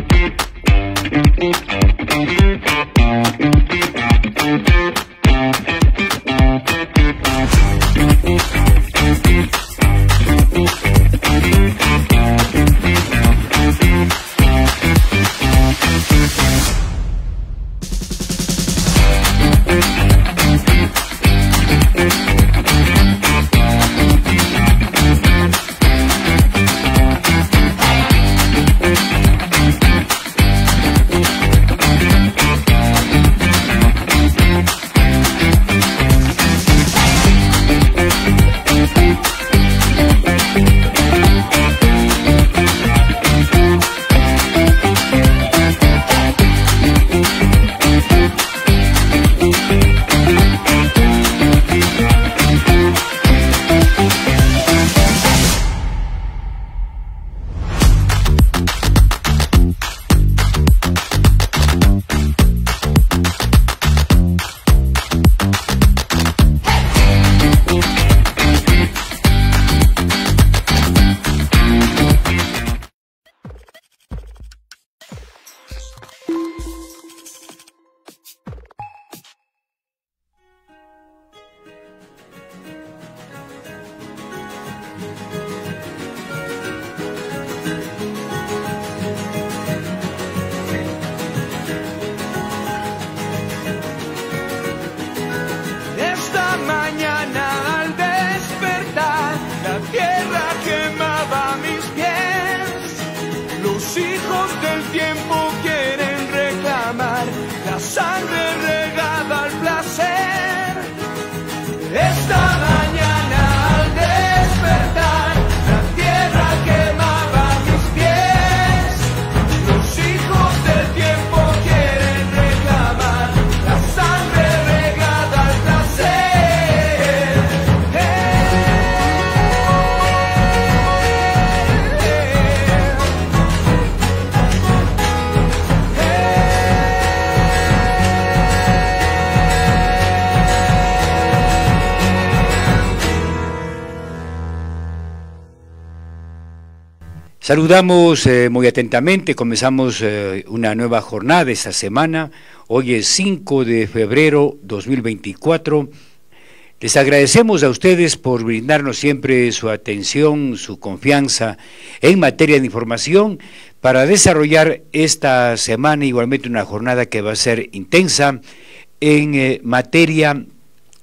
beep, beep. Saludamos eh, muy atentamente, comenzamos eh, una nueva jornada esta semana, hoy es 5 de febrero 2024. Les agradecemos a ustedes por brindarnos siempre su atención, su confianza en materia de información para desarrollar esta semana igualmente una jornada que va a ser intensa en eh, materia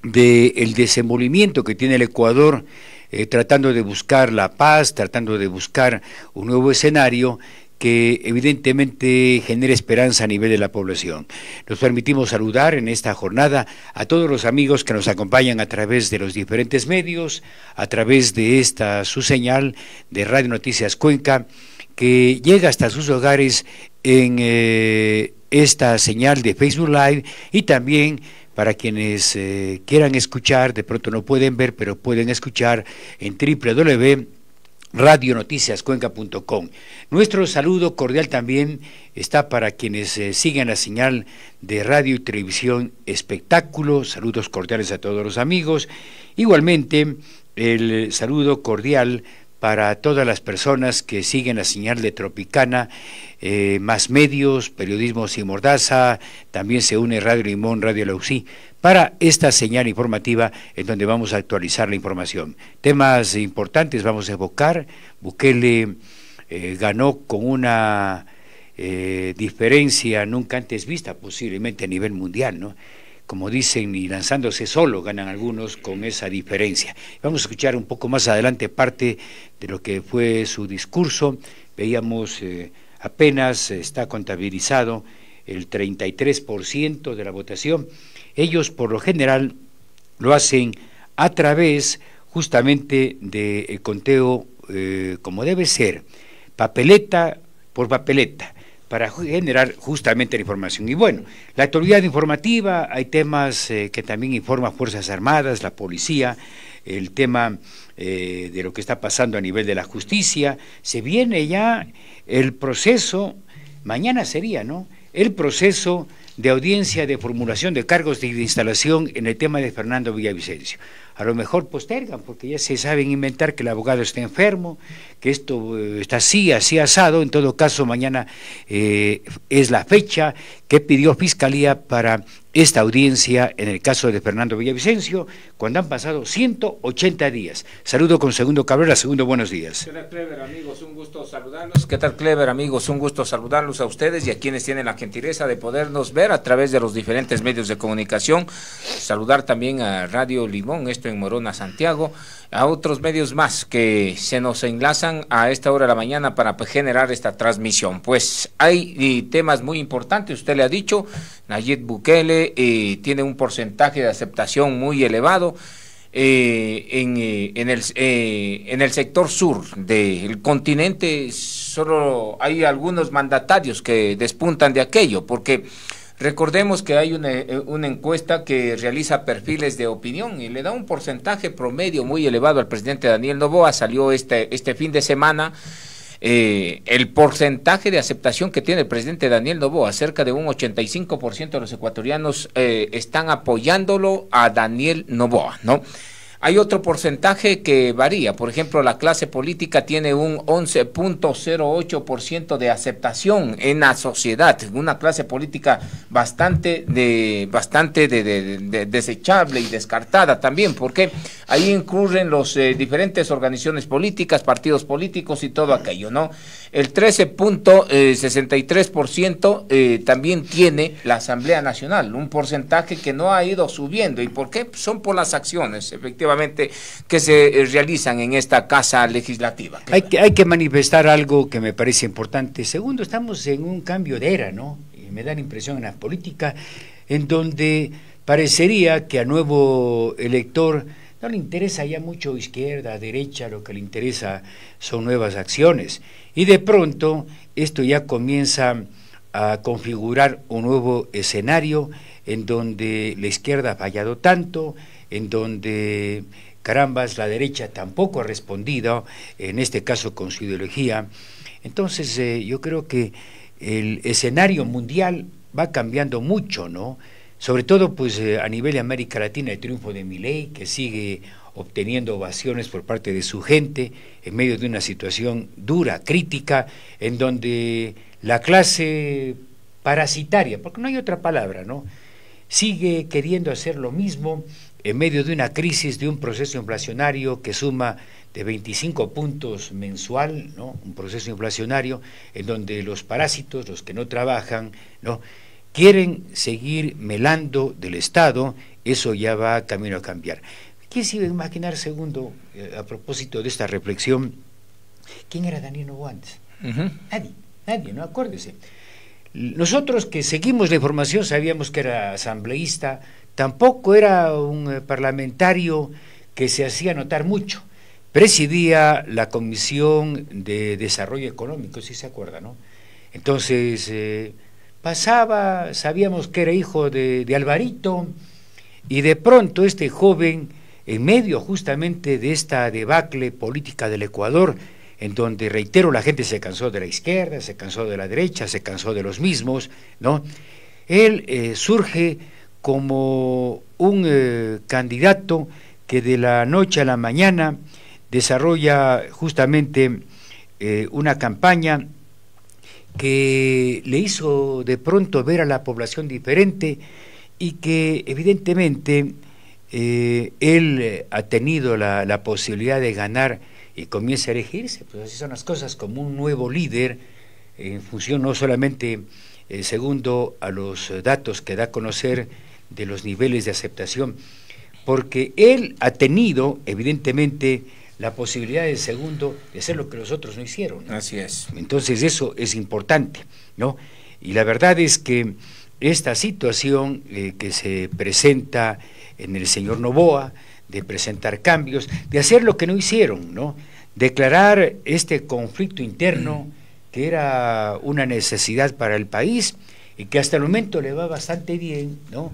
del desenvolvimiento que tiene el Ecuador eh, tratando de buscar la paz, tratando de buscar un nuevo escenario que evidentemente genere esperanza a nivel de la población. Nos permitimos saludar en esta jornada a todos los amigos que nos acompañan a través de los diferentes medios, a través de esta su señal de Radio Noticias Cuenca, que llega hasta sus hogares en eh, esta señal de Facebook Live y también para quienes eh, quieran escuchar, de pronto no pueden ver, pero pueden escuchar en www.radionoticiascuenca.com. Nuestro saludo cordial también está para quienes eh, siguen la señal de radio y televisión espectáculo. Saludos cordiales a todos los amigos. Igualmente, el saludo cordial para todas las personas que siguen la señal de Tropicana, eh, más medios, periodismo sin mordaza, también se une Radio Limón, Radio Lausí, para esta señal informativa en donde vamos a actualizar la información. Temas importantes vamos a evocar. Bukele eh, ganó con una eh, diferencia nunca antes vista, posiblemente a nivel mundial, ¿no? Como dicen, y lanzándose solo ganan algunos con esa diferencia. Vamos a escuchar un poco más adelante parte de lo que fue su discurso. Veíamos eh, apenas está contabilizado el 33% de la votación. Ellos por lo general lo hacen a través justamente del conteo eh, como debe ser, papeleta por papeleta para generar justamente la información. Y bueno, la actualidad informativa, hay temas eh, que también informa Fuerzas Armadas, la policía, el tema eh, de lo que está pasando a nivel de la justicia. Se viene ya el proceso, mañana sería, ¿no? El proceso de audiencia de formulación de cargos de instalación en el tema de Fernando Villavicencio. A lo mejor postergan, porque ya se saben inventar que el abogado está enfermo, que esto eh, está así, así asado. En todo caso, mañana eh, es la fecha que pidió Fiscalía para esta audiencia en el caso de Fernando Villavicencio, cuando han pasado 180 días. Saludo con Segundo Cabrera. Segundo, buenos días. ¿Qué tal, Clever, amigos? Un gusto saludarlos. ¿Qué tal, Clever, amigos? Un gusto saludarlos a ustedes y a quienes tienen la gentileza de podernos ver a través de los diferentes medios de comunicación. Saludar también a Radio Limón, esto en Morona, Santiago, a otros medios más que se nos enlazan a esta hora de la mañana para generar esta transmisión. Pues hay temas muy importantes, usted le ha dicho, Nayib Bukele eh, tiene un porcentaje de aceptación muy elevado. Eh, en, eh, en, el, en el sector sur del continente solo hay algunos mandatarios que despuntan de aquello, porque Recordemos que hay eh, una, encuesta que realiza perfiles de opinión y le da un porcentaje promedio muy elevado al presidente Daniel Novoa. Salió este, este fin de semana eh, el porcentaje de aceptación que tiene el presidente Daniel Novoa, cerca de un 85% de los ecuatorianos eh, están apoyándolo a Daniel Novoa, ¿no? Hay otro porcentaje que varía. Por ejemplo, la clase política tiene un 11.08% de aceptación en la sociedad. Una clase política bastante, bastante de, desechable y descartada también, porque ahí incurren los eh, diferentes organizaciones políticas, partidos políticos y todo aquello, ¿no? El 13.63% eh, también tiene la Asamblea Nacional, un porcentaje que no ha ido subiendo. ¿Y por qué? Son por las acciones, efectivamente que se eh, realizan en esta casa legislativa. Hay que, hay que manifestar algo que me parece importante. Segundo, estamos en un cambio de era, ¿no? Y me da la impresión en la política en donde parecería que al nuevo elector no le interesa ya mucho izquierda, derecha, lo que le interesa son nuevas acciones. Y de pronto esto ya comienza a configurar un nuevo escenario en donde la izquierda ha fallado tanto, en donde carambas la derecha tampoco ha respondido, en este caso con su ideología. Entonces eh, yo creo que el escenario mundial va cambiando mucho, ¿no? Sobre todo pues eh, a nivel de América Latina el triunfo de Milei que sigue obteniendo ovaciones por parte de su gente en medio de una situación dura, crítica, en donde la clase parasitaria, porque no hay otra palabra, ¿no? Sigue queriendo hacer lo mismo en medio de una crisis, de un proceso inflacionario que suma de 25 puntos mensual, ¿no? un proceso inflacionario en donde los parásitos, los que no trabajan, ¿no? quieren seguir melando del Estado, eso ya va camino a cambiar. ¿Quién se iba a imaginar, segundo, eh, a propósito de esta reflexión, quién era Daniel Novo antes? Nadie, nadie, ¿no? Acuérdese. Nosotros que seguimos la información sabíamos que era asambleísta, Tampoco era un eh, parlamentario que se hacía notar mucho. Presidía la Comisión de Desarrollo Económico, si se acuerda, ¿no? Entonces, eh, pasaba, sabíamos que era hijo de, Alvarito, y de pronto este joven, en medio justamente de esta debacle política del Ecuador, en donde, reitero, la gente se cansó de la izquierda, se cansó de la derecha, se cansó de los mismos, ¿no? Él eh, surge como un eh, candidato que de la noche a la mañana desarrolla justamente eh, una campaña que le hizo de pronto ver a la población diferente y que evidentemente eh, él ha tenido la, la, posibilidad de ganar y comienza a elegirse, pues así son las cosas, como un nuevo líder en función no solamente, segundo a los datos que da a conocer de los niveles de aceptación, porque él ha tenido, evidentemente, la posibilidad de segundo de hacer lo que los otros no hicieron. Así es. Entonces eso es importante, ¿no? Y la verdad es que esta situación eh, que se presenta en el señor Novoa, de presentar cambios, de hacer lo que no hicieron, ¿no? Declarar este conflicto interno que era una necesidad para el país y que hasta el momento le va bastante bien, ¿no?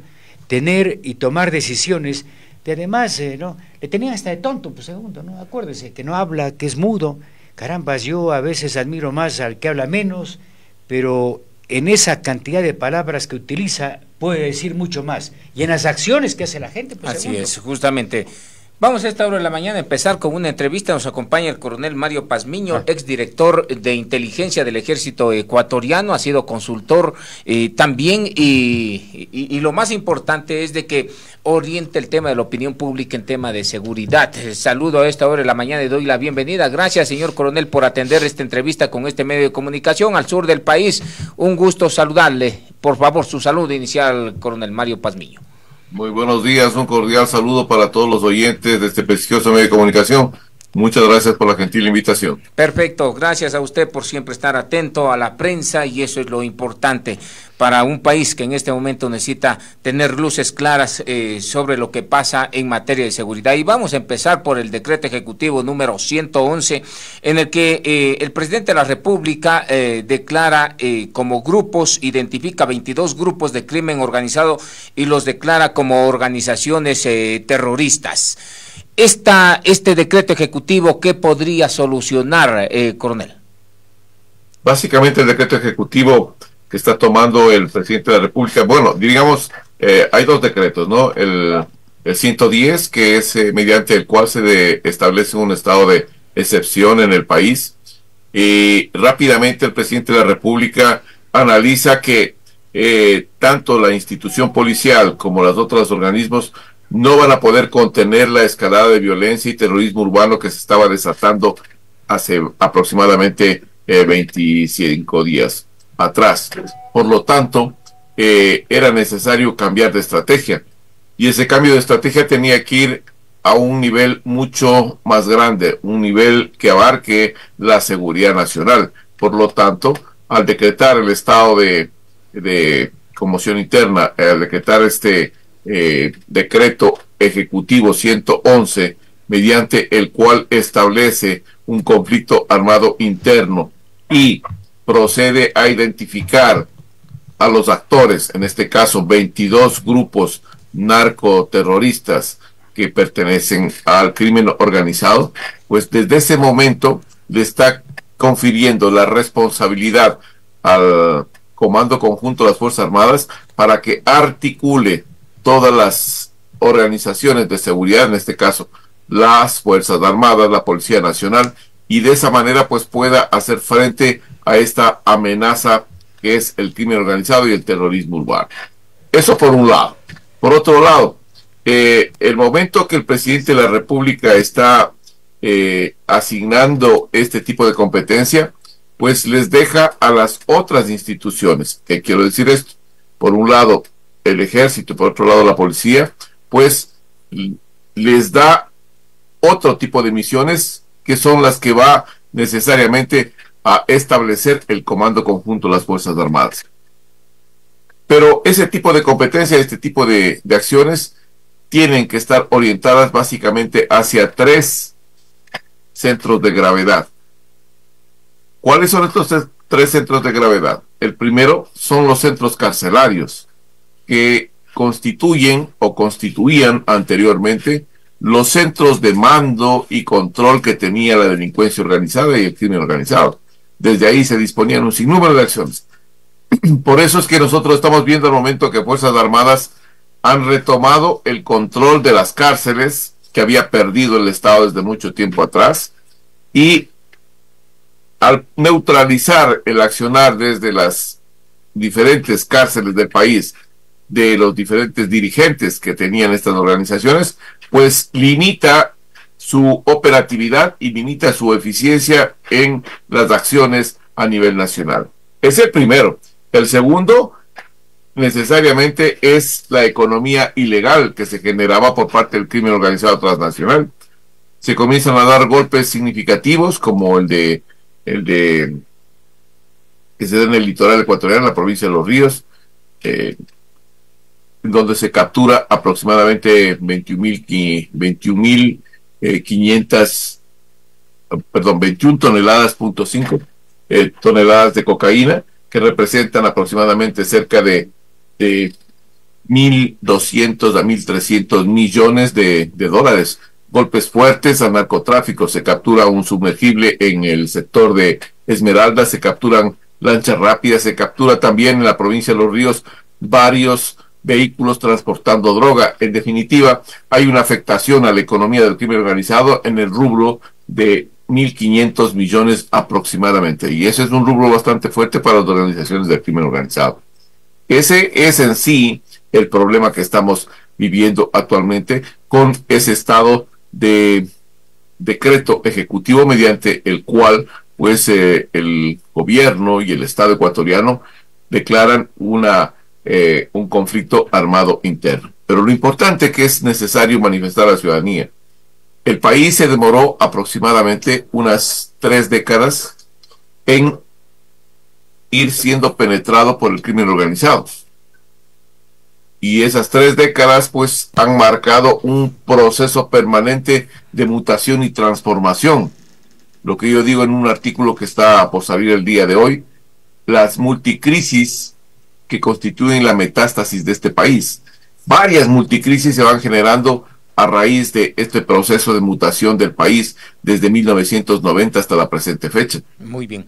Tener y tomar decisiones de además, eh, ¿no? Le tenían hasta de tonto, pues segundo, ¿no? Acuérdese, que no habla, que es mudo. Caramba, yo a veces admiro más al que habla menos, pero en esa cantidad de palabras que utiliza puede decir mucho más. Y en las acciones que hace la gente. Pues, Así es, justamente. Vamos a esta hora de la mañana a empezar con una entrevista. Nos acompaña el coronel Mario Pazmiño, ah. exdirector de inteligencia del ejército ecuatoriano, ha sido consultor eh, también y, lo más importante es de que oriente el tema de la opinión pública en tema de seguridad. Saludo a esta hora de la mañana y doy la bienvenida. Gracias, señor coronel, por atender esta entrevista con este medio de comunicación al sur del país. Un gusto saludarle. Por favor, su saludo inicial, coronel Mario Pazmiño. Muy buenos días, un cordial saludo para todos los oyentes de este prestigioso medio de comunicación. Muchas gracias por la gentil invitación. Perfecto, gracias a usted por siempre estar atento a la prensa y eso es lo importante para un país que en este momento necesita tener luces claras eh, sobre lo que pasa en materia de seguridad. Y vamos a empezar por el decreto ejecutivo número 111, en el que eh, el presidente de la República eh, declara como grupos, identifica 22 grupos de crimen organizado y los declara como organizaciones terroristas. Esta, este decreto ejecutivo, ¿qué podría solucionar, coronel? Básicamente el decreto ejecutivo que está tomando el presidente de la República. Bueno, digamos, eh, hay dos decretos, ¿no? El, el 110, que es eh, mediante el cual se establece un estado de excepción en el país. Y rápidamente el presidente de la República analiza que eh, tanto la institución policial como los otros organismos no van a poder contener la escalada de violencia y terrorismo urbano que se estaba desatando hace aproximadamente 25 días atrás. Por lo tanto, eh, era necesario cambiar de estrategia. Y ese cambio de estrategia tenía que ir a un nivel mucho más grande, un nivel que abarque la seguridad nacional. Por lo tanto, al decretar el estado de, de conmoción interna, al decretar este eh, decreto ejecutivo 111, mediante el cual establece un conflicto armado interno y procede a identificar a los actores, en este caso 22 grupos narcoterroristas que pertenecen al crimen organizado, pues desde ese momento le está confiriendo la responsabilidad al Comando Conjunto de las Fuerzas Armadas para que articule todas las organizaciones de seguridad, en este caso las Fuerzas Armadas, la Policía Nacional, y de esa manera pues pueda hacer frente a esta amenaza que es el crimen organizado y el terrorismo urbano. Eso por un lado. Por otro lado, eh, el momento que el presidente de la República está eh, asignando este tipo de competencia, pues les deja a las otras instituciones, que quiero decir esto, por un lado el ejército, por otro lado la policía, pues les da otro tipo de misiones que son las que va necesariamente a establecer el Comando Conjunto de las Fuerzas Armadas. Pero ese tipo de competencia, este tipo de, acciones, tienen que estar orientadas básicamente hacia tres centros de gravedad. ¿Cuáles son estos tres centros de gravedad? El primero son los centros carcelarios, que constituyen o constituían anteriormente los centros de mando y control que tenía la delincuencia organizada y el crimen organizado. Desde ahí se disponían un sinnúmero de acciones. Por eso es que nosotros estamos viendo al momento que Fuerzas Armadas han retomado el control de las cárceles que había perdido el Estado desde mucho tiempo atrás y al neutralizar el accionar desde las diferentes cárceles del país de los diferentes dirigentes que tenían estas organizaciones, pues limita su operatividad y limita su eficiencia en las acciones a nivel nacional. Es el primero. El segundo, necesariamente, es la economía ilegal que se generaba por parte del crimen organizado transnacional. Se comienzan a dar golpes significativos como el de el de que se da en el litoral ecuatoriano, en la provincia de Los Ríos, eh, donde se captura aproximadamente 21 mil 21, 500, eh, perdón, 21 toneladas, punto 5 eh, toneladas de cocaína, que representan aproximadamente cerca de, de 1.200 a 1.300 millones de, de dólares. Golpes fuertes al narcotráfico, se captura un sumergible en el sector de Esmeralda, se capturan lancha rápida, se captura también en la provincia de Los Ríos varios vehículos transportando droga. En definitiva, hay una afectación a la economía del crimen organizado en el rubro de 1.500 millones aproximadamente. Y ese es un rubro bastante fuerte para las organizaciones del crimen organizado. Ese es en sí el problema que estamos viviendo actualmente con ese estado de decreto ejecutivo mediante el cual pues eh, el gobierno y el Estado ecuatoriano declaran una eh, un conflicto armado interno. Pero lo importante que es necesario manifestar a la ciudadanía. El país se demoró aproximadamente unas tres décadas en ir siendo penetrado por el crimen organizado. Y esas tres décadas pues han marcado un proceso permanente de mutación y transformación. Lo que yo digo en un artículo que está por salir el día de hoy, las multicrisis que constituyen la metástasis de este país. Varias multicrisis se van generando a raíz de este proceso de mutación del país desde 1990 hasta la presente fecha. Muy bien.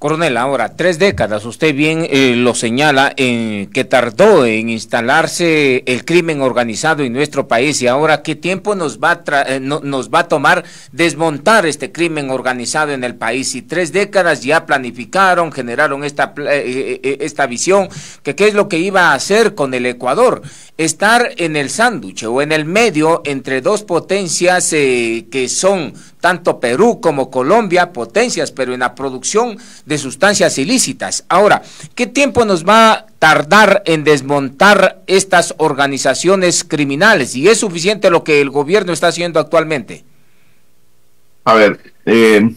Coronel, ahora, tres décadas, usted bien eh, lo señala, en que tardó en instalarse el crimen organizado en nuestro país y ahora qué tiempo nos va, a eh, nos va a tomar desmontar este crimen organizado en el país. Y tres décadas ya planificaron, generaron esta, eh, esta visión, que qué es lo que iba a hacer con el Ecuador, estar en el sándwich o en el medio entre dos potencias que son tanto Perú como Colombia, potencias, pero en la producción de sustancias ilícitas. Ahora, ¿qué tiempo nos va a tardar en desmontar estas organizaciones criminales? ¿Y es suficiente lo que el gobierno está haciendo actualmente? A ver, eh,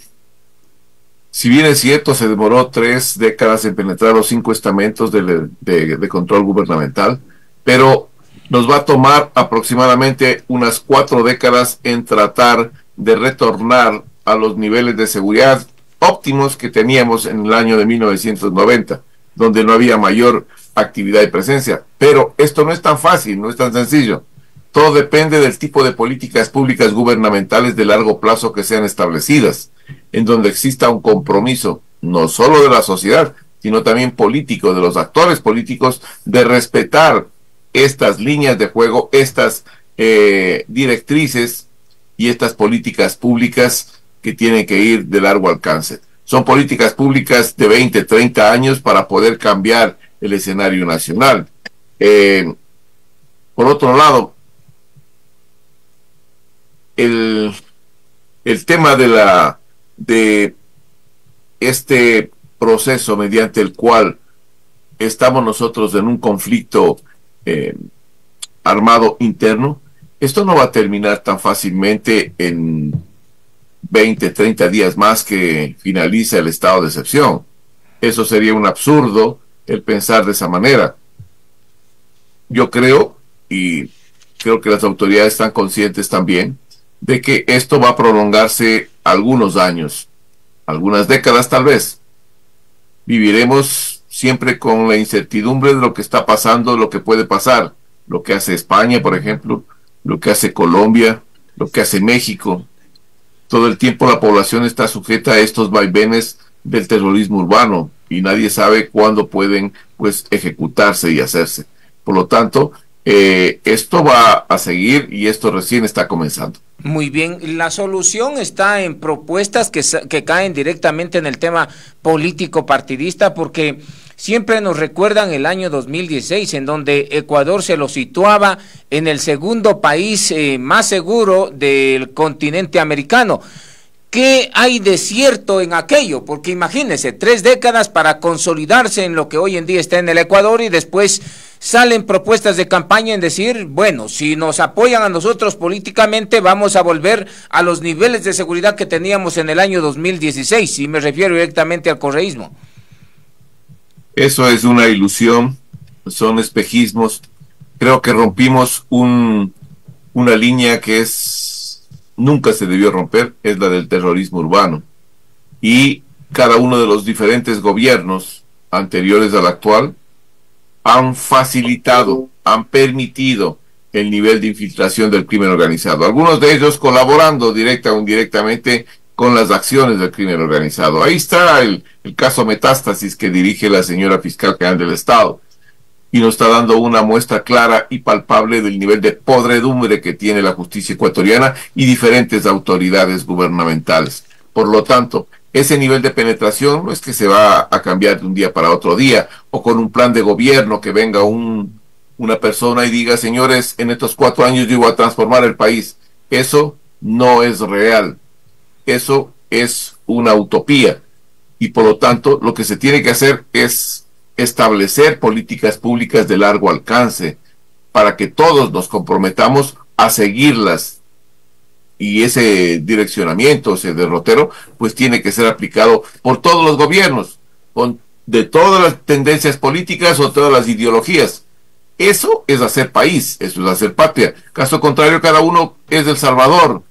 si bien es cierto, se demoró tres décadas en penetrar los cinco estamentos de, de control gubernamental, pero nos va a tomar aproximadamente unas cuatro décadas en tratar de retornar a los niveles de seguridad óptimos que teníamos en el año de 1990, donde no había mayor actividad y presencia. Pero esto no es tan fácil, no es tan sencillo. Todo depende del tipo de políticas públicas gubernamentales de largo plazo que sean establecidas, en donde exista un compromiso no solo de la sociedad, sino también político, de los actores políticos, de respetar estas líneas de juego, estas eh, directrices y estas políticas públicas que tienen que ir de largo alcance. Son políticas públicas de 20, 30 años para poder cambiar el escenario nacional. Eh, por otro lado, el, el tema de la de este proceso mediante el cual estamos nosotros en un conflicto eh, armado interno esto no va a terminar tan fácilmente en 20, 30 días más que finaliza el estado de excepción. Eso sería un absurdo el pensar de esa manera. Yo creo, y creo que las autoridades están conscientes también, de que esto va a prolongarse algunos años, algunas décadas tal vez. Viviremos siempre con la incertidumbre de lo que está pasando, lo que puede pasar, lo que hace España, por ejemplo, lo que hace Colombia, lo que hace México. Todo el tiempo la población está sujeta a estos vaivenes del terrorismo urbano y nadie sabe cuándo pueden pues ejecutarse y hacerse. Por lo tanto, eh, esto va a seguir y esto recién está comenzando. Muy bien, la solución está en propuestas que, que caen directamente en el tema político partidista porque siempre nos recuerdan el año 2016, en donde Ecuador se lo situaba en el segundo país eh, más seguro del continente americano. ¿Qué hay de cierto en aquello? Porque imagínense, tres décadas para consolidarse en lo que hoy en día está en el Ecuador y después salen propuestas de campaña en decir, bueno, si nos apoyan a nosotros políticamente, vamos a volver a los niveles de seguridad que teníamos en el año 2016, y me refiero directamente al correísmo. Eso es una ilusión, son espejismos. Creo que rompimos un, una línea que es nunca se debió romper, es la del terrorismo urbano. Y cada uno de los diferentes gobiernos anteriores al actual han facilitado, han permitido el nivel de infiltración del crimen organizado. Algunos de ellos colaborando directa o indirectamente con las acciones del crimen organizado. Ahí está el, caso Metástasis que dirige la señora fiscal general del Estado y nos está dando una muestra clara y palpable del nivel de podredumbre que tiene la justicia ecuatoriana y diferentes autoridades gubernamentales. Por lo tanto, ese nivel de penetración no es que se va a cambiar de un día para otro día o con un plan de gobierno que venga un, una persona y diga, señores, en estos cuatro años yo voy a transformar el país. Eso no es real. Eso es una utopía. Y por lo tanto, lo que se tiene que hacer es establecer políticas públicas de largo alcance para que todos nos comprometamos a seguirlas y ese direccionamiento, ese derrotero, pues tiene que ser aplicado por todos los gobiernos, con, de todas las tendencias políticas o todas las ideologías. Eso es hacer país, eso es hacer patria. Caso contrario, cada uno es del Salvador.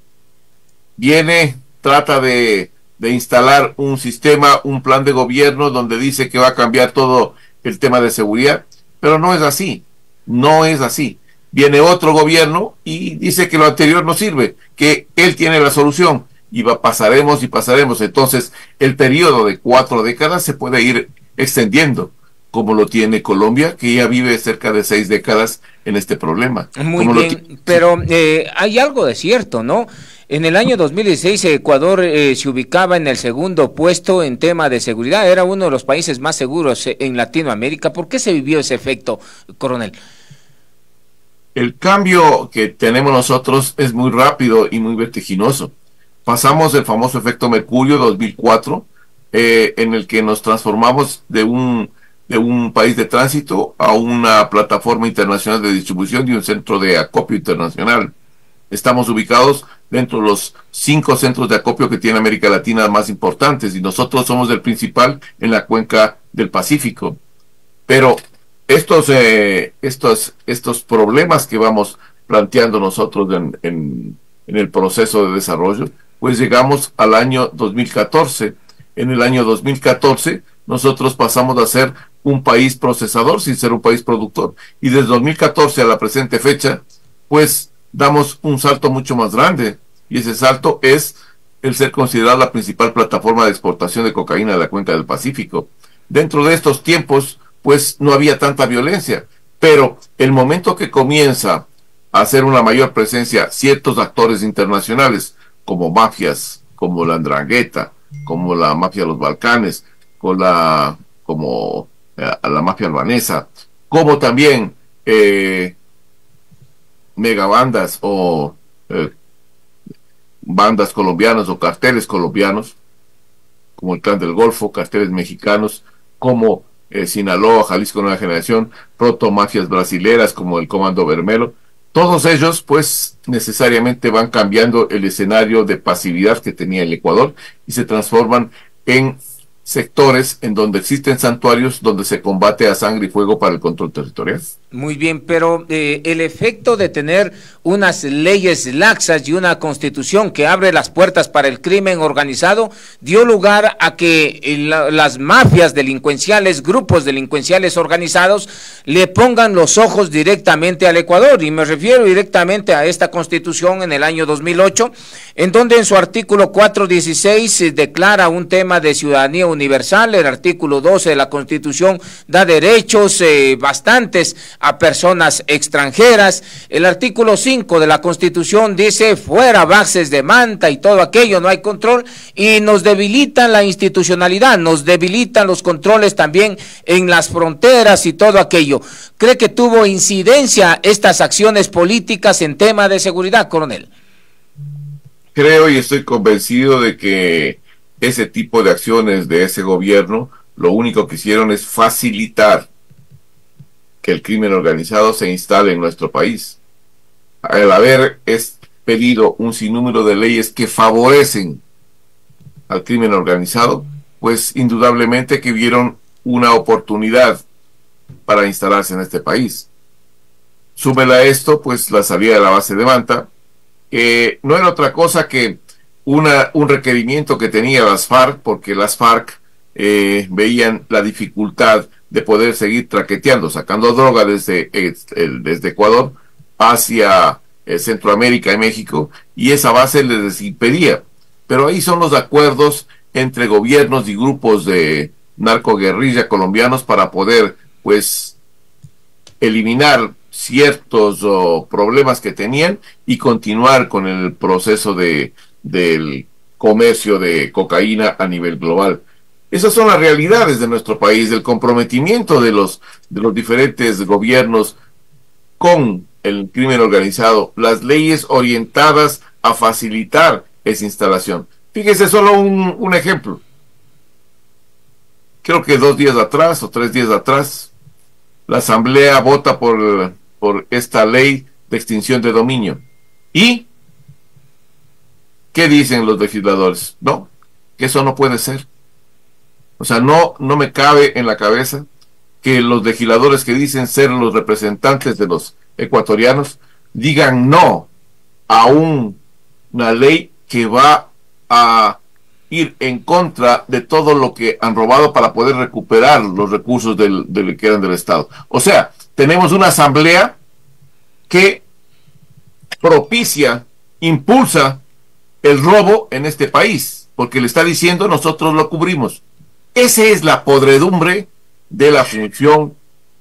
Viene, trata de, de instalar un sistema, un plan de gobierno donde dice que va a cambiar todo el tema de seguridad, pero no es así, no es así viene otro gobierno y dice que lo anterior no sirve, que él tiene la solución y va, pasaremos y pasaremos. Entonces, el periodo de cuatro décadas se puede ir extendiendo, como lo tiene Colombia, que ya vive cerca de seis décadas en este problema. Muy bien, pero eh, hay algo de cierto, ¿no? En el año 2016 Ecuador eh, se ubicaba en el segundo puesto en tema de seguridad, era uno de los países más seguros eh, en Latinoamérica. ¿Por qué se vivió ese efecto, coronel? El cambio que tenemos nosotros es muy rápido y muy vertiginoso. Pasamos del famoso efecto Mercurio 2004, eh, en el que nos transformamos de un, de un país de tránsito a una plataforma internacional de distribución y un centro de acopio internacional. Estamos ubicados dentro de los cinco centros de acopio que tiene América Latina más importantes y nosotros somos el principal en la cuenca del Pacífico. Pero estos, eh, estos, estos problemas que vamos planteando nosotros en, en, el proceso de desarrollo, pues llegamos al año 2014. En el año 2014 nosotros pasamos a ser un país procesador sin ser un país productor. Y desde 2014 a la presente fecha, pues damos un salto mucho más grande. Y ese salto es el ser considerada la principal plataforma de exportación de cocaína de la cuenca del Pacífico. Dentro de estos tiempos, pues no había tanta violencia. Pero el momento que comienza a hacer una mayor presencia ciertos actores internacionales, como mafias, como la Andrangueta, como la mafia de los Balcanes, con la, como eh, la mafia albanesa, como también eh, megabandas o eh, bandas colombianas o carteles colombianos, como el Clan del Golfo, carteles mexicanos, como eh, Sinaloa, Jalisco Nueva Generación, protomafias brasileras como el Comando Vermelo, todos ellos pues necesariamente van cambiando el escenario de pasividad que tenía el Ecuador y se transforman en sectores en donde existen santuarios donde se combate a sangre y fuego para el control territorial. Muy bien, pero eh, el efecto de tener unas leyes laxas y una constitución que abre las puertas para el crimen organizado dio lugar a que eh, las mafias delincuenciales, grupos delincuenciales organizados, le pongan los ojos directamente al Ecuador. Y me refiero directamente a esta constitución en el año 2008, en donde en su artículo 416 se declara un tema de ciudadanía universal. El artículo 12 de la constitución da derechos eh, bastantes a personas extranjeras. El artículo 5 de la Constitución dice fuera bases de manta y todo aquello, no hay control y nos debilitan la institucionalidad, nos debilitan los controles también en las fronteras y todo aquello. ¿Cree que tuvo incidencia estas acciones políticas en tema de seguridad, coronel? Creo y estoy convencido de que ese tipo de acciones de ese gobierno lo único que hicieron es facilitar que el crimen organizado se instale en nuestro país. Al haber pedido un sinnúmero de leyes que favorecen al crimen organizado, pues indudablemente que vieron una oportunidad para instalarse en este país. Súmela a esto, pues la salida de la base de Manta, que no era otra cosa que una, un requerimiento que tenía las FARC, porque las FARC eh, veían la dificultad de poder seguir traqueteando, sacando droga desde, desde Ecuador hacia eh, Centroamérica y México, y esa base les impedía. pero ahí son los acuerdos entre gobiernos y grupos de narcoguerrilla colombianos para poder, pues, eliminar ciertos problemas que tenían y continuar con el proceso de del comercio de cocaína a nivel global. Esas son las realidades de nuestro país, del comprometimiento de los de los diferentes gobiernos con el crimen organizado, las leyes orientadas a facilitar esa instalación. Fíjese solo un, ejemplo. Creo que dos días atrás o tres días atrás, la Asamblea vota por, por esta ley de extinción de dominio. ¿Y qué dicen los legisladores? No, que eso no puede ser. O sea, no, no me cabe en la cabeza que los legisladores que dicen ser los representantes de los ecuatorianos digan no a una ley que va a ir en contra de todo lo que han robado para poder recuperar los recursos del, que eran del Estado. O sea, tenemos una asamblea que propicia, impulsa el robo en este país, porque le está diciendo nosotros lo cubrimos. Esa es la podredumbre de la función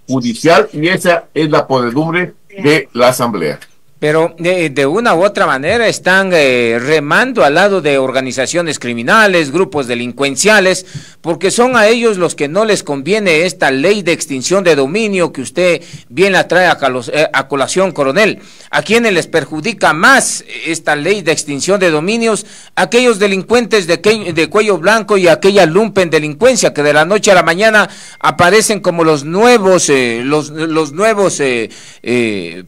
judicial y esa es la podredumbre de la Asamblea pero de, una u otra manera están eh, remando al lado de organizaciones criminales, grupos delincuenciales, porque son a ellos los que no les conviene esta ley de extinción de dominio que usted bien la trae a, eh, colación, coronel. ¿A quienes les perjudica más esta ley de extinción de dominios? Aquellos delincuentes de, de cuello blanco y aquella lumpen delincuencia que de la noche a la mañana aparecen como los nuevos, eh, los nuevos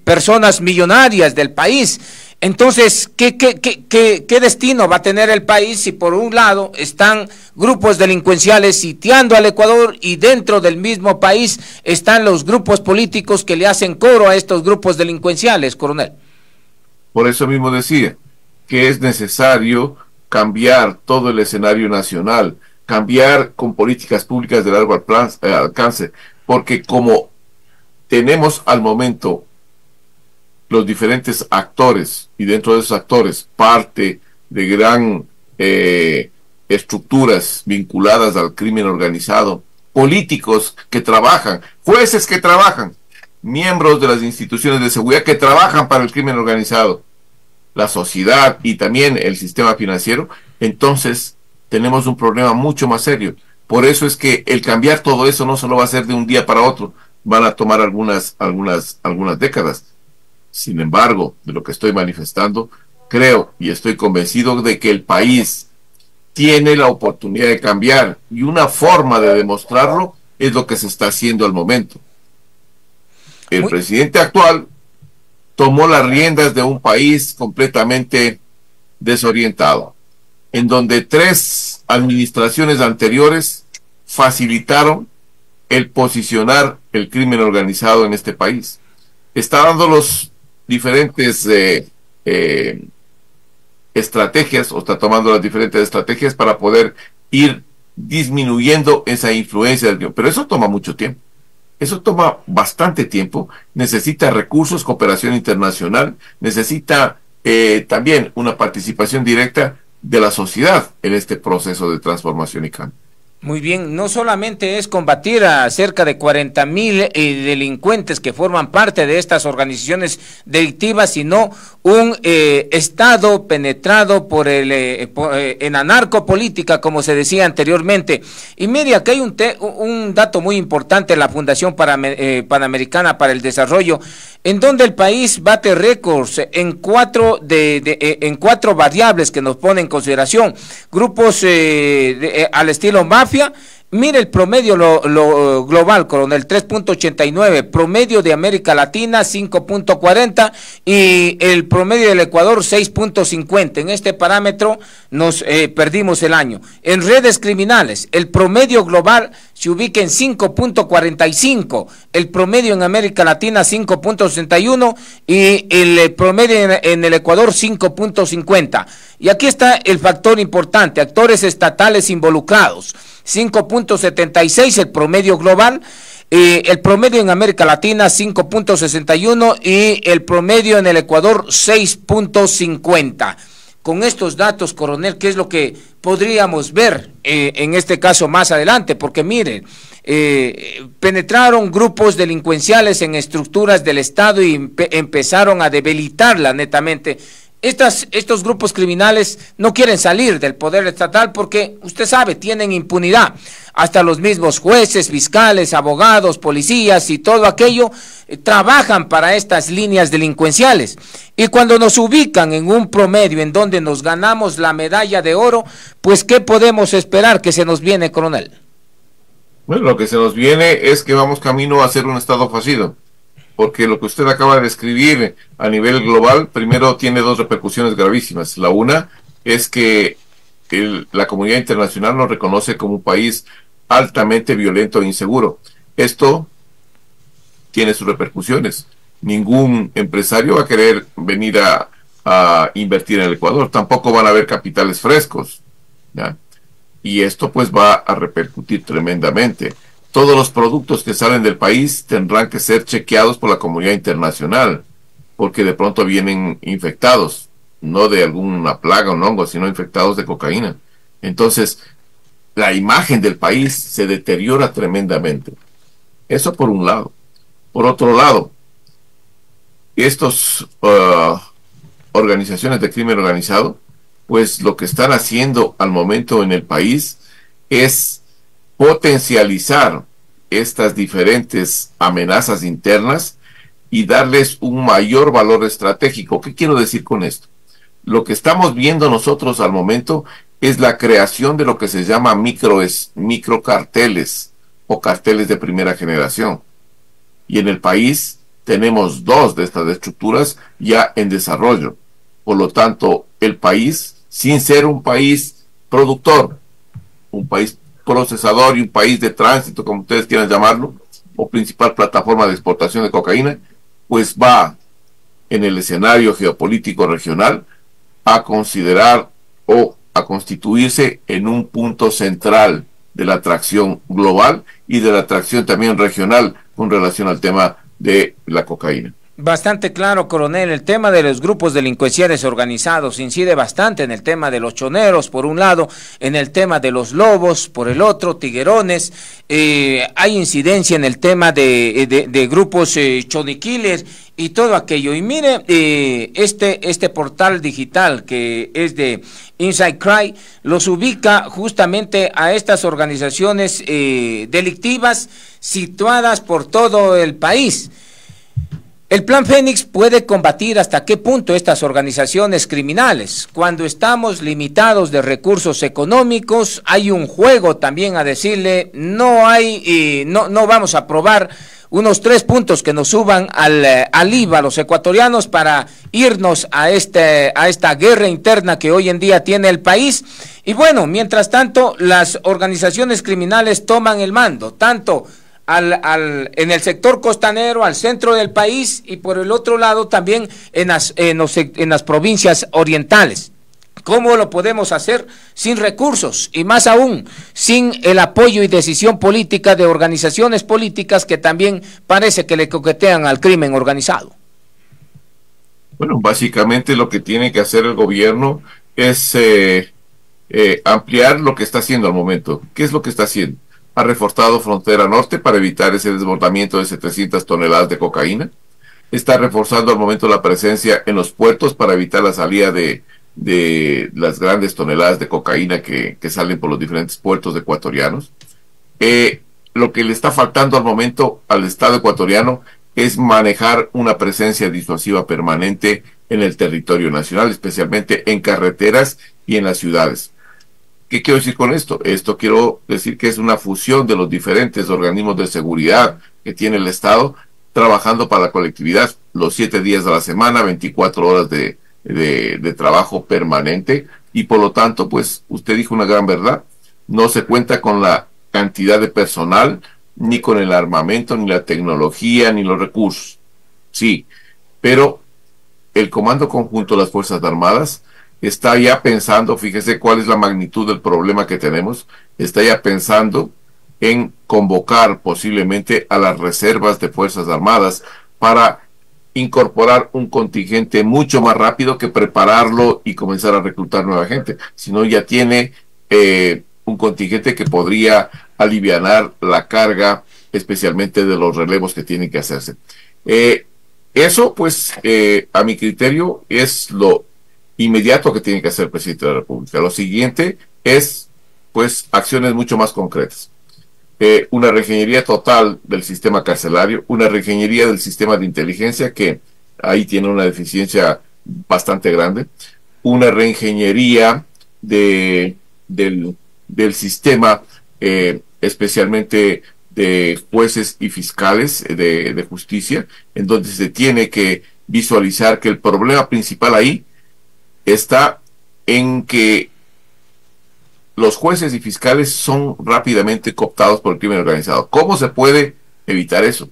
personas millonarias del país. Entonces, ¿qué, qué, destino va a tener el país si por un lado están grupos delincuenciales sitiando al Ecuador y dentro del mismo país están los grupos políticos que le hacen coro a estos grupos delincuenciales, coronel? Por eso mismo decía que es necesario cambiar todo el escenario nacional, cambiar con políticas públicas de largo alcance, porque como tenemos al momento los diferentes actores y dentro de esos actores parte de gran eh, estructuras vinculadas al crimen organizado, políticos que trabajan, jueces que trabajan, miembros de las instituciones de seguridad que trabajan para el crimen organizado, la sociedad y también el sistema financiero, entonces tenemos un problema mucho más serio. Por eso es que el cambiar todo eso no solo va a ser de un día para otro, van a tomar algunas, algunas, algunas décadas. Sin embargo, de lo que estoy manifestando, creo y estoy convencido de que el país tiene la oportunidad de cambiar y una forma de demostrarlo es lo que se está haciendo al momento. El presidente actual tomó las riendas de un país completamente desorientado, en donde tres administraciones anteriores facilitaron el posicionar el crimen organizado en este país. Está dando los diferentes eh, eh, estrategias o está tomando las diferentes estrategias para poder ir disminuyendo esa influencia del Pero eso toma mucho tiempo. Eso toma bastante tiempo, necesita recursos, cooperación internacional, necesita eh, también una participación directa de la sociedad en este proceso de transformación y cambio. Muy bien, no solamente es combatir a cerca de 40 mil eh, delincuentes que forman parte de estas organizaciones delictivas, sino un eh, Estado penetrado por el, eh, en la narcopolítica, como se decía anteriormente. Y mire, aquí hay un, un dato muy importante, la Fundación Panamericana para el Desarrollo, en donde el país bate récords en cuatro, de, en cuatro variables que nos pone en consideración. Grupos al estilo Mire el promedio lo, global, coronel, 3.89, promedio de América Latina 5.40 y el promedio del Ecuador 6.50. En este parámetro nos eh, perdimos el año. En redes criminales, el promedio global se ubica en 5.45, el promedio en América Latina 5.61 y el eh, promedio en el Ecuador 5.50. Y aquí está el factor importante, actores estatales involucrados. 5.76 el promedio global, eh, el promedio en América Latina 5.61 y el promedio en el Ecuador 6.50. con estos datos, coronel, qué es lo que podríamos ver eh, en este caso más adelante, porque miren, eh, penetraron grupos delincuenciales en estructuras del Estado y empezaron a debilitarla netamente estas, estos grupos criminales no quieren salir del poder estatal porque, usted sabe, tienen impunidad. Hasta los mismos jueces, fiscales, abogados, policías y todo aquello eh, trabajan para estas líneas delincuenciales. Y cuando nos ubican en un promedio en donde nos ganamos la medalla de oro, pues ¿qué podemos esperar que se nos viene, coronel? Bueno, lo que se nos viene es que vamos camino a ser un Estado fallido porque lo que usted acaba de describir a nivel global, primero tiene dos repercusiones gravísimas. La una es que la comunidad internacional nos reconoce como un país altamente violento e inseguro. Esto tiene sus repercusiones. Ningún empresario va a querer venir a, invertir en el Ecuador. Tampoco van a haber capitales frescos. Y esto pues va a repercutir tremendamente todos los productos que salen del país tendrán que ser chequeados por la comunidad internacional, porque de pronto vienen infectados, no de alguna plaga o un hongo, sino infectados de cocaína. Entonces, la imagen del país se deteriora tremendamente. Eso por un lado. Por otro lado, estas uh, organizaciones de crimen organizado, pues lo que están haciendo al momento en el país es potencializar estas diferentes amenazas internas y darles un mayor valor estratégico. ¿Qué quiero decir con esto? Lo que estamos viendo nosotros al momento es la creación de lo que se llama micro, microcarteles o carteles de primera generación. Y en el país tenemos dos de estas estructuras ya en desarrollo. Por lo tanto, el país, sin ser un país productor, un país procesador y un país de tránsito, como ustedes quieran llamarlo, o principal plataforma de exportación de cocaína, pues va en el escenario geopolítico regional a considerar o a constituirse en un punto central de la atracción global y de la atracción también regional con relación al tema de la cocaína. Bastante claro, coronel. El tema de los grupos delincuenciales organizados incide bastante en el tema de los choneros, por un lado, en el tema de los lobos, por el otro, tiguerones. Eh, hay incidencia en el tema de, de, grupos eh, choniquiles y todo aquello. Y mire, eh, este, este portal digital que es de Inside Cry los ubica justamente a estas organizaciones delictivas situadas por todo el país. El Plan Fénix puede combatir hasta qué punto estas organizaciones criminales. Cuando estamos limitados de recursos económicos, hay un juego también a decirle, no hay, y no, no vamos a aprobar unos tres puntos que nos suban al, eh, al IVA los ecuatorianos para irnos a, este, a esta guerra interna que hoy en día tiene el país. Y bueno, mientras tanto, las organizaciones criminales toman el mando, tanto al, al, en el sector costanero, al centro del país y por el otro lado también en las, en, en las provincias orientales. ¿Cómo lo podemos hacer sin recursos y más aún sin el apoyo y decisión política de organizaciones políticas que también parece que le coquetean al crimen organizado? Bueno, básicamente lo que tiene que hacer el gobierno es eh, eh, ampliar lo que está haciendo al momento. ¿Qué es lo que está haciendo? Ha reforzado frontera norte para evitar ese desbordamiento de 700 toneladas de cocaína. Está reforzando al momento la presencia en los puertos para evitar la salida de, de las grandes toneladas de cocaína que, que, salen por los diferentes puertos ecuatorianos. Eh, lo que le está faltando al momento al Estado ecuatoriano es manejar una presencia disuasiva permanente en el territorio nacional, especialmente en carreteras y en las ciudades. ¿Qué quiero decir con esto? Esto quiero decir que es una fusión de los diferentes organismos de seguridad que tiene el Estado trabajando para la colectividad los siete días de la semana, 24 horas de, de, trabajo permanente y por lo tanto, pues usted dijo una gran verdad, no se cuenta con la cantidad de personal, ni con el armamento, ni la tecnología, ni los recursos. Sí, pero el Comando Conjunto de las Fuerzas Armadas está ya pensando, fíjese cuál es la magnitud del problema que tenemos, está ya pensando en convocar posiblemente a las reservas de Fuerzas Armadas para incorporar un contingente mucho más rápido que prepararlo y comenzar a reclutar nueva gente, sino ya tiene eh, un contingente que podría aliviar la carga, especialmente de los relevos que tienen que hacerse. Eh, eso, pues, eh, a mi criterio, es lo inmediato que tiene que hacer el presidente de la República. Lo siguiente es, pues, acciones mucho más concretas. Eh, una reingeniería total del sistema carcelario, una reingeniería del sistema de inteligencia que ahí tiene una deficiencia bastante grande, una reingeniería de, del, sistema eh, especialmente de jueces y fiscales eh, de justicia, en donde se tiene que visualizar que el problema principal ahí está en que los jueces y fiscales son rápidamente cooptados por el crimen organizado. ¿Cómo se puede evitar eso?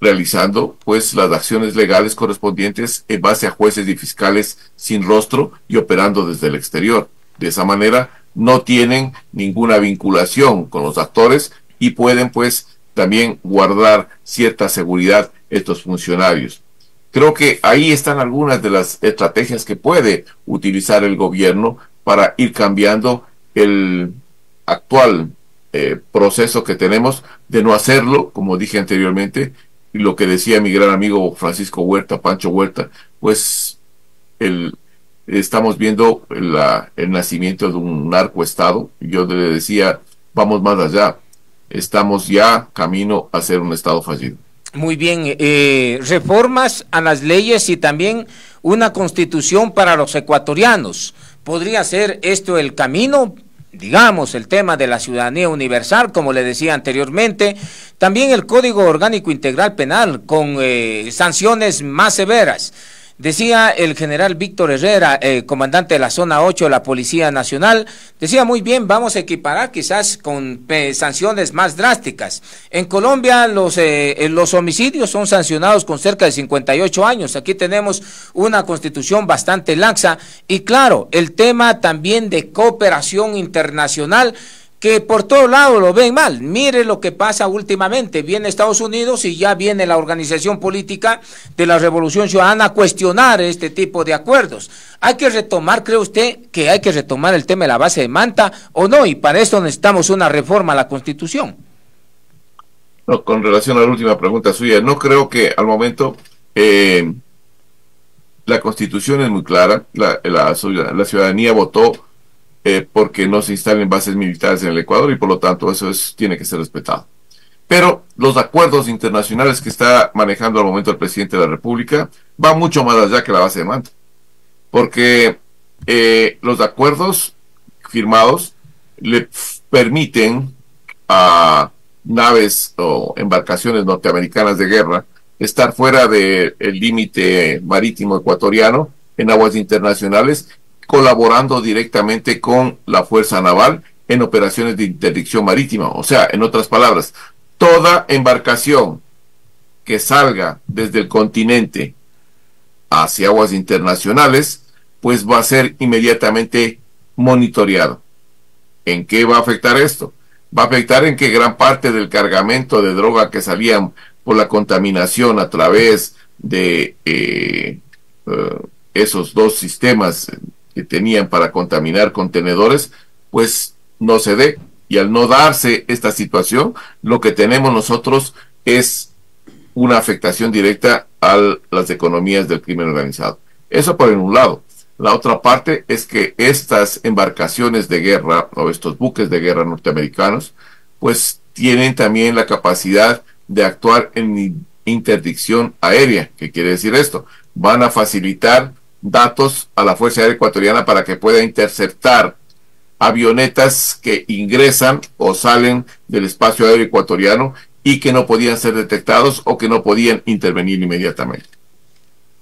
Realizando pues las acciones legales correspondientes en base a jueces y fiscales sin rostro y operando desde el exterior. De esa manera no tienen ninguna vinculación con los actores y pueden pues también guardar cierta seguridad estos funcionarios. Creo que ahí están algunas de las estrategias que puede utilizar el gobierno para ir cambiando el actual eh, proceso que tenemos de no hacerlo, como dije anteriormente, y lo que decía mi gran amigo Francisco Huerta, Pancho Huerta, pues el, estamos viendo el nacimiento de un narcoestado. Yo le decía, vamos más allá, estamos ya camino a ser un estado fallido. Muy bien, eh, reformas a las leyes y también una constitución para los ecuatorianos. ¿Podría ser esto el camino? digamos, el tema de la ciudadanía universal, como le decía anteriormente, también el Código Orgánico Integral Penal con eh, sanciones más severas. Decía el general Víctor Herrera, eh, comandante de la zona 8 de la Policía Nacional, decía muy bien, vamos a equiparar quizás con eh, sanciones más drásticas. En Colombia los, eh, los homicidios son sancionados con cerca de 58 años. Aquí tenemos una constitución bastante laxa y claro, el tema también de cooperación internacional que por todo lado lo ven mal. Mire lo que pasa últimamente. Viene Estados Unidos y ya viene la organización política de la Revolución Ciudadana a cuestionar este tipo de acuerdos. Hay que retomar, ¿cree usted que hay que retomar el tema de la base de Manta o no? Y para eso necesitamos una reforma a la Constitución. No, con relación a la última pregunta suya, no creo que al momento eh, la Constitución es muy clara, la, la ciudadanía votó eh, porque no se instalen bases militares en el Ecuador y por lo tanto eso es, tiene que ser respetado. Pero los acuerdos internacionales que está manejando al momento el presidente de la República van mucho más allá que la base de mando. Porque eh, los acuerdos firmados le permiten a naves o embarcaciones norteamericanas de guerra estar fuera del límite marítimo ecuatoriano en aguas internacionales colaborando directamente con la Fuerza Naval en operaciones de interdicción marítima. O sea, en otras palabras, toda embarcación que salga desde el continente hacia aguas internacionales, pues va a ser inmediatamente monitoreado. ¿En qué va a afectar esto? Va a afectar en que gran parte del cargamento de droga que salían por la contaminación a través de eh, eh, esos dos sistemas que tenían para contaminar contenedores, pues no se dé. Y al no darse esta situación, lo que tenemos nosotros es una afectación directa a las economías del crimen organizado. Eso por un lado. La otra parte es que estas embarcaciones de guerra o estos buques de guerra norteamericanos, pues tienen también la capacidad de actuar en interdicción aérea. ¿Qué quiere decir esto? Van a facilitar datos a la Fuerza Aérea Ecuatoriana para que pueda interceptar avionetas que ingresan o salen del espacio aéreo ecuatoriano y que no podían ser detectados o que no podían intervenir inmediatamente.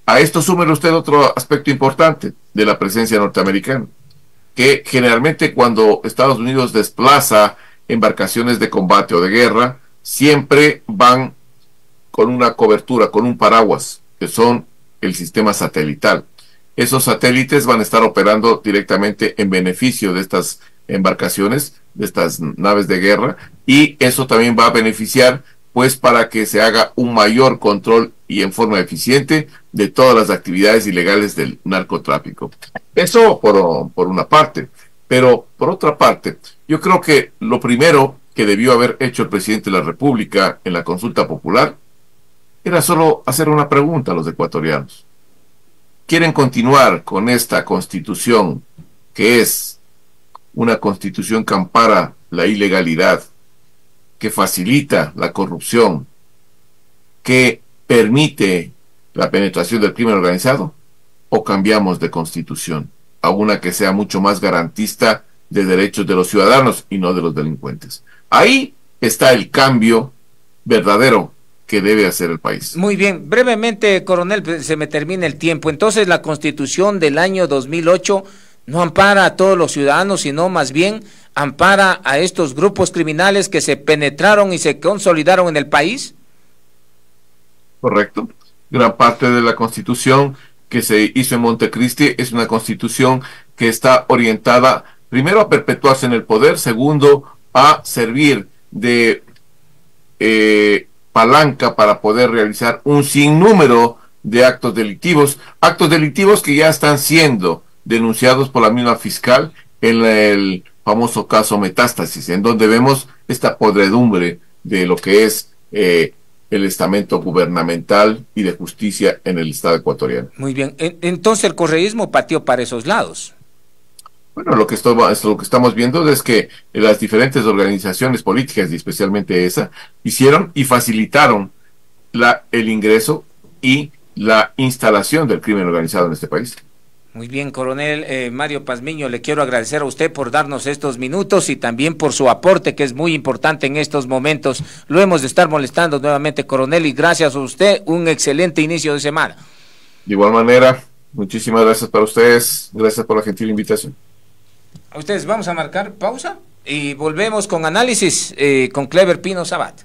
A esto súmele usted otro aspecto importante de la presencia norteamericana, que generalmente cuando Estados Unidos desplaza embarcaciones de combate o de guerra, siempre van con una cobertura, con un paraguas, que son el sistema satelital esos satélites van a estar operando directamente en beneficio de estas embarcaciones, de estas naves de guerra, y eso también va a beneficiar pues para que se haga un mayor control y en forma eficiente de todas las actividades ilegales del narcotráfico. Eso por, por una parte. Pero por otra parte, yo creo que lo primero que debió haber hecho el presidente de la República en la consulta popular era solo hacer una pregunta a los ecuatorianos. ¿Quieren continuar con esta constitución que es una constitución que ampara la ilegalidad, que facilita la corrupción, que permite la penetración del crimen organizado? ¿O cambiamos de constitución a una que sea mucho más garantista de derechos de los ciudadanos y no de los delincuentes? Ahí está el cambio verdadero que debe hacer el país. Muy bien, brevemente, coronel, pues, se me termina el tiempo. Entonces, la constitución del año 2008 no ampara a todos los ciudadanos, sino más bien ampara a estos grupos criminales que se penetraron y se consolidaron en el país. Correcto. Gran parte de la constitución que se hizo en Montecristi es una constitución que está orientada primero a perpetuarse en el poder, segundo a servir de eh, palanca para poder realizar un sinnúmero de actos delictivos, actos delictivos que ya están siendo denunciados por la misma fiscal en el famoso caso Metástasis, en donde vemos esta podredumbre de lo que es eh, el estamento gubernamental y de justicia en el Estado ecuatoriano. Muy bien, entonces el correísmo pateó para esos lados. Bueno, lo que, lo que estamos viendo es que las diferentes organizaciones políticas, y especialmente esa, hicieron y facilitaron la, el ingreso y la instalación del crimen organizado en este país. Muy bien, coronel eh, Mario Pazmiño, le quiero agradecer a usted por darnos estos minutos y también por su aporte, que es muy importante en estos momentos. Lo hemos de estar molestando nuevamente, coronel, y gracias a usted, un excelente inicio de semana. De igual manera, muchísimas gracias para ustedes, gracias por la gentil invitación. A ustedes vamos a marcar pausa y volvemos con análisis eh, con Clever Pino Sabat.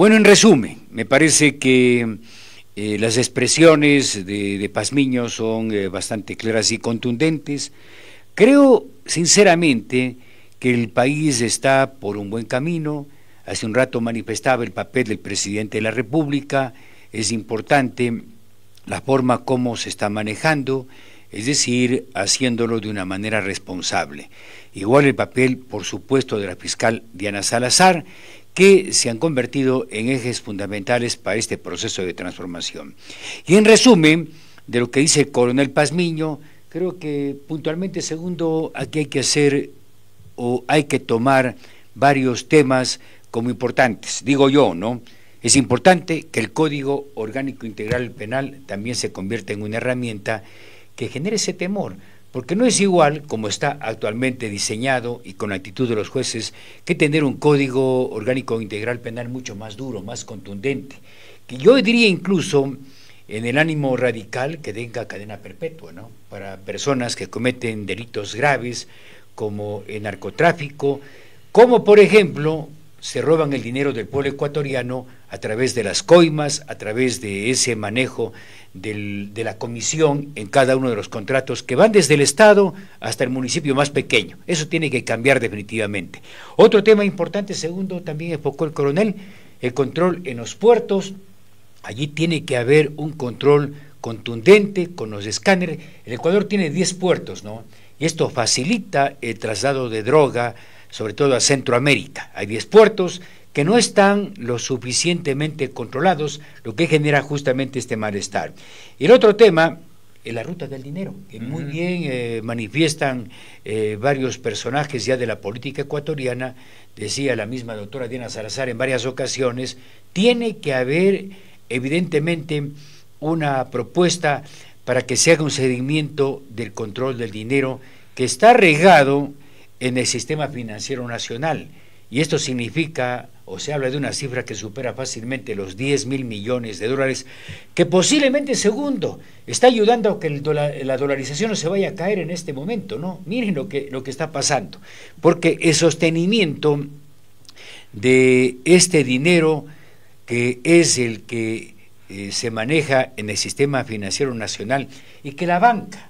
Bueno, en resumen, me parece que eh, las expresiones de, Pazmiño son eh, bastante claras y contundentes. Creo sinceramente que el país está por un buen camino. Hace un rato manifestaba el papel del presidente de la República. Es importante la forma como se está manejando, es decir, haciéndolo de una manera responsable. Igual el papel, por supuesto, de la fiscal Diana Salazar que se han convertido en ejes fundamentales para este proceso de transformación. Y en resumen, de lo que dice el coronel Pazmiño, creo que puntualmente, segundo, aquí hay que hacer o hay que tomar varios temas como importantes, digo yo, ¿no? Es importante que el Código Orgánico Integral Penal también se convierta en una herramienta que genere ese temor, porque no es igual como está actualmente diseñado y con la actitud de los jueces que tener un código orgánico integral penal mucho más duro, más contundente, que yo diría incluso en el ánimo radical que tenga cadena perpetua, ¿no? Para personas que cometen delitos graves como el narcotráfico, como por ejemplo se roban el dinero del pueblo ecuatoriano a través de las coimas, a través de ese manejo de la comisión en cada uno de los contratos que van desde el Estado hasta el municipio más pequeño. Eso tiene que cambiar definitivamente. Otro tema importante, segundo, también enfocó el coronel, el control en los puertos. Allí tiene que haber un control contundente con los escáneres. El Ecuador tiene 10 puertos, ¿no? Y esto facilita el traslado de droga, sobre todo a Centroamérica. Hay 10 puertos que no están lo suficientemente controlados, lo que genera justamente este malestar. Y el otro tema es la ruta del dinero, que muy bien eh, manifiestan eh, varios personajes ya de la política ecuatoriana, decía la misma doctora Diana Salazar en varias ocasiones, tiene que haber evidentemente una propuesta para que se haga un seguimiento del control del dinero que está regado en el sistema financiero nacional. Y esto significa, o se habla de una cifra que supera fácilmente los 10 mil millones de dólares, que posiblemente, segundo, está ayudando a que la dolarización no se vaya a caer en este momento, ¿no? Miren lo que, lo que está pasando, porque el sostenimiento de este dinero, que es el que eh, se maneja en el sistema financiero nacional, y que la banca,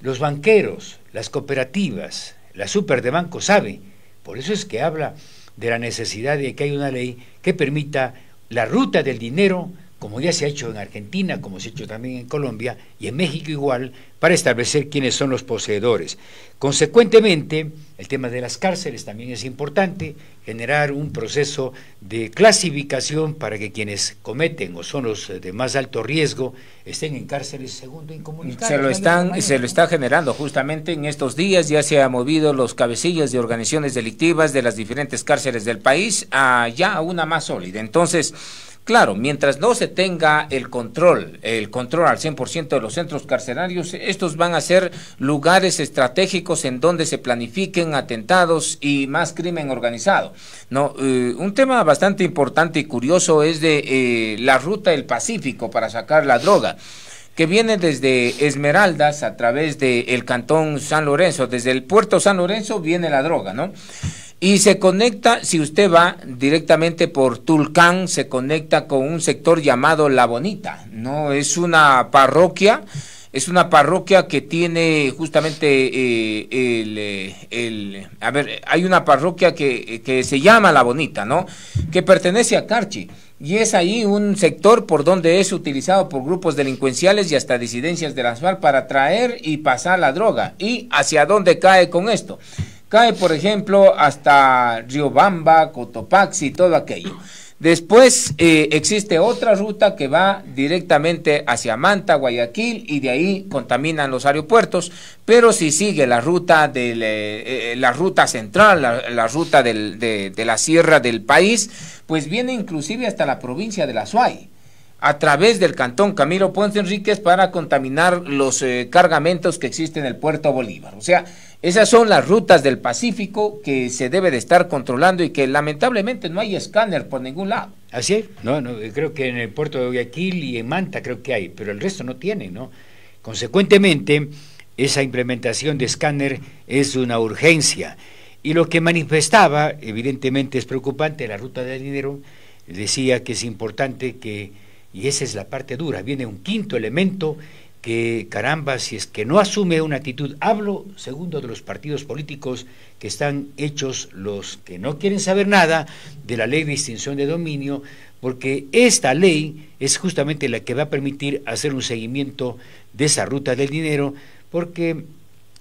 los banqueros, las cooperativas, la super de banco sabe. Por eso es que habla de la necesidad de que haya una ley que permita la ruta del dinero, como ya se ha hecho en Argentina, como se ha hecho también en Colombia y en México igual, para establecer quiénes son los poseedores. Consecuentemente, el tema de las cárceles también es importante, generar un proceso de clasificación para que quienes cometen o son los de más alto riesgo estén en cárceles segundo incomunicados. Se lo están se lo está generando justamente en estos días ya se han movido los cabecillas de organizaciones delictivas de las diferentes cárceles del país a ya una más sólida. Entonces, Claro, mientras no se tenga el control, el control al 100% de los centros carcelarios, estos van a ser lugares estratégicos en donde se planifiquen atentados y más crimen organizado. No, eh, un tema bastante importante y curioso es de eh, la ruta del Pacífico para sacar la droga que viene desde Esmeraldas a través del cantón San Lorenzo, desde el puerto San Lorenzo viene la droga, ¿no? Y se conecta, si usted va directamente por Tulcán, se conecta con un sector llamado La Bonita, ¿no? Es una parroquia, es una parroquia que tiene justamente eh, eh, el, a ver, hay una parroquia que, que, se llama La Bonita, ¿no? Que pertenece a Carchi. Y es ahí un sector por donde es utilizado por grupos delincuenciales y hasta disidencias de las FARC para traer y pasar la droga. ¿Y hacia dónde cae con esto? Cae, por ejemplo, hasta Riobamba, Cotopaxi, todo aquello. Después eh, existe otra ruta que va directamente hacia Manta, Guayaquil y de ahí contaminan los aeropuertos, pero si sigue la ruta de eh, eh, la ruta central, la, ruta de, la sierra del país, pues viene inclusive hasta la provincia de La Suay a través del cantón Camilo Ponce Enríquez para contaminar los cargamentos que existen en el puerto Bolívar. O sea, esas son las rutas del Pacífico que se debe de estar controlando y que lamentablemente no hay escáner por ningún lado. Así es, no, no, creo que en el puerto de Guayaquil y en Manta creo que hay, pero el resto no tiene, ¿no? Consecuentemente, esa implementación de escáner es una urgencia. Y lo que manifestaba, evidentemente es preocupante, la ruta del dinero, decía que es importante que, y esa es la parte dura, viene un quinto elemento que caramba, si es que no asume una actitud, hablo segundo de los partidos políticos que están hechos los que no quieren saber nada de la ley de extinción de dominio, porque esta ley es justamente la que va a permitir hacer un seguimiento de esa ruta del dinero, porque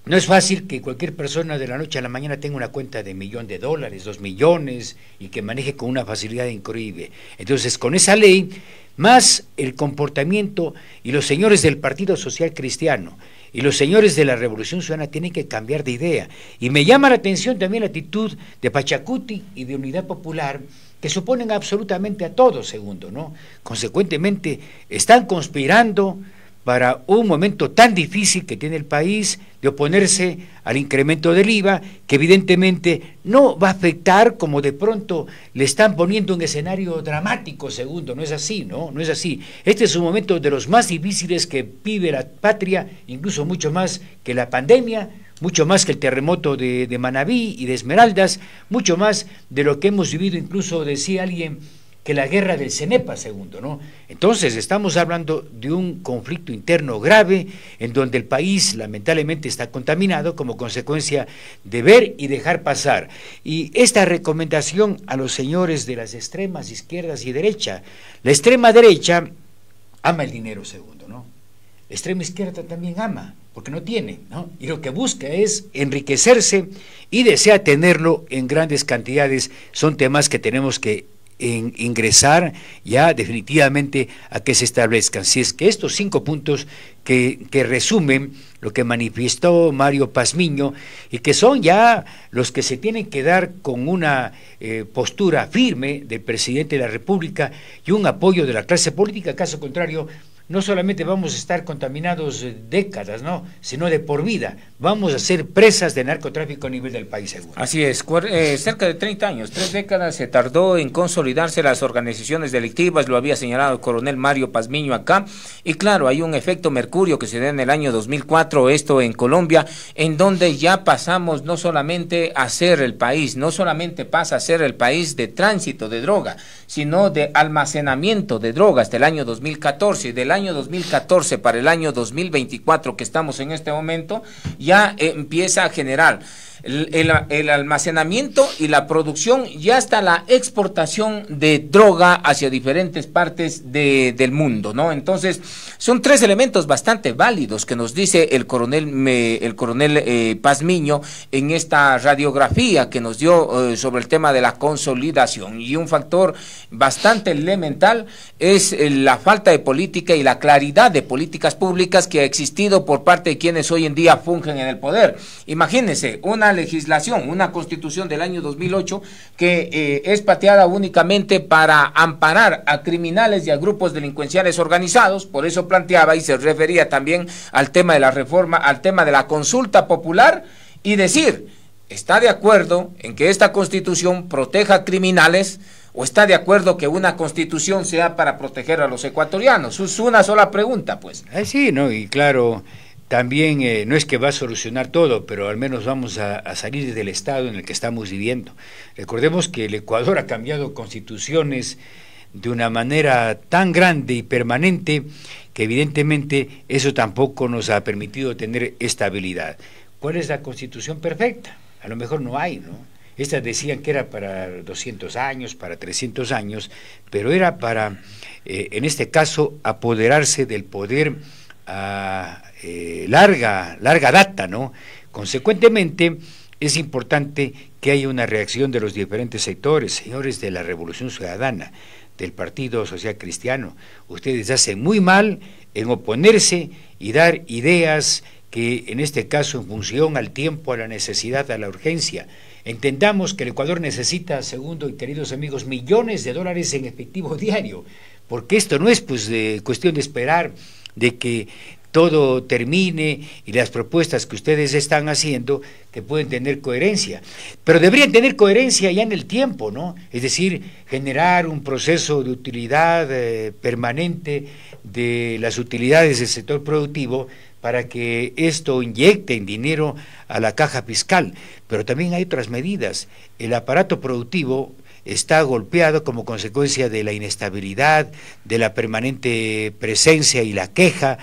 no es fácil que cualquier persona de la noche a la mañana tenga una cuenta de millón de dólares, dos millones, y que maneje con una facilidad increíble. Entonces, con esa ley más el comportamiento y los señores del Partido Social Cristiano y los señores de la Revolución Ciudadana tienen que cambiar de idea. Y me llama la atención también la actitud de Pachacuti y de Unidad Popular, que suponen absolutamente a todos, segundo, ¿no? Consecuentemente, están conspirando para un momento tan difícil que tiene el país de oponerse al incremento del IVA, que evidentemente no va a afectar como de pronto le están poniendo un escenario dramático, segundo, no es así, ¿no? No es así. Este es un momento de los más difíciles que vive la patria, incluso mucho más que la pandemia, mucho más que el terremoto de, de Manabí y de Esmeraldas, mucho más de lo que hemos vivido, incluso decía alguien, que la guerra del Cenepa segundo, ¿no? Entonces estamos hablando de un conflicto interno grave en donde el país lamentablemente está contaminado como consecuencia de ver y dejar pasar. Y esta recomendación a los señores de las extremas izquierdas y derecha, la extrema derecha ama el dinero segundo, ¿no? La extrema izquierda también ama, porque no tiene, ¿no? Y lo que busca es enriquecerse y desea tenerlo en grandes cantidades. Son temas que tenemos que en ingresar ya definitivamente a que se establezcan. Si es que estos cinco puntos que, que, resumen lo que manifestó Mario Pazmiño y que son ya los que se tienen que dar con una eh, postura firme del presidente de la República y un apoyo de la clase política, caso contrario, no solamente vamos a estar contaminados décadas, ¿no? sino de por vida. Vamos a ser presas de narcotráfico a nivel del país seguro. Así es, eh, cerca de 30 años, tres décadas se tardó en consolidarse las organizaciones delictivas, lo había señalado el coronel Mario Pazmiño acá, y claro, hay un efecto mercurio que se da en el año 2004, esto en Colombia, en donde ya pasamos no solamente a ser el país, no solamente pasa a ser el país de tránsito de droga, sino de almacenamiento de drogas del año 2014 y del año 2014 para el año 2024 que estamos en este momento, ya empieza a generar el, almacenamiento y la producción y hasta la exportación de droga hacia diferentes partes del mundo, ¿no? Entonces, son tres elementos bastante válidos que nos dice el coronel, el coronel eh, Pazmiño en esta radiografía que nos dio eh, sobre el tema de la consolidación. Y un factor bastante elemental es eh, la falta de política y la claridad de políticas públicas que ha existido por parte de quienes hoy en día fungen en el poder. Imagínense, una legislación, una constitución del año 2008 que eh, es pateada únicamente para amparar a criminales y a grupos delincuenciales organizados, por eso planteaba y se refería también al tema de la reforma, al tema de la consulta popular y decir, ¿está de acuerdo en que esta constitución proteja a criminales? ¿O está de acuerdo que una constitución sea para proteger a los ecuatorianos? Es una sola pregunta, pues. Eh, sí, no, y claro, también eh, no es que va a solucionar todo, pero al menos vamos a, salir del estado en el que estamos viviendo. Recordemos que el Ecuador ha cambiado constituciones de una manera tan grande y permanente que evidentemente eso tampoco nos ha permitido tener estabilidad. ¿Cuál es la constitución perfecta? A lo mejor no hay, ¿no? Estas decían que era para 200 años, para 300 años, pero era para, eh, en este caso, apoderarse del poder a eh, larga, larga data, ¿no? Consecuentemente, es importante que haya una reacción de los diferentes sectores, señores de la Revolución Ciudadana, del Partido Social Cristiano. Ustedes hacen muy mal en oponerse y dar ideas que, en este caso, en función al tiempo, a la necesidad, a la urgencia, entendamos que el Ecuador necesita, segundo y queridos amigos, millones de dólares en efectivo diario, porque esto no es pues de cuestión de esperar de que todo termine y las propuestas que ustedes están haciendo que pueden tener coherencia, pero deberían tener coherencia ya en el tiempo, ¿no? Es decir, generar un proceso de utilidad eh, permanente de las utilidades del sector productivo para que esto inyecte en dinero a la caja fiscal, pero también hay otras medidas. El aparato productivo está golpeado como consecuencia de la inestabilidad, de la permanente presencia y la queja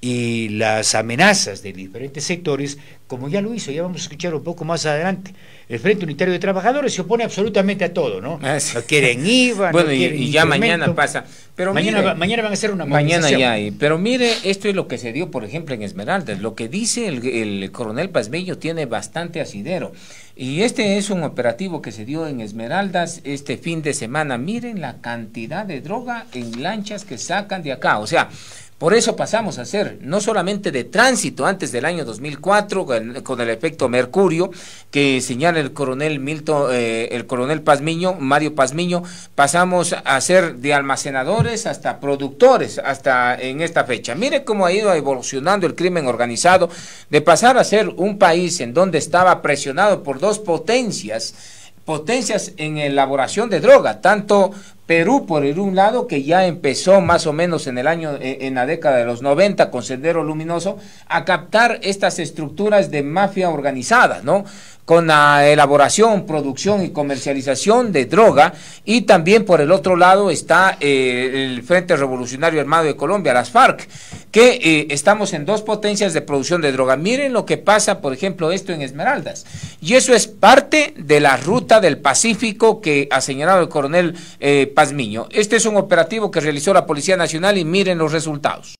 y las amenazas de diferentes sectores, como ya lo hizo, ya vamos a escuchar un poco más adelante. El Frente Unitario de Trabajadores se opone absolutamente a todo, ¿no? Ah, no quieren IVA, bueno, y, ya mañana pasa. Pero mañana, mañana van a hacer una Mañana ya hay. Pero mire, esto es lo que se dio, por ejemplo, en Esmeraldas. Lo que dice el, el coronel Pazmello tiene bastante asidero. Y este es un operativo que se dio en Esmeraldas este fin de semana. Miren la cantidad de droga en lanchas que sacan de acá. O sea, por eso pasamos a ser no solamente de tránsito antes del año 2004 con el efecto Mercurio que señala el coronel Milton, eh, el coronel Pazmiño, Mario Pazmiño, pasamos a ser de almacenadores hasta productores hasta en esta fecha. Mire cómo ha ido evolucionando el crimen organizado de pasar a ser un país en donde estaba presionado por dos potencias potencias en elaboración de droga, tanto Perú, por el un lado, que ya empezó más o menos en el año, eh, en la década de los 90 con Sendero Luminoso, a captar estas estructuras de mafia organizada, ¿no? Con la elaboración, producción y comercialización de droga y también por el otro lado está eh, el Frente Revolucionario Armado de Colombia, las FARC, que eh, estamos en dos potencias de producción de droga. Miren lo que pasa, por ejemplo, esto en Esmeraldas. Y eso es parte de la ruta del Pacífico que ha señalado el coronel eh, Pazmiño. Este es un operativo que realizó la Policía Nacional y miren los resultados.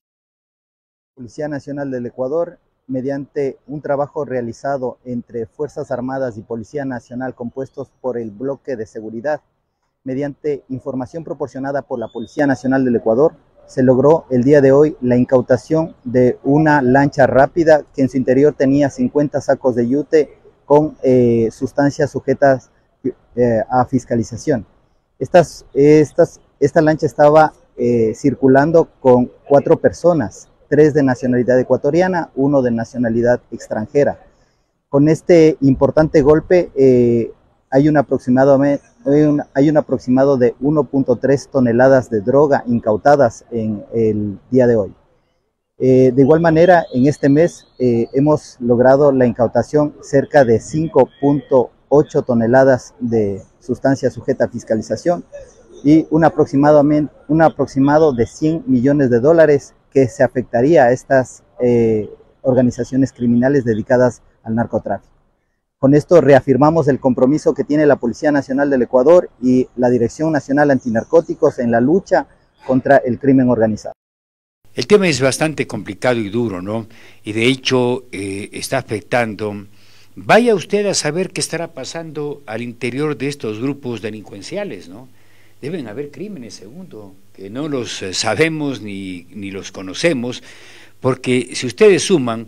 Policía Nacional del Ecuador mediante un trabajo realizado entre Fuerzas Armadas y Policía Nacional compuestos por el bloque de seguridad, mediante información proporcionada por la Policía Nacional del Ecuador, se logró el día de hoy la incautación de una lancha rápida que en su interior tenía 50 sacos de yute con eh, sustancias sujetas eh, a fiscalización. Estas, estas, esta lancha estaba eh, circulando con cuatro personas, tres de nacionalidad ecuatoriana, uno de nacionalidad extranjera. Con este importante golpe eh, hay, un aproximado, hay un aproximado de 1.3 toneladas de droga incautadas en el día de hoy. Eh, de igual manera, en este mes eh, hemos logrado la incautación cerca de 5.8 toneladas de sustancia sujeta a fiscalización y un, un aproximado de 100 millones de dólares que se afectaría a estas eh, organizaciones criminales dedicadas al narcotráfico. Con esto reafirmamos el compromiso que tiene la Policía Nacional del Ecuador y la Dirección Nacional Antinarcóticos en la lucha contra el crimen organizado. El tema es bastante complicado y duro, ¿no? Y de hecho eh, está afectando. Vaya usted a saber qué estará pasando al interior de estos grupos delincuenciales, ¿no? Deben haber crímenes, segundo, que no los eh, sabemos ni, ni los conocemos, porque si ustedes suman,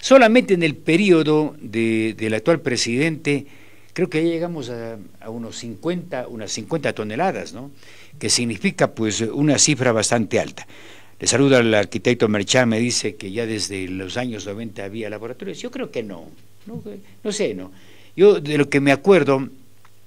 solamente en el periodo de, del actual presidente, creo que ya llegamos a, unos 50, unas 50 toneladas, ¿no? que significa pues una cifra bastante alta. Le saluda al arquitecto Merchán, me dice que ya desde los años 90 había laboratorios. Yo creo que no, no, no sé, no. Yo de lo que me acuerdo,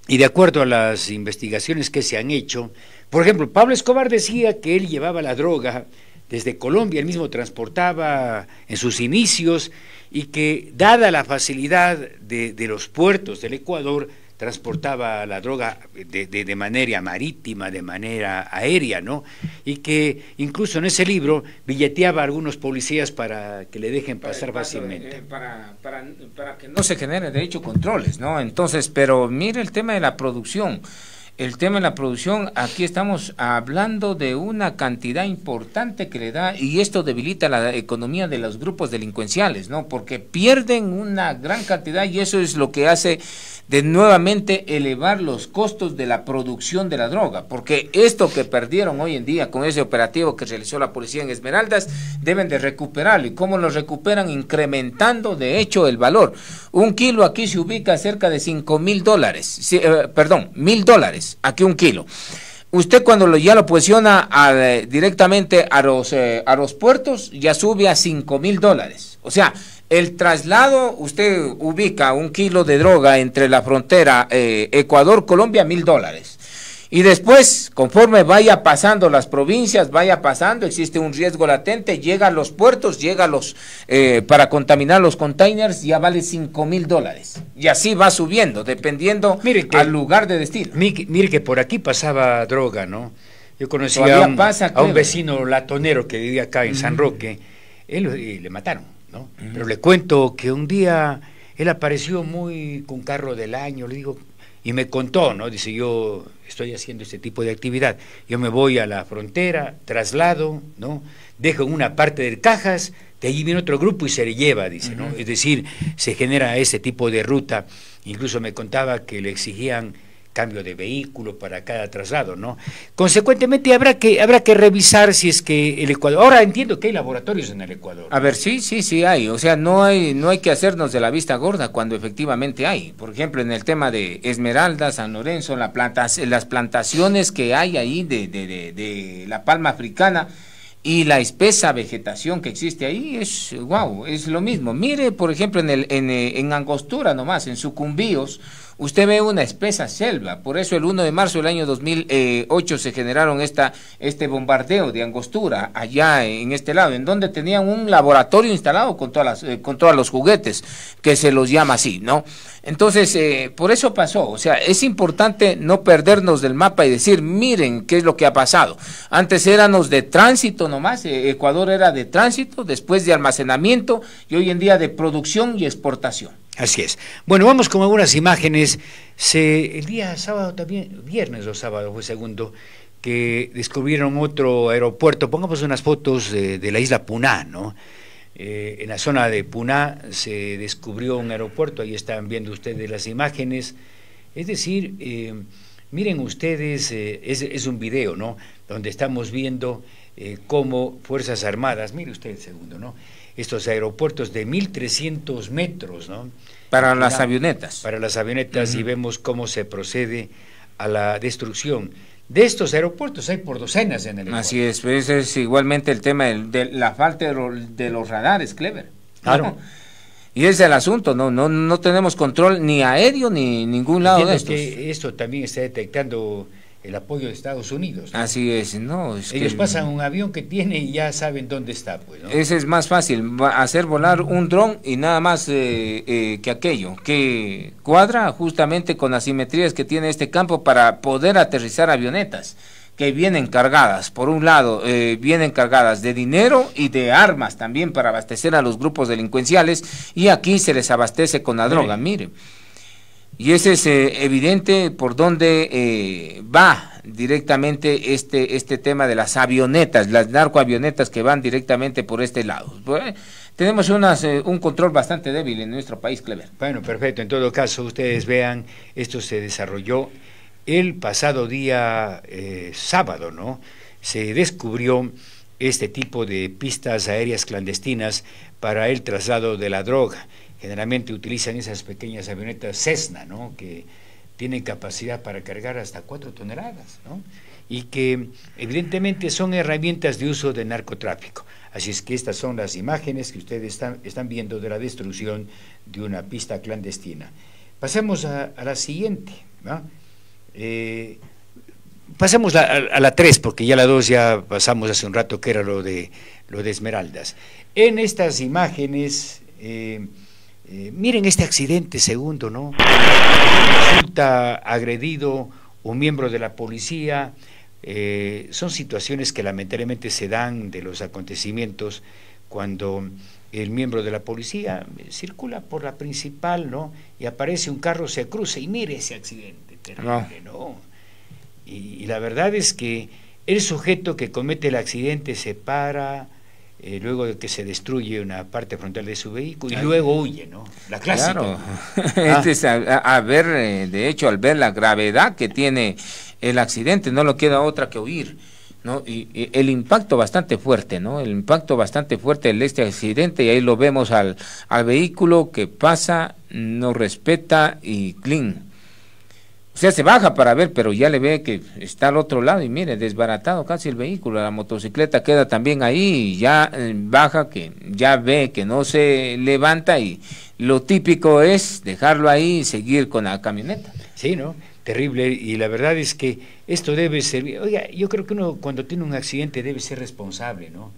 y de acuerdo a las investigaciones que se han hecho, por ejemplo, Pablo Escobar decía que él llevaba la droga desde Colombia, él mismo transportaba en sus inicios y que dada la facilidad de, los puertos del Ecuador, transportaba la droga de, manera marítima, de manera aérea, ¿no? Y que incluso en ese libro billeteaba a algunos policías para que le dejen pasar fácilmente. Eh, para, para, para, que no se generen, de hecho, controles, ¿no? Entonces, pero mire el tema de la producción. El tema de la producción, aquí estamos hablando de una cantidad importante que le da, y esto debilita la economía de los grupos delincuenciales, ¿no? Porque pierden una gran cantidad y eso es lo que hace de nuevamente elevar los costos de la producción de la droga, porque esto que perdieron hoy en día con ese operativo que realizó la policía en Esmeraldas, deben de recuperarlo. ¿Y cómo lo recuperan? Incrementando de hecho el valor. Un kilo aquí se ubica cerca de 5 mil dólares, eh, perdón, mil dólares, aquí un kilo. Usted cuando lo, ya lo posiciona eh, directamente a los, eh, a los puertos, ya sube a 5 mil dólares. O sea, el traslado, usted ubica un kilo de droga entre la frontera eh, Ecuador-Colombia, mil dólares. Y después, conforme vaya pasando las provincias, vaya pasando, existe un riesgo latente, llega a los puertos, llega a los, eh, para contaminar los containers, ya vale cinco mil dólares. Y así va subiendo, dependiendo mire al lugar de destino. Mire, que por aquí pasaba droga, ¿no? Yo conocí a un, a un, vecino latonero que vivía acá en San Roque, él le mataron pero le cuento que un día él apareció muy con carro del año, le digo, y me contó, ¿no? Dice, yo estoy haciendo este tipo de actividad. Yo me voy a la frontera, traslado, ¿no? Dejo una parte de cajas, de allí viene otro grupo y se le lleva, dice, ¿no? Es decir, se genera ese tipo de ruta. Incluso me contaba que le exigían cambio de vehículo para cada traslado, ¿no? Consecuentemente habrá que habrá que revisar si es que el Ecuador. Ahora entiendo que hay laboratorios en el Ecuador. A ver, sí, sí, sí hay. O sea, no hay no hay que hacernos de la vista gorda cuando efectivamente hay. Por ejemplo, en el tema de Esmeralda, San Lorenzo, la las plantaciones que hay ahí de, de, de, la palma africana y la espesa vegetación que existe ahí es wow, es lo mismo. Mire, por ejemplo, en el en, en Angostura nomás, en Sucumbíos usted ve una espesa selva. Por eso el 1 de marzo del año 2008 se generaron esta, este bombardeo de angostura allá en este lado, en donde tenían un laboratorio instalado con, todas las, eh, con todos los juguetes, que se los llama así, ¿no? Entonces, eh, por eso pasó. O sea, es importante no perdernos del mapa y decir, miren qué es lo que ha pasado. Antes éramos de tránsito nomás, eh, Ecuador era de tránsito, después de almacenamiento y hoy en día de producción y exportación. Así es. Bueno, vamos con algunas imágenes. Se, el día sábado también, viernes o sábado fue segundo, que descubrieron otro aeropuerto. Pongamos unas fotos de, la isla Puná, ¿no? Eh, en la zona de Puná se descubrió un aeropuerto, ahí están viendo ustedes las imágenes. Es decir, eh, miren ustedes, eh, es, un video, ¿no? Donde estamos viendo cómo Fuerzas Armadas, mire usted el segundo, ¿no? Estos aeropuertos de 1.300 metros, ¿no? Para las avionetas. Para las avionetas y vemos cómo se procede a la destrucción de estos aeropuertos, hay por docenas en el Así es, pues es igualmente el tema de, la falta de, los radares, Clever. Claro. Y es el asunto, no, no, no tenemos control ni aéreo ni ningún lado de estos. que esto también está detectando el apoyo de Estados Unidos. Así es, no. Ellos pasan un avión que tiene y ya saben dónde está, pues. Ese es más fácil, hacer volar un dron y nada más eh, eh, que aquello, que cuadra justamente con las simetrías que tiene este campo para poder aterrizar avionetas que vienen cargadas, por un lado, eh, vienen cargadas de dinero y de armas también para abastecer a los grupos delincuenciales y aquí se les abastece con la droga, mire. Y ese es eh, evidente por dónde eh, va directamente este, este tema de las avionetas, las narcoavionetas que van directamente por este lado. tenemos unas, eh, un control bastante débil en nuestro país, Clever. Bueno, perfecto. En todo caso, ustedes vean, esto se desarrolló el pasado día sábado, ¿no? Se descubrió este tipo de pistas aéreas clandestinas para el traslado de la droga generalmente utilizan esas pequeñas avionetas Cessna, ¿no? que tienen capacidad para cargar hasta cuatro toneladas, ¿no? y que evidentemente son herramientas de uso de narcotráfico. Así es que estas son las imágenes que ustedes están, viendo de la destrucción de una pista clandestina. Pasemos a, la siguiente. ¿no? Eh, pasemos a, la 3, porque ya la 2 ya pasamos hace un rato, que era lo de, lo de Esmeraldas. En estas imágenes... Eh, eh, miren este accidente segundo, ¿no? Resulta agredido un miembro de la policía. Eh, son situaciones que lamentablemente se dan de los acontecimientos cuando el miembro de la policía circula por la principal, ¿no? Y aparece un carro, se cruza y mire ese accidente terrible, ¿no? y la verdad es que el sujeto que comete el accidente se para, eh, luego de que se destruye una parte frontal de su vehículo y luego huye, ¿no? La clásica. Claro. Este es a, ver, eh, de hecho, al ver la gravedad que tiene el accidente, no lo queda otra que huir. ¿no? Y, el impacto bastante fuerte, ¿no? El impacto bastante fuerte de este accidente y ahí lo vemos al, al vehículo que pasa, no respeta y clean o sea, se baja para ver, pero ya le ve que está al otro lado y mire, desbaratado casi el vehículo, la motocicleta queda también ahí, y ya eh, baja, que ya ve que no se levanta y lo típico es dejarlo ahí y seguir con la camioneta. Sí, ¿no? Terrible, y la verdad es que esto debe ser, oiga, yo creo que uno cuando tiene un accidente debe ser responsable, ¿no?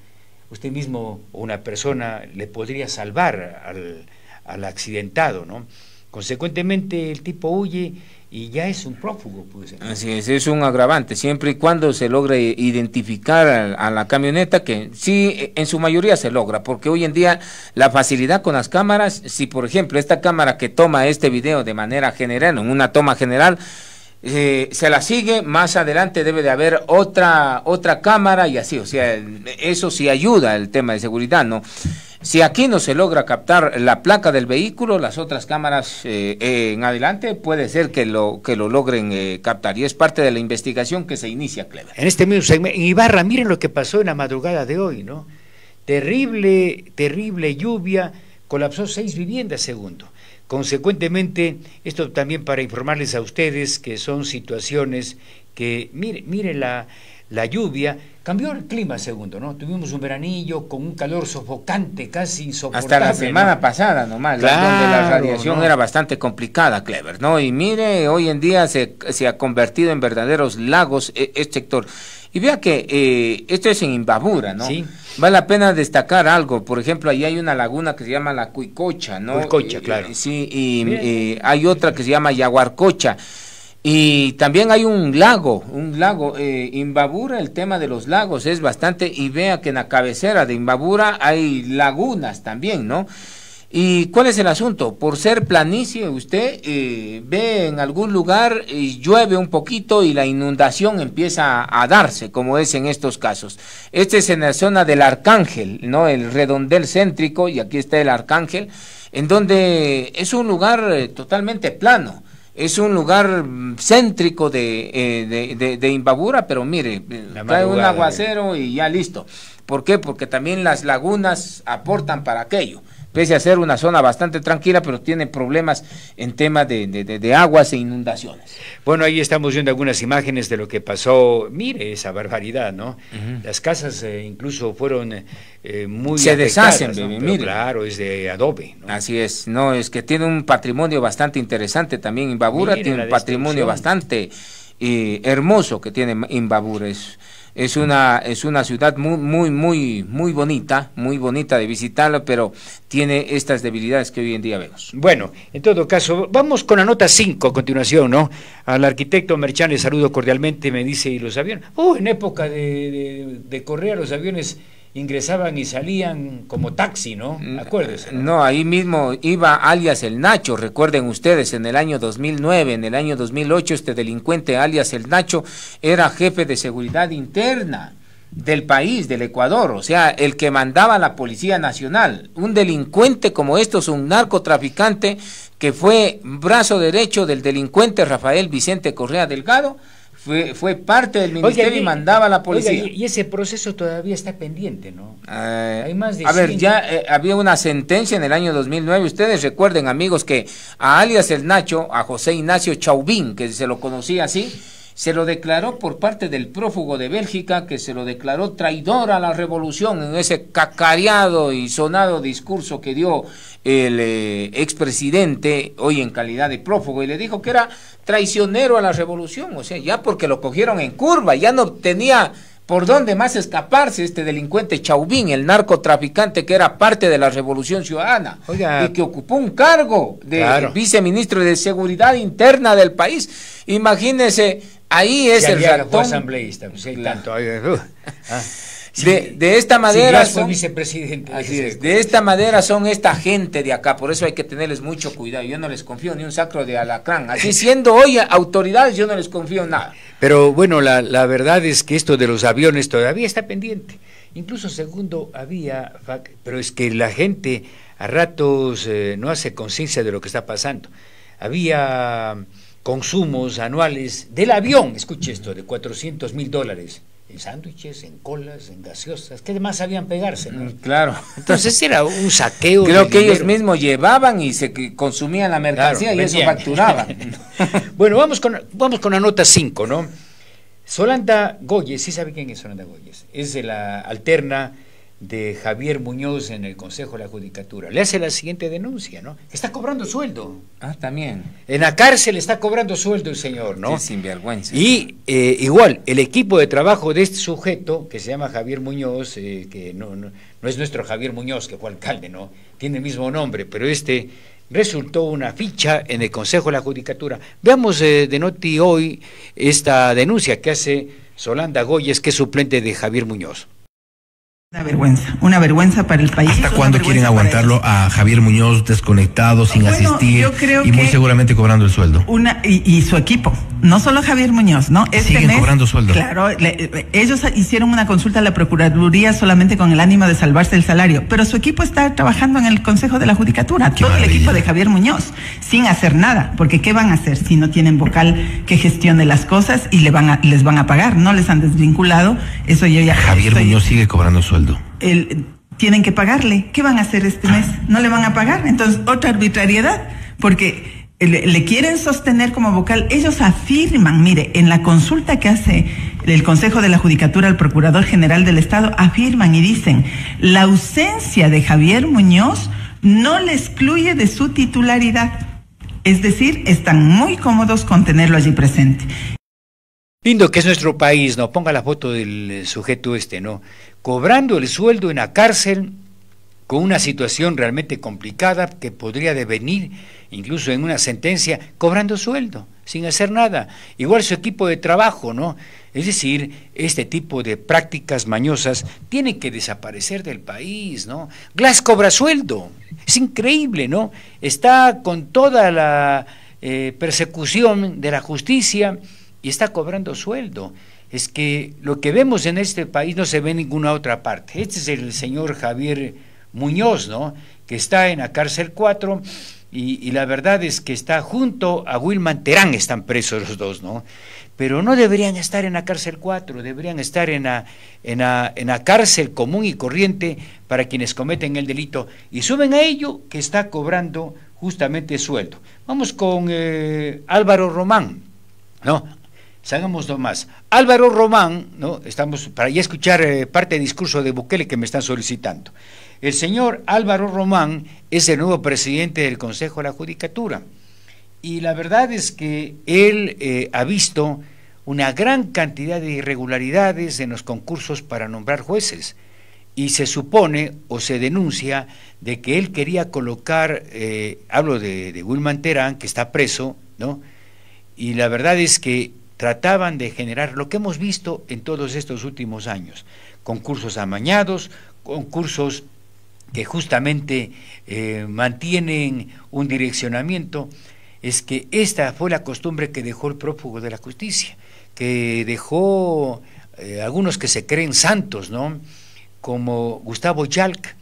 Usted mismo o una persona le podría salvar al, al accidentado, ¿no? Consecuentemente el tipo huye y ya es un prófugo. Pues, Así es, es un agravante, siempre y cuando se logre identificar a, la camioneta, que sí, en su mayoría se logra, porque hoy en día la facilidad con las cámaras, si por ejemplo esta cámara que toma este video de manera general, en una toma general, eh, se la sigue, más adelante debe de haber otra, otra cámara y así, o sea, eso sí ayuda el tema de seguridad, ¿no? Si aquí no se logra captar la placa del vehículo, las otras cámaras eh, en adelante puede ser que lo que lo logren eh, captar y es parte de la investigación que se inicia, Clever. En este mismo segmento, en Ibarra, miren lo que pasó en la madrugada de hoy, ¿no? Terrible, terrible lluvia, colapsó seis viviendas segundo. Consecuentemente, esto también para informarles a ustedes que son situaciones que, mire, mire la, la lluvia, cambió el clima segundo, ¿no? Tuvimos un veranillo con un calor sofocante, casi insoportable. Hasta la semana pasada nomás, donde la radiación era bastante complicada, Clever, ¿no? Y mire, hoy en día se, se ha convertido en verdaderos lagos e, este sector. Y vea que eh, esto es en Imbabura, ¿no? Sí. Vale la pena destacar algo. Por ejemplo, ahí hay una laguna que se llama la Cuicocha, ¿no? Cuicocha, eh, claro. sí, y hay otra que se llama Yaguarcocha. Y también hay un lago, un lago, eh, Imbabura, el tema de los lagos es bastante, y vea que en la cabecera de Imbabura hay lagunas también, ¿no? ¿Y cuál es el asunto? Por ser planicie, usted eh, ve en algún lugar y llueve un poquito y la inundación empieza a, darse, como es en estos casos. Este es en la zona del Arcángel, ¿no? El redondel céntrico, y aquí está el Arcángel, en donde es un lugar eh, totalmente plano es un lugar céntrico de, eh, de, de, Imbabura, pero mire, cae un aguacero y ya listo. ¿Por qué? Porque también las lagunas aportan para aquello pese a ser una zona bastante tranquila, pero tiene problemas en tema de, de, aguas e inundaciones. Bueno, ahí estamos viendo algunas imágenes de lo que pasó. Mire esa barbaridad, ¿no? Las casas eh, incluso fueron eh, muy. Se deshacen, mire. Claro, es de adobe. Así es, no, es que tiene un patrimonio bastante interesante también. Imbabura tiene un patrimonio bastante eh, hermoso que tiene Imbabura. Es, es una, es una ciudad muy, muy, muy, muy bonita, muy bonita de visitarla, pero tiene estas debilidades que hoy en día vemos. Bueno, en todo caso, vamos con la nota 5 a continuación, ¿no? Al arquitecto Merchan le saludo cordialmente, me dice, ¿y los aviones? Oh, en época de, de, de correr los aviones ingresaban y salían como taxi, ¿no? Mm, Acuérdese. ¿no? ahí mismo iba alias el Nacho, recuerden ustedes, en el año 2009, en el año 2008, este delincuente alias el Nacho era jefe de seguridad interna del país, del Ecuador, o sea, el que mandaba la Policía Nacional. Un delincuente como estos, un narcotraficante que fue brazo derecho del delincuente Rafael Vicente Correa Delgado, fue, fue parte del ministerio y, mandaba a la policía. y, ese proceso todavía está pendiente, ¿no? Eh, Hay más de a ver, ya eh, había una sentencia en el año 2009. Ustedes recuerden, amigos, que a alias el Nacho, a José Ignacio Chauvin, que se lo conocía así, se lo declaró por parte del prófugo de Bélgica, que se lo declaró traidor a la revolución en ese cacareado y sonado discurso que dio el eh, expresidente, hoy en calidad de prófugo, y le dijo que era traicionero a la revolución, o sea, ya porque lo cogieron en curva, ya no tenía por dónde más escaparse este delincuente Chauvin, el narcotraficante que era parte de la revolución ciudadana y que ocupó un cargo de viceministro de seguridad interna del país. Imagínese Ahí es el ratón. asambleísta, pues, tanto. Uh, ah. de, esta manera son, vicepresidente. de esta manera son esta gente de acá, por eso hay que tenerles mucho cuidado. Yo no les confío ni un sacro de alacrán. Así siendo hoy autoridades, yo no les confío nada. Pero bueno, la, la verdad es que esto de los aviones todavía está pendiente. Incluso segundo había, pero es que la gente a ratos eh, no hace conciencia de lo que está pasando. Había consumos anuales del avión, escuche esto, de 400 mil dólares en sándwiches, en colas, en gaseosas, que además sabían pegarse. Mm, claro. Entonces era un saqueo. Creo que ellos mismos llevaban y se consumían la mercancía y eso facturaban. bueno, vamos con, vamos con la nota 5, ¿no? Solanda Goyes, ¿sí sabe quién es Solanda Goyes? Es de la alterna de Javier Muñoz en el Consejo de la Judicatura. Le hace la siguiente denuncia, ¿no? Está cobrando sueldo. Ah, también. En la cárcel está cobrando sueldo el señor, ¿no? Sí, sin vergüenza. Y eh, igual, el equipo de trabajo de este sujeto, que se llama Javier Muñoz, eh, que no, no, es nuestro Javier Muñoz, que fue alcalde, ¿no? Tiene el mismo nombre, pero este resultó una ficha en el Consejo de la Judicatura. Veamos eh, de noti hoy esta denuncia que hace Solanda Goyes, que es suplente de Javier Muñoz. Una vergüenza, una vergüenza para el país. ¿Hasta cuándo quieren aguantarlo a Javier Muñoz desconectado, sin asistir y muy seguramente cobrando el sueldo? Una y, su equipo, no solo Javier Muñoz, ¿no? Este Siguen cobrando sueldo. Claro, ellos hicieron una consulta a la Procuraduría solamente con el ánimo de salvarse el salario, pero su equipo está trabajando en el Consejo de la Judicatura, todo el equipo de Javier Muñoz, sin hacer nada, porque ¿qué van a hacer si no tienen vocal que gestione las cosas y le van a, les van a pagar? No les han desvinculado, eso yo ya... Javier Muñoz sigue cobrando sueldo el, tienen que pagarle. ¿Qué van a hacer este mes? ¿No le van a pagar? Entonces, otra arbitrariedad, porque le, quieren sostener como vocal. Ellos afirman, mire, en la consulta que hace el Consejo de la Judicatura, el Procurador General del Estado, afirman y dicen, la ausencia de Javier Muñoz no le excluye de su titularidad. Es decir, están muy cómodos con tenerlo allí presente. Lindo que es nuestro país, ¿no? Ponga la foto del sujeto este, ¿no? Cobrando el sueldo en la cárcel con una situación realmente complicada que podría devenir incluso en una sentencia, cobrando sueldo, sin hacer nada. Igual su equipo de trabajo, ¿no? Es decir, este tipo de prácticas mañosas tienen que desaparecer del país, ¿no? Glass cobra sueldo, es increíble, ¿no? Está con toda la eh, persecución de la justicia y está cobrando sueldo. Es que lo que vemos en este país no se ve en ninguna otra parte. Este es el señor Javier Muñoz, ¿no? Que está en la cárcel 4 y, la verdad es que está junto a Wilman Terán, están presos los dos, ¿no? Pero no deberían estar en la cárcel 4, deberían estar en la, en, la, en la cárcel común y corriente para quienes cometen el delito y suben a ello que está cobrando justamente sueldo. Vamos con eh, Álvaro Román, ¿no? Hagamos más. Álvaro Román, ¿no? Estamos para ya escuchar eh, parte del discurso de Bukele que me están solicitando. El señor Álvaro Román es el nuevo presidente del Consejo de la Judicatura. Y la verdad es que él eh, ha visto una gran cantidad de irregularidades en los concursos para nombrar jueces. Y se supone o se denuncia de que él quería colocar, eh, hablo de, de Wilman Terán, que está preso, ¿no? Y la verdad es que trataban de generar lo que hemos visto en todos estos últimos años, concursos amañados, concursos que justamente eh, mantienen un direccionamiento, es que esta fue la costumbre que dejó el prófugo de la justicia, que dejó eh, algunos que se creen santos, ¿no? Como Gustavo Yalc,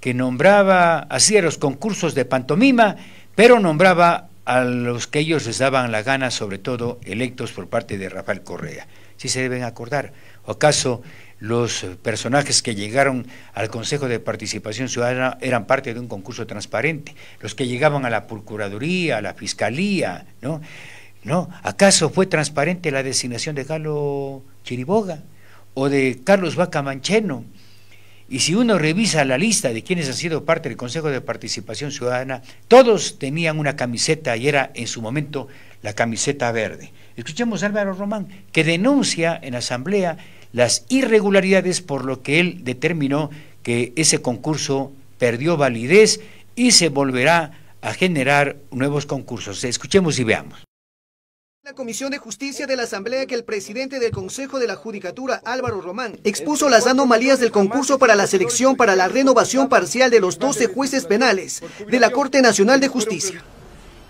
que nombraba, hacía los concursos de pantomima, pero nombraba a los que ellos les daban la gana, sobre todo electos por parte de Rafael Correa. Si se deben acordar. ¿O acaso los personajes que llegaron al Consejo de Participación Ciudadana eran parte de un concurso transparente? Los que llegaban a la Procuraduría, a la Fiscalía, ¿no? ¿Acaso fue transparente la designación de Galo Chiriboga o de Carlos Vaca Mancheno? Y si uno revisa la lista de quienes han sido parte del Consejo de Participación Ciudadana, todos tenían una camiseta y era en su momento la camiseta verde. Escuchemos a Álvaro Román, que denuncia en Asamblea las irregularidades por lo que él determinó que ese concurso perdió validez y se volverá a generar nuevos concursos. Escuchemos y veamos. La Comisión de Justicia de la Asamblea que el presidente del Consejo de la Judicatura, Álvaro Román, expuso las anomalías del concurso para la selección para la renovación parcial de los 12 jueces penales de la Corte Nacional de Justicia.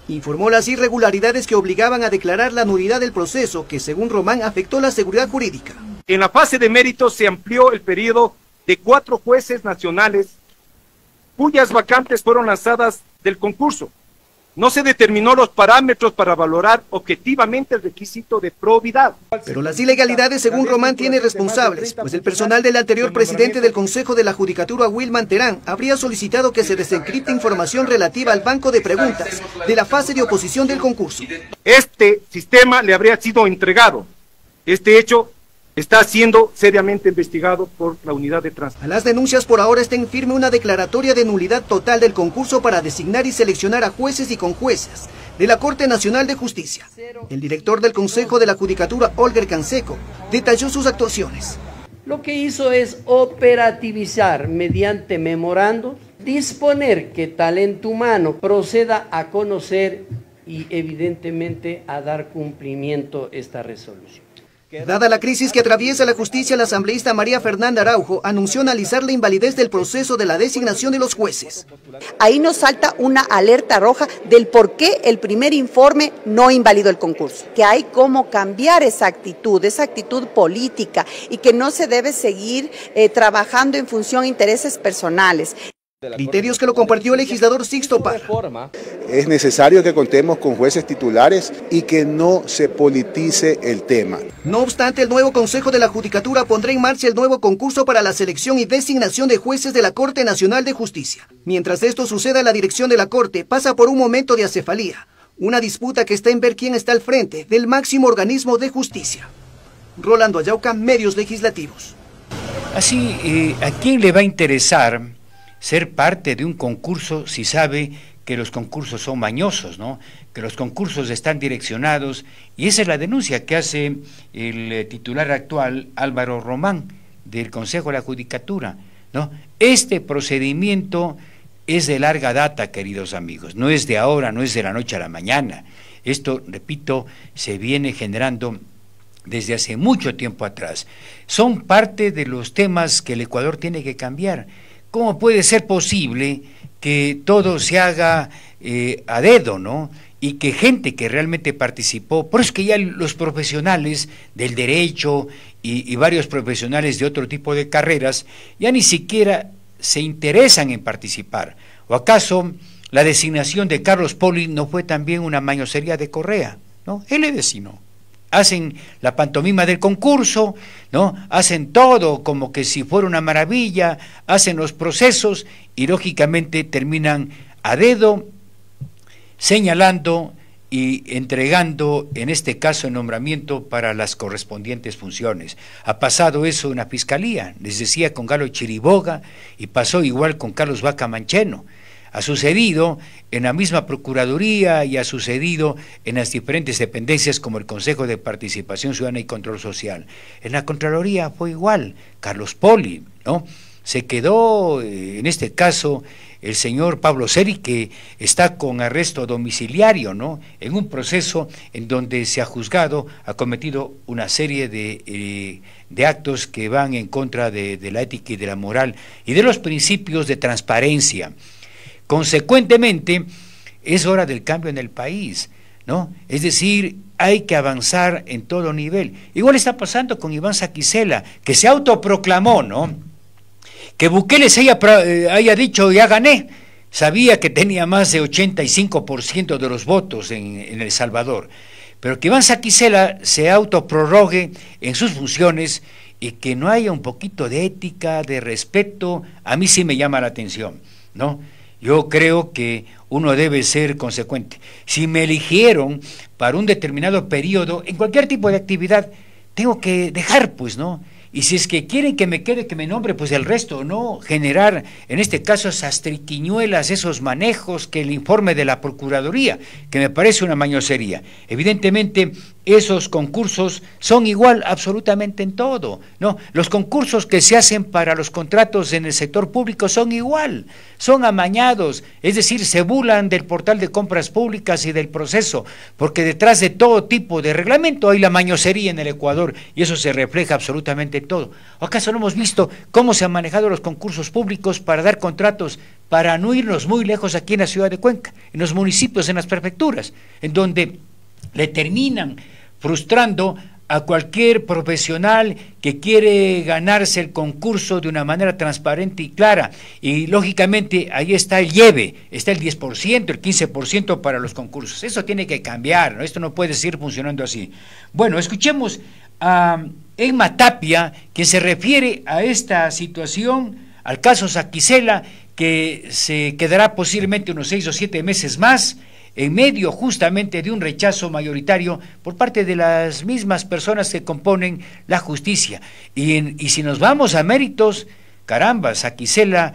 Informó las irregularidades que obligaban a declarar la nulidad del proceso que, según Román, afectó la seguridad jurídica. En la fase de méritos se amplió el periodo de cuatro jueces nacionales cuyas vacantes fueron lanzadas del concurso no se determinó los parámetros para valorar objetivamente el requisito de probidad. Pero las ilegalidades, según Román, tiene responsables, pues el personal del anterior presidente del Consejo de la Judicatura, Wilman Terán, habría solicitado que se desencripte información relativa al banco de preguntas de la fase de oposición del concurso. Este sistema le habría sido entregado. Este hecho está siendo seriamente investigado por la unidad de tránsito. A las denuncias por ahora está en firme una declaratoria de nulidad total del concurso para designar y seleccionar a jueces y conjueces de la Corte Nacional de Justicia. El director del Consejo de la Judicatura, Olger Canseco, detalló sus actuaciones. Lo que hizo es operativizar mediante memorando, disponer que talento humano proceda a conocer y evidentemente a dar cumplimiento a esta resolución. Dada la crisis que atraviesa la justicia, la asambleísta María Fernanda Araujo anunció analizar la invalidez del proceso de la designación de los jueces. Ahí nos salta una alerta roja del por qué el primer informe no invalidó el concurso. Que hay cómo cambiar esa actitud, esa actitud política y que no se debe seguir eh, trabajando en función de intereses personales. Criterios que lo compartió el legislador Sixto Parra. Es necesario que contemos con jueces titulares y que no se politice el tema. No obstante, el nuevo Consejo de la Judicatura pondrá en marcha el nuevo concurso para la selección y designación de jueces de la Corte Nacional de Justicia. Mientras esto suceda, la dirección de la Corte pasa por un momento de acefalía, una disputa que está en ver quién está al frente del máximo organismo de justicia. Rolando Ayauca, Medios Legislativos. Así, eh, ¿a quién le va a interesar ser parte de un concurso si sabe que los concursos son mañosos, ¿no? que los concursos están direccionados, y esa es la denuncia que hace el eh, titular actual Álvaro Román del Consejo de la Judicatura. ¿no? Este procedimiento es de larga data, queridos amigos, no es de ahora, no es de la noche a la mañana. Esto, repito, se viene generando desde hace mucho tiempo atrás. Son parte de los temas que el Ecuador tiene que cambiar. ¿Cómo puede ser posible que todo se haga eh, a dedo, ¿no? Y que gente que realmente participó, por eso es que ya los profesionales del derecho y, varios profesionales de otro tipo de carreras ya ni siquiera se interesan en participar. ¿O acaso la designación de Carlos Poli no fue también una mañosería de Correa? ¿no? Él le designó hacen la pantomima del concurso, ¿no? Hacen todo como que si fuera una maravilla, hacen los procesos y lógicamente terminan a dedo señalando y entregando, en este caso, el nombramiento para las correspondientes funciones. Ha pasado eso en la Fiscalía, les decía con Galo Chiriboga, y pasó igual con Carlos Vaca Mancheno ha sucedido en la misma Procuraduría y ha sucedido en las diferentes dependencias como el Consejo de Participación Ciudadana y Control Social. En la Contraloría fue igual, Carlos Poli, ¿no? Se quedó, eh, en este caso, el señor Pablo Seri, que está con arresto domiciliario, ¿no? En un proceso en donde se ha juzgado, ha cometido una serie de, eh, de actos que van en contra de, de la ética y de la moral y de los principios de transparencia. Consecuentemente, es hora del cambio en el país, ¿no? Es decir, hay que avanzar en todo nivel. Igual está pasando con Iván Saquicela, que se autoproclamó, ¿no? Que Bukele se haya, eh, dicho, ya gané. Sabía que tenía más de 85% de los votos en, en, El Salvador. Pero que Iván Saquicela se autoprorrogue en sus funciones y que no haya un poquito de ética, de respeto, a mí sí me llama la atención, ¿no? Yo creo que uno debe ser consecuente. Si me eligieron para un determinado periodo, en cualquier tipo de actividad, tengo que dejar, pues, ¿no? Y si es que quieren que me quede, que me nombre, pues el resto, no generar, en este caso, esas triquiñuelas, esos manejos, que el informe de la Procuraduría, que me parece una mañosería. Evidentemente, esos concursos son igual absolutamente en todo, ¿no? Los concursos que se hacen para los contratos en el sector público son igual, son amañados, es decir, se bulan del portal de compras públicas y del proceso, porque detrás de todo tipo de reglamento hay la mañosería en el Ecuador y eso se refleja absolutamente en todo. ¿Acaso no hemos visto cómo se han manejado los concursos públicos para dar contratos para no irnos muy lejos aquí en la ciudad de Cuenca, en los municipios, en las prefecturas, en donde le terminan frustrando a cualquier profesional que quiere ganarse el concurso de una manera transparente y clara. Y lógicamente ahí está el lleve, está el 10%, el 15% para los concursos. Eso tiene que cambiar, ¿no? esto no puede seguir funcionando así. Bueno, escuchemos a Emma Tapia, que se refiere a esta situación, al caso Saquicela, que se quedará posiblemente unos seis o siete meses más en medio justamente de un rechazo mayoritario por parte de las mismas personas que componen la justicia. Y, si nos vamos a méritos, caramba, Saquicela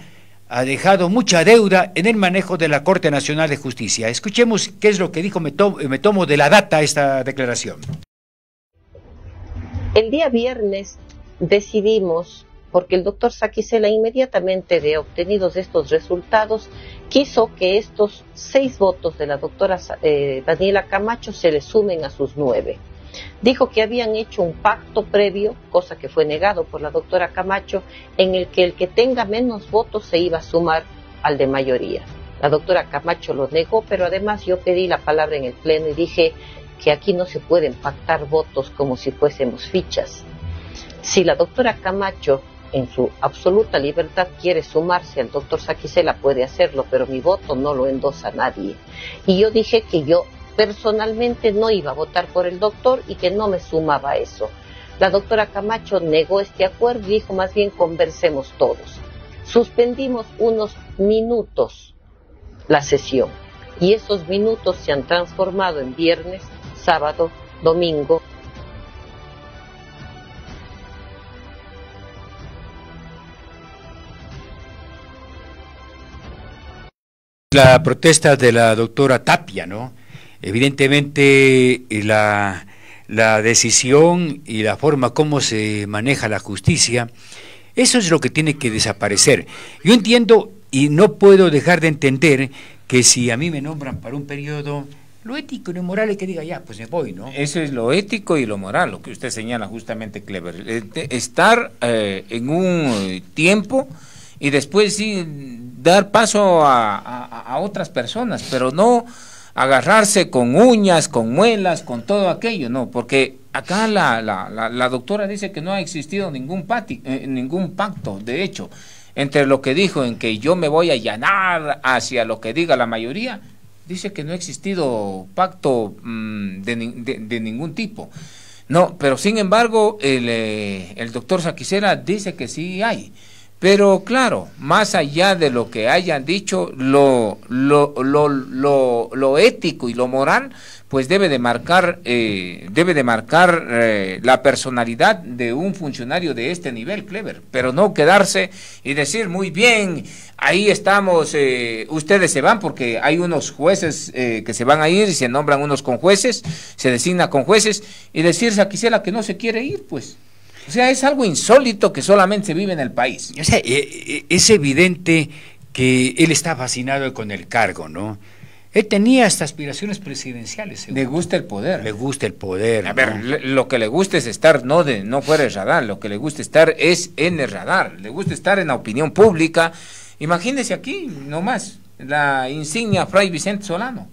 ha dejado mucha deuda en el manejo de la Corte Nacional de Justicia. Escuchemos qué es lo que dijo, me me tomo de la data esta declaración. El día viernes decidimos porque el doctor Saquicela inmediatamente de obtenidos estos resultados quiso que estos seis votos de la doctora eh, Daniela Camacho se le sumen a sus nueve. Dijo que habían hecho un pacto previo, cosa que fue negado por la doctora Camacho, en el que el que tenga menos votos se iba a sumar al de mayoría. La doctora Camacho lo negó, pero además yo pedí la palabra en el Pleno y dije que aquí no se pueden pactar votos como si fuésemos fichas. Si la doctora Camacho en su absoluta libertad quiere sumarse al doctor Saquicela, puede hacerlo, pero mi voto no lo endosa nadie. Y yo dije que yo personalmente no iba a votar por el doctor y que no me sumaba a eso. La doctora Camacho negó este acuerdo y dijo más bien conversemos todos. Suspendimos unos minutos la sesión y esos minutos se han transformado en viernes, sábado, domingo, la protesta de la doctora Tapia, ¿no? Evidentemente eh, la, la decisión y la forma como se maneja la justicia, eso es lo que tiene que desaparecer. Yo entiendo y no puedo dejar de entender que si a mí me nombran para un periodo, lo ético y lo moral es que diga, ya, pues me voy, ¿no? Eso es lo ético y lo moral, lo que usted señala justamente, Clever. Eh, estar eh, en un tiempo y después sí dar paso a, otras personas, pero no agarrarse con uñas, con muelas, con todo aquello, no, porque acá la, la, la, doctora dice que no ha existido ningún, pati, eh, ningún pacto, de hecho, entre lo que dijo en que yo me voy a allanar hacia lo que diga la mayoría, dice que no ha existido pacto mm, de, ningún tipo. No, pero sin embargo, el, eh, el doctor Saquicera dice que sí hay. Pero claro, más allá de lo que hayan dicho, lo, lo, lo, lo, ético y lo moral, pues debe de marcar, eh, debe de marcar eh, la personalidad de un funcionario de este nivel, Clever, pero no quedarse y decir, muy bien, ahí estamos, eh, ustedes se van porque hay unos jueces que se van a ir y se nombran unos con jueces, se designa con jueces, y decirse a Quisela que no se quiere ir, pues. O sea, es algo insólito que solamente se vive en el país. O sea, eh, eh, es evidente que él está fascinado con el cargo, ¿no? Él tenía hasta aspiraciones presidenciales. Le gusta el poder. Le gusta el poder. A ver, lo que le gusta es estar no de no fuera el radar, lo que le gusta estar es en el radar, le gusta estar en la opinión pública. Imagínese aquí, nomás, la insignia Fray Vicente Solano.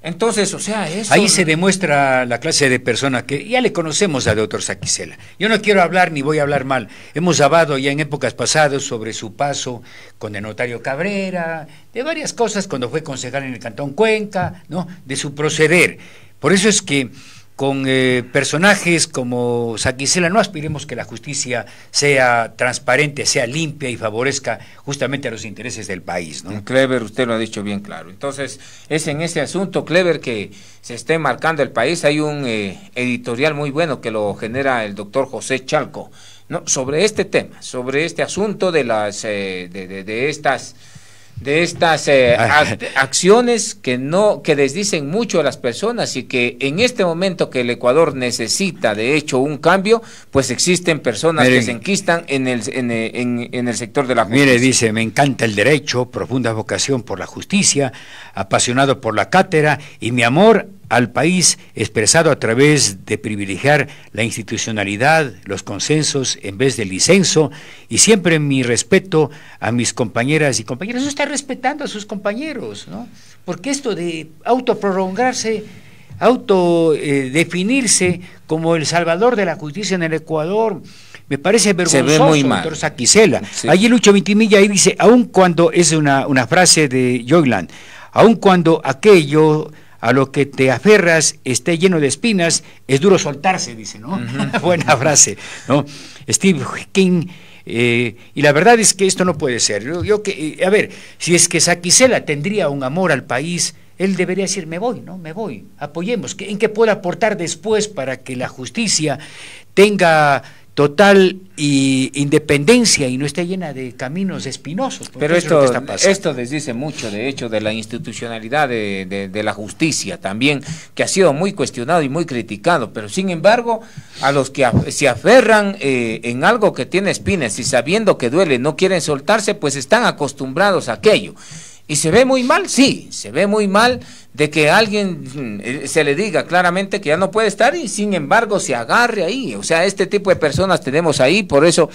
Entonces, o sea, eso... Ahí se demuestra la clase de persona que ya le conocemos a doctor Saquicela. Yo no quiero hablar ni voy a hablar mal. Hemos hablado ya en épocas pasadas sobre su paso con el notario Cabrera, de varias cosas cuando fue concejal en el Cantón Cuenca, ¿no? De su proceder. Por eso es que con eh, personajes como Saquicela no aspiremos que la justicia sea transparente, sea limpia y favorezca justamente a los intereses del país. ¿no? Clever, usted lo ha dicho bien claro. Entonces, es en ese asunto, Clever, que se esté marcando el país. Hay un eh, editorial muy bueno que lo genera el doctor José Chalco, ¿no? sobre este tema, sobre este asunto de, las, eh, de, de estas de estas eh, acciones que no que desdicen mucho a las personas y que en este momento que el Ecuador necesita de hecho un cambio pues existen personas que se enquistan en el en, en, el sector de la justicia. Mire dice me encanta el derecho profunda vocación por la justicia apasionado por la cátedra y mi amor al país expresado a través de privilegiar la institucionalidad, los consensos en vez del disenso y siempre mi respeto a mis compañeras y compañeros. No está respetando a sus compañeros, ¿no? Porque esto de autoprolongarse, autodefinirse como el salvador de la justicia en el Ecuador, me parece vergonzoso, Se ve muy mal. doctor Saquicela. Allí Lucho Vintimilla ahí dice, aun cuando, es una, una frase de Joyland, aun cuando aquello a lo que te aferras esté lleno de espinas, es duro soltarse, dice, ¿no? Buena frase, ¿no? Steve King, eh, y la verdad es que esto no puede ser. Yo, que, eh, a ver, si es que Saquicela tendría un amor al país, él debería decir, me voy, ¿no? Me voy, apoyemos. ¿En qué puedo aportar después para que la justicia tenga total y independencia y no esté llena de caminos espinosos. Pero esto, esto desdice mucho, de hecho, de la institucionalidad de, de, la justicia también, que ha sido muy cuestionado y muy criticado, pero sin embargo, a los que se aferran eh, en algo que tiene espinas y sabiendo que duele, no quieren soltarse, pues están acostumbrados a aquello. Y se ve muy mal, sí, se ve muy mal de que alguien mm, eh, se le diga claramente que ya no puede estar y sin embargo se agarre ahí. O sea, este tipo de personas tenemos ahí, por eso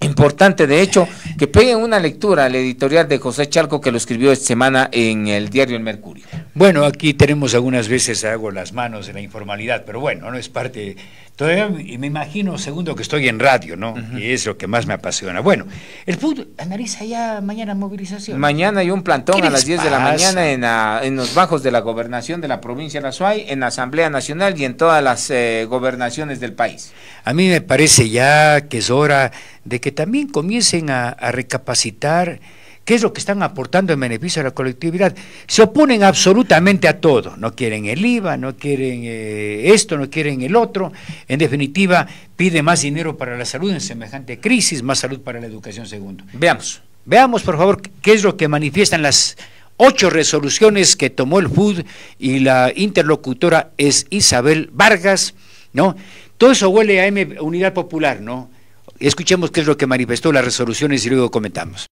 importante, de hecho, que peguen una lectura al editorial de José Charco que lo escribió esta semana en el diario El Mercurio. Bueno, aquí tenemos algunas veces hago las manos de la informalidad, pero bueno, no es parte Todavía me imagino, segundo, que estoy en radio, ¿no? Y es lo que más me apasiona. Bueno, el fútbol analiza ya mañana movilización. Mañana hay un plantón a las 10 de la mañana en, los bajos de la gobernación de la provincia de Azuay, en la Asamblea Nacional y en todas las eh, gobernaciones del país. A mí me parece ya que es hora de que también comiencen a recapacitar ¿Qué es lo que están aportando en beneficio a la colectividad? Se oponen absolutamente a todo. No quieren el IVA, no quieren eh, esto, no quieren el otro. En definitiva, pide más dinero para la salud en semejante crisis, más salud para la educación segundo. Veamos. Veamos, por favor, qué es lo que manifiestan las ocho resoluciones que tomó el FUD y la interlocutora es Isabel Vargas, ¿no? Todo eso huele a M Unidad Popular, ¿no? Escuchemos qué es lo que manifestó las resoluciones y luego comentamos.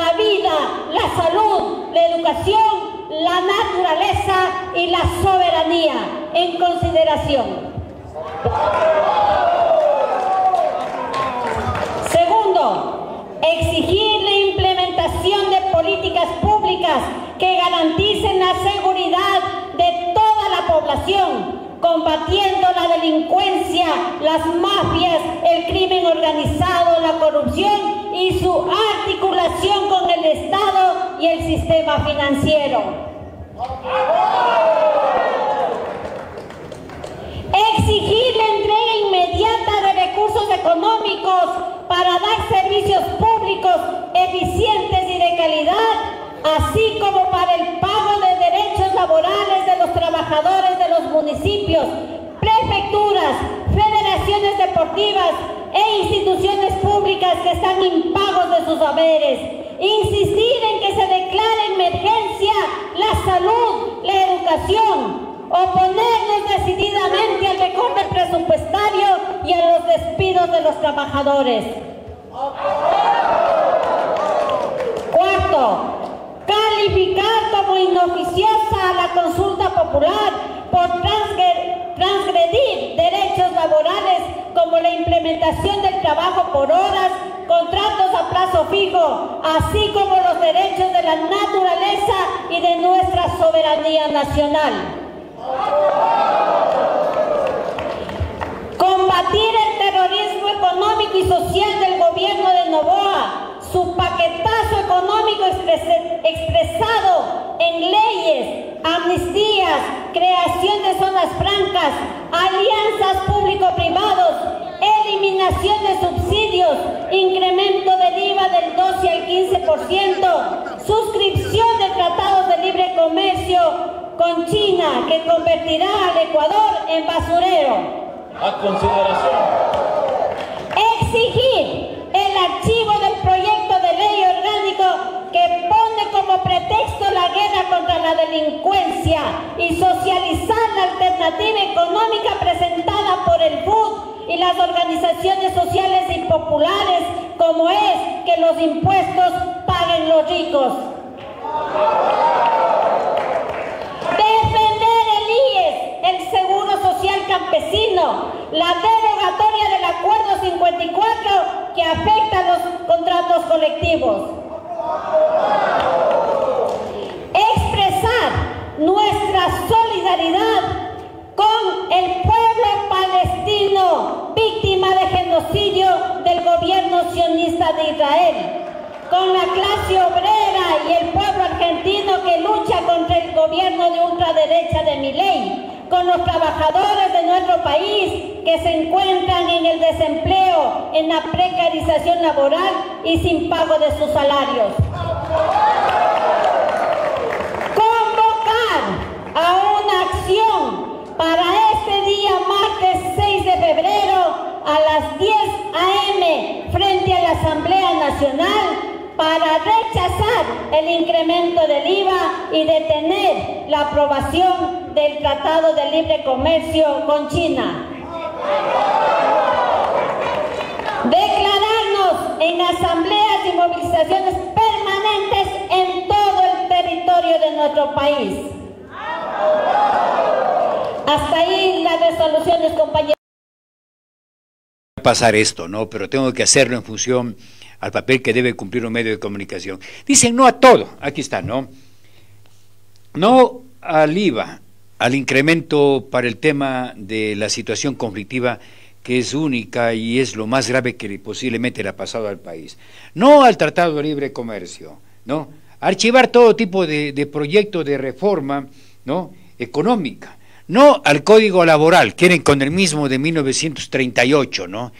La vida, la salud, la educación, la naturaleza y la soberanía en consideración. Segundo, exigir la implementación de políticas públicas que garanticen la seguridad de toda la población combatiendo la delincuencia, las mafias, el crimen organizado, la corrupción y su articulación con el Estado y el sistema financiero. Exigir la entrega inmediata de recursos económicos para dar servicios públicos eficientes y de calidad así como para el pago de derechos laborales de los trabajadores de los municipios, prefecturas, federaciones deportivas e instituciones públicas que están impagos de sus haberes. Insistir en que se declare emergencia la salud, la educación, oponernos decididamente al recorte presupuestario y a los despidos de los trabajadores. Cuarto, calificar como inoficiosa a la consulta popular por transgredir derechos laborales como la implementación del trabajo por horas, contratos a plazo fijo, así como los derechos de la naturaleza y de nuestra soberanía nacional. Combatir el terrorismo económico y social del gobierno de Novoa su paquetazo económico expresado en leyes, amnistías, creación de zonas francas, alianzas público-privados, eliminación de subsidios, incremento del IVA del 12 al 15%, suscripción de tratados de libre comercio con China que convertirá al Ecuador en basurero. A consideración. Exigir el archivo del proyecto que pone como pretexto la guerra contra la delincuencia y socializar la alternativa económica presentada por el FUD y las organizaciones sociales y populares, como es que los impuestos paguen los ricos. Defender el IES, el Seguro Social Campesino, la derogatoria del Acuerdo 54 que afecta los contratos colectivos. Expresar nuestra solidaridad con el pueblo palestino víctima de genocidio del gobierno sionista de Israel, con la clase obrera y el pueblo argentino que lucha contra el gobierno de ultraderecha de Milei, con los trabajadores de nuestro país que se encuentran en el desempleo, en la precarización laboral y sin pago de sus salarios. Convocar a una acción para este día martes 6 de febrero a las 10 a.m. frente a la Asamblea Nacional para rechazar el incremento del IVA y detener la aprobación del Tratado de Libre Comercio con China. Declararnos en asambleas y movilizaciones permanentes en todo el territorio de nuestro país. Hasta ahí las resoluciones, compañeros. Pasar esto, ¿no? Pero tengo que hacerlo en función al papel que debe cumplir un medio de comunicación. Dicen no a todo, aquí está, ¿no? No al IVA, al incremento para el tema de la situación conflictiva que es única y es lo más grave que posiblemente le ha pasado al país. No al Tratado de Libre Comercio, ¿no? Archivar todo tipo de, de proyectos de reforma, ¿no? Económica. No al Código Laboral, quieren con el mismo de 1938, ¿no?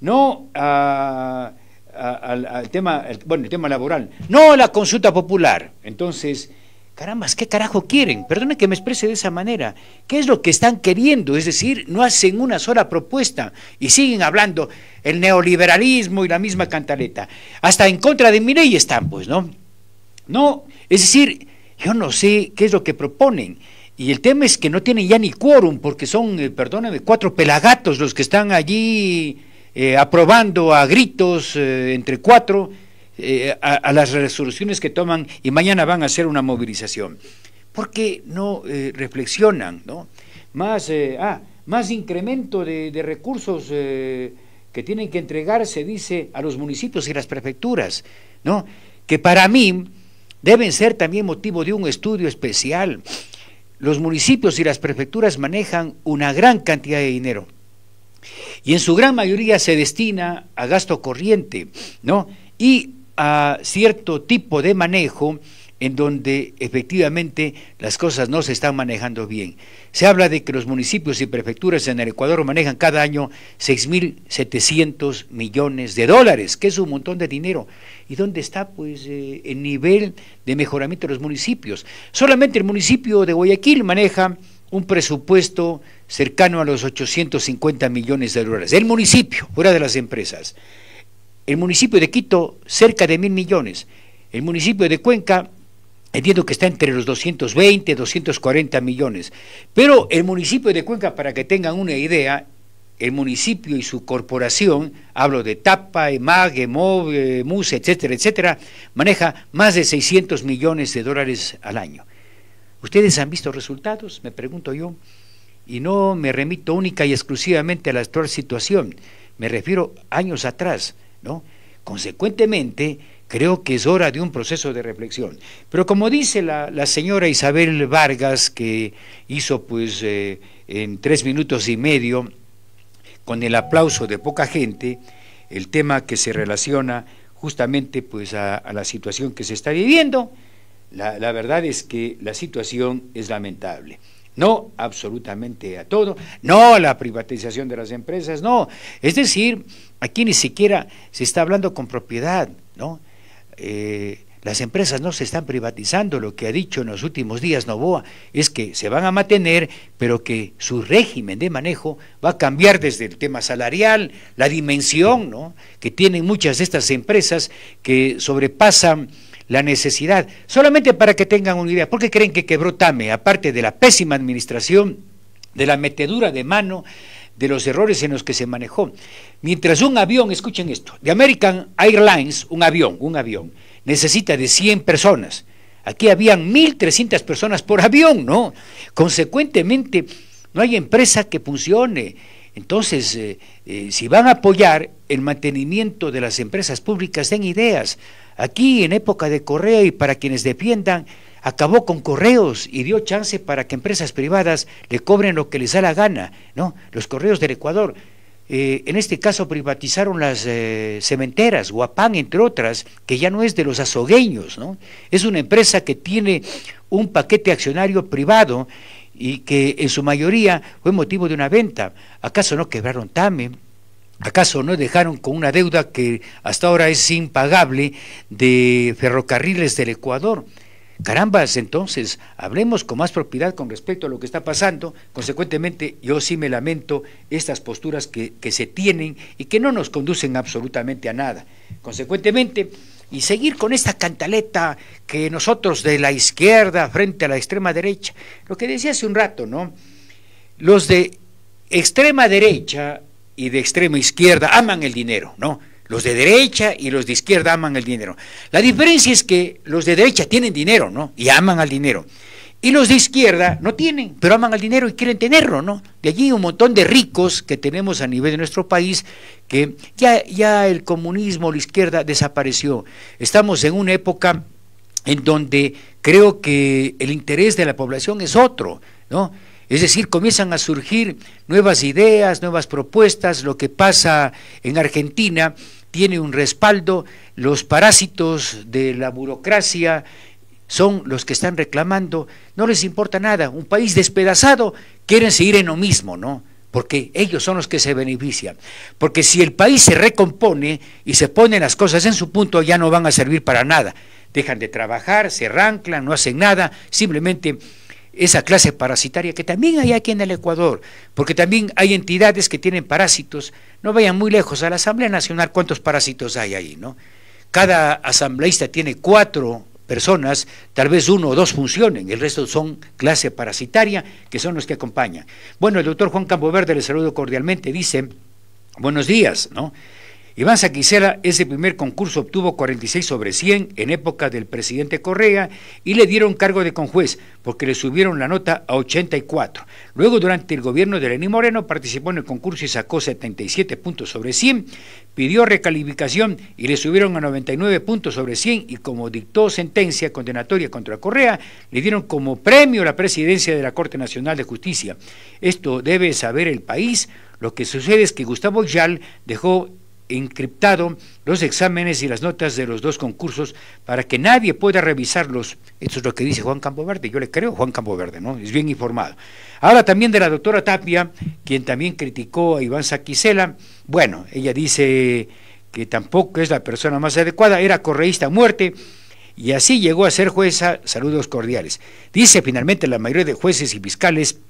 No a al, tema, bueno, el tema laboral, no la consulta popular. Entonces, Caramba, ¿qué carajo quieren? Perdone que me exprese de esa manera. ¿Qué es lo que están queriendo? Es decir, no hacen una sola propuesta y siguen hablando el neoliberalismo y la misma cantaleta. Hasta en contra de mi ley están, pues, ¿no? No, es decir, yo no sé qué es lo que proponen. Y el tema es que no tienen ya ni quórum, porque son, eh, perdóname, cuatro pelagatos los que están allí eh, aprobando a gritos eh, entre cuatro eh, a, las resoluciones que toman y mañana van a hacer una movilización. ¿Por qué no reflexionan? ¿no? Más, ah, más incremento de, de recursos que tienen que entregarse, dice, a los municipios y las prefecturas, ¿no? que para mí deben ser también motivo de un estudio especial. Los municipios y las prefecturas manejan una gran cantidad de dinero y en su gran mayoría se destina a gasto corriente, ¿no? Y a cierto tipo de manejo en donde efectivamente las cosas no se están manejando bien. Se habla de que los municipios y prefecturas en el Ecuador manejan cada año 6.700 millones de dólares, que es un montón de dinero. ¿Y dónde está pues eh, el nivel de mejoramiento de los municipios? Solamente el municipio de Guayaquil maneja un presupuesto cercano a los 850 millones de dólares. El municipio, fuera de las empresas. El municipio de Quito, cerca de mil millones. El municipio de Cuenca, entiendo que está entre los 220, 240 millones. Pero el municipio de Cuenca, para que tengan una idea, el municipio y su corporación, hablo de TAPA, EMAG, EMOV, eh, MUS, etcétera, etcétera, maneja más de 600 millones de dólares al año. ¿Ustedes han visto resultados? Me pregunto yo. Y no me remito única y exclusivamente a la actual situación, me refiero años atrás, ¿no? Consecuentemente, creo que es hora de un proceso de reflexión. Pero como dice la, señora Isabel Vargas, que hizo pues eh, en tres minutos y medio, con el aplauso de poca gente, el tema que se relaciona justamente pues a, la situación que se está viviendo, la, la verdad es que la situación es lamentable. No absolutamente a todo, no a la privatización de las empresas, no. Es decir, aquí ni siquiera se está hablando con propiedad, ¿no? Eh, las empresas no se están privatizando, lo que ha dicho en los últimos días Novoa es que se van a mantener, pero que su régimen de manejo va a cambiar desde el tema salarial, la dimensión ¿no? que tienen muchas de estas empresas que sobrepasan la necesidad. Solamente para que tengan una idea, ¿por qué creen que quebró Tame? Aparte de la pésima administración, de la metedura de mano, de los errores en los que se manejó. Mientras un avión, escuchen esto, de American Airlines, un avión, un avión, necesita de 100 personas. Aquí habían 1.300 personas por avión, ¿no? Consecuentemente, no hay empresa que funcione. Entonces, eh, eh, si van a apoyar el mantenimiento de las empresas públicas, den ideas. Aquí, en época de Correa y para quienes defiendan, acabó con correos y dio chance para que empresas privadas le cobren lo que les da la gana, ¿no? Los correos del Ecuador. Eh, en este caso privatizaron las eh, cementeras, Guapán, entre otras, que ya no es de los azogueños, ¿no? Es una empresa que tiene un paquete accionario privado y que en su mayoría fue motivo de una venta. ¿Acaso no quebraron TAME? ¿Acaso no dejaron con una deuda que hasta ahora es impagable de ferrocarriles del Ecuador? Carambas, entonces, hablemos con más propiedad con respecto a lo que está pasando. Consecuentemente, yo sí me lamento estas posturas que, que se tienen y que no nos conducen absolutamente a nada. Consecuentemente, y seguir con esta cantaleta que nosotros de la izquierda frente a la extrema derecha, lo que decía hace un rato, ¿no? Los de extrema derecha y de extrema izquierda aman el dinero, ¿no? Los de derecha y los de izquierda aman el dinero. La diferencia es que los de derecha tienen dinero, ¿no? Y aman al dinero. Y los de izquierda no tienen, pero aman al dinero y quieren tenerlo, ¿no? De allí un montón de ricos que tenemos a nivel de nuestro país, que ya, ya el comunismo, la izquierda desapareció. Estamos en una época en donde creo que el interés de la población es otro, ¿no? Es decir, comienzan a surgir nuevas ideas, nuevas propuestas. Lo que pasa en Argentina tiene un respaldo. Los parásitos de la burocracia son los que están reclamando. No les importa nada. Un país despedazado quieren seguir en lo mismo, ¿no? Porque ellos son los que se benefician. Porque si el país se recompone y se ponen las cosas en su punto, ya no van a servir para nada. dejan de trabajar, se ranclan, no hacen nada, simplemente esa clase parasitaria que también hay aquí en el Ecuador, porque también hay entidades que tienen parásitos, no vayan muy lejos a la Asamblea Nacional, ¿cuántos parásitos hay ahí? ¿no? Cada asambleísta tiene cuatro personas, tal vez uno o dos funcionen, el resto son clase parasitaria, que son los que acompañan. Bueno, el doctor Juan Verde le saludo cordialmente, dice, buenos días, ¿no? Iván Saquicela, ese primer concurso obtuvo 46 sobre 100 en época del presidente Correa y le dieron cargo de conjuez porque le subieron la nota a 84. Luego, durante el gobierno de Lenín Moreno, participó en el concurso y sacó 77 puntos sobre 100, pidió recalificación y le subieron a 99 puntos sobre 100 y como dictó sentencia condenatoria contra Correa, le dieron como premio la presidencia de la Corte Nacional de Justicia. Esto debe saber el país. Lo que sucede es que Gustavo Yal dejó encriptado los exámenes y las notas de los dos concursos para que nadie pueda revisarlos. Esto es lo que dice Juan Verde, yo le creo Juan Verde, ¿no? Es bien informado. Ahora también de la doctora Tapia, quien también criticó a Iván Saquicela. Bueno, ella dice que tampoco es la persona más adecuada, era correísta a muerte y así llegó a ser jueza. Saludos cordiales. Dice finalmente la mayoría de jueces y fiscales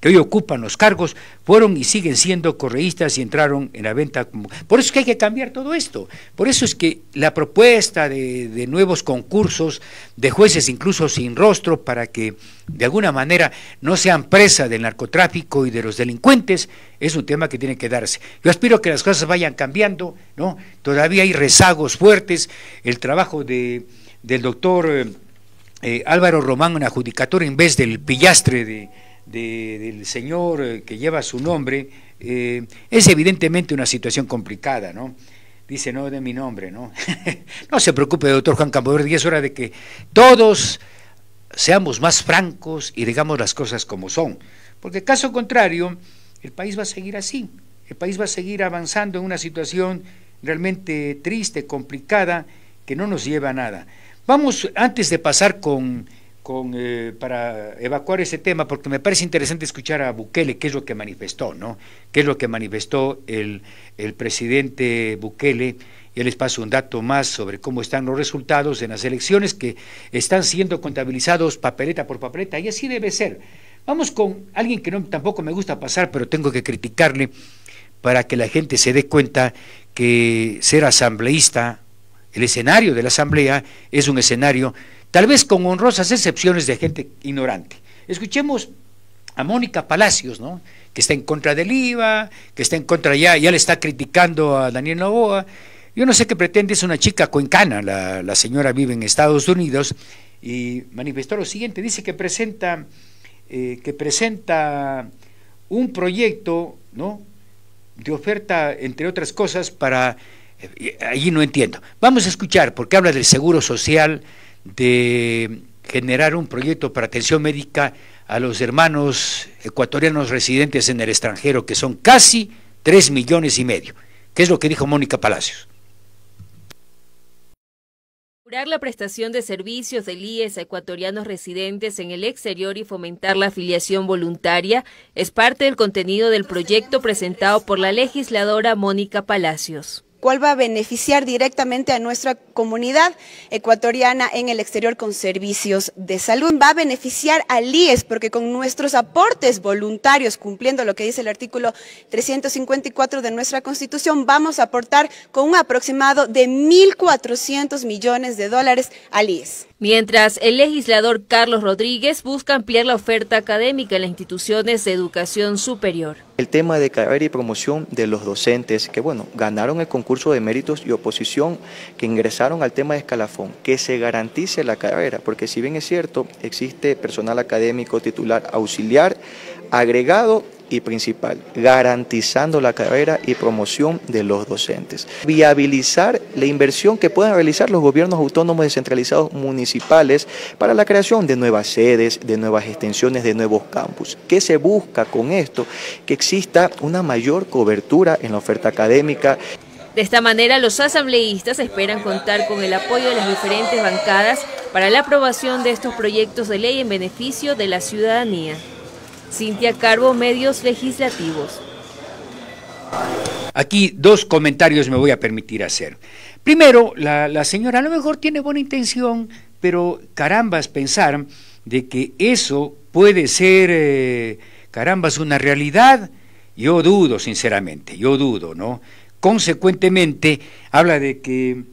que hoy ocupan los cargos fueron y siguen siendo correístas y entraron en la venta. Por eso es que hay que cambiar todo esto. Por eso es que la propuesta de, nuevos concursos, de jueces incluso sin rostro, para que de alguna manera no sean presa del narcotráfico y de los delincuentes, es un tema que tiene que darse. Yo aspiro a que las cosas vayan cambiando, ¿no? Todavía hay rezagos fuertes. El trabajo de, del doctor eh, Álvaro Román en adjudicatura en vez del pillastre de del señor eh, que lleva su nombre, eh, es evidentemente una situación complicada, ¿no? Dice, no de mi nombre, ¿no? no se preocupe, doctor Juan Campoverde, es hora de que todos seamos más francos y digamos las cosas como son. Porque caso contrario, el país va a seguir así. El país va a seguir avanzando en una situación realmente triste, complicada, que no nos lleva a nada. Vamos, antes de pasar con con, eh, para evacuar ese tema, porque me parece interesante escuchar a Bukele qué es lo que manifestó, ¿no? ¿Qué es lo que manifestó el, el presidente Bukele? Y les paso un dato más sobre cómo están los resultados en las elecciones que están siendo contabilizados papeleta por papeleta, y así debe ser. Vamos con alguien que no, tampoco me gusta pasar, pero tengo que criticarle para que la gente se dé cuenta que ser asambleísta, el escenario de la asamblea es un escenario tal vez con honrosas excepciones de gente ignorante. Escuchemos a Mónica Palacios, ¿no? que está en contra del IVA, que está en contra ya, ya le está criticando a Daniel Novoa. Yo no sé qué pretende, es una chica cuencana, la, señora vive en Estados Unidos y manifestó lo siguiente, dice que presenta, eh, que presenta un proyecto ¿no? de oferta, entre otras cosas, para... Eh, allí no entiendo. Vamos a escuchar, porque habla del seguro social, de generar un proyecto para atención médica a los hermanos ecuatorianos residentes en el extranjero, que son casi tres millones y medio. ¿Qué es lo que dijo Mónica Palacios? la prestación de servicios del IES a ecuatorianos residentes en el exterior y fomentar la afiliación voluntaria es parte del contenido del proyecto presentado por la legisladora Mónica Palacios cuál va a beneficiar directamente a nuestra comunidad ecuatoriana en el exterior con servicios de salud. Va a beneficiar al IES porque con nuestros aportes voluntarios, cumpliendo lo que dice el artículo 354 de nuestra Constitución, vamos a aportar con un aproximado de 1.400 millones de dólares al IES. Mientras el legislador Carlos Rodríguez busca ampliar la oferta académica en las instituciones de educación superior. El tema de carrera y promoción de los docentes que, bueno, ganaron el concurso de méritos y oposición, que ingresaron al tema de escalafón, que se garantice la carrera, porque si bien es cierto, existe personal académico titular auxiliar, agregado y principal, garantizando la carrera y promoción de los docentes. Viabilizar la inversión que puedan realizar los gobiernos autónomos descentralizados municipales para la creación de nuevas sedes, de nuevas extensiones, de nuevos campus. ¿Qué se busca con esto? Que exista una mayor cobertura en la oferta académica. De esta manera, los asambleístas esperan contar con el apoyo de las diferentes bancadas para la aprobación de estos proyectos de ley en beneficio de la ciudadanía. Cintia Carbo, Medios Legislativos. Aquí dos comentarios me voy a permitir hacer. Primero, la, señora a lo mejor tiene buena intención, pero carambas pensar de que eso puede ser, eh, carambas, una realidad, yo dudo, sinceramente, yo dudo, ¿no? Consecuentemente, habla de que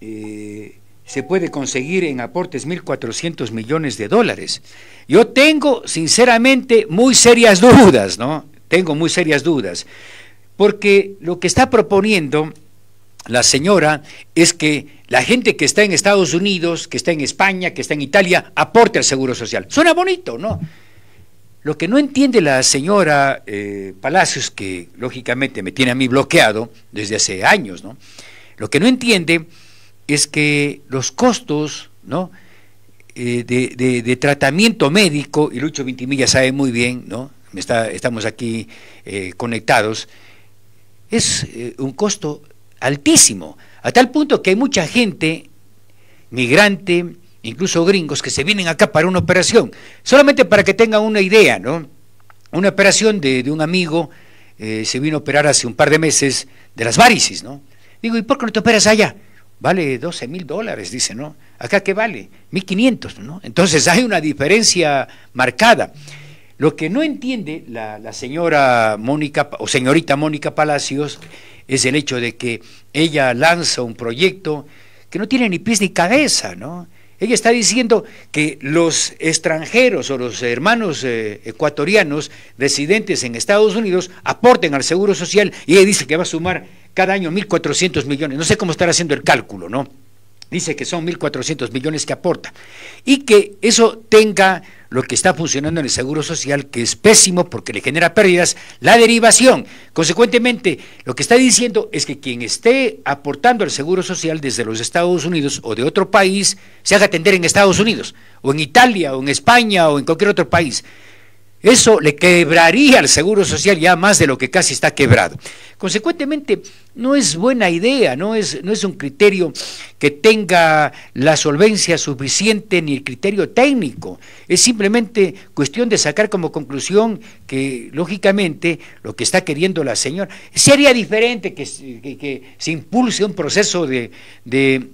eh, se puede conseguir en aportes 1.400 millones de dólares. Yo tengo, sinceramente, muy serias dudas, ¿no? Tengo muy serias dudas, porque lo que está proponiendo la señora es que la gente que está en Estados Unidos, que está en España, que está en Italia, aporte al Seguro Social. Suena bonito, ¿no? Lo que no entiende la señora eh, Palacios, que lógicamente me tiene a mí bloqueado desde hace años, ¿no? Lo que no entiende es que los costos, ¿no? Eh, de, tratamiento médico, y Lucho Vintimilla sabe muy bien, ¿no? Está, estamos aquí eh, conectados, es un costo altísimo, a tal punto que hay mucha gente, migrante, incluso gringos, que se vienen acá para una operación, solamente para que tengan una idea, ¿no? Una operación de, un amigo eh, se vino a operar hace un par de meses de las varices, ¿no? Digo, ¿y por qué no te operas allá? Vale 12 mil dólares, dice, ¿no? ¿Acá qué vale? 1.500, ¿no? Entonces hay una diferencia marcada. Lo que no entiende la, señora Mónica, o señorita Mónica Palacios, es el hecho de que ella lanza un proyecto que no tiene ni pies ni cabeza, ¿no? Ella está diciendo que los extranjeros o los hermanos eh, ecuatorianos residentes en Estados Unidos aporten al Seguro Social y ella dice que va a sumar cada año 1.400 millones. No sé cómo estar haciendo el cálculo, ¿no? Dice que son 1.400 millones que aporta. Y que eso tenga lo que está funcionando en el Seguro Social, que es pésimo porque le genera pérdidas, la derivación. Consecuentemente, lo que está diciendo es que quien esté aportando al Seguro Social desde los Estados Unidos o de otro país, se haga atender en Estados Unidos, o en Italia, o en España, o en cualquier otro país. Eso le quebraría al Seguro Social ya más de lo que casi está quebrado. Consecuentemente, no es buena idea, no es, no es un criterio que tenga la solvencia suficiente ni el criterio técnico. Es simplemente cuestión de sacar como conclusión que, lógicamente, lo que está queriendo la señora sería diferente que, que, se impulse un proceso de, de,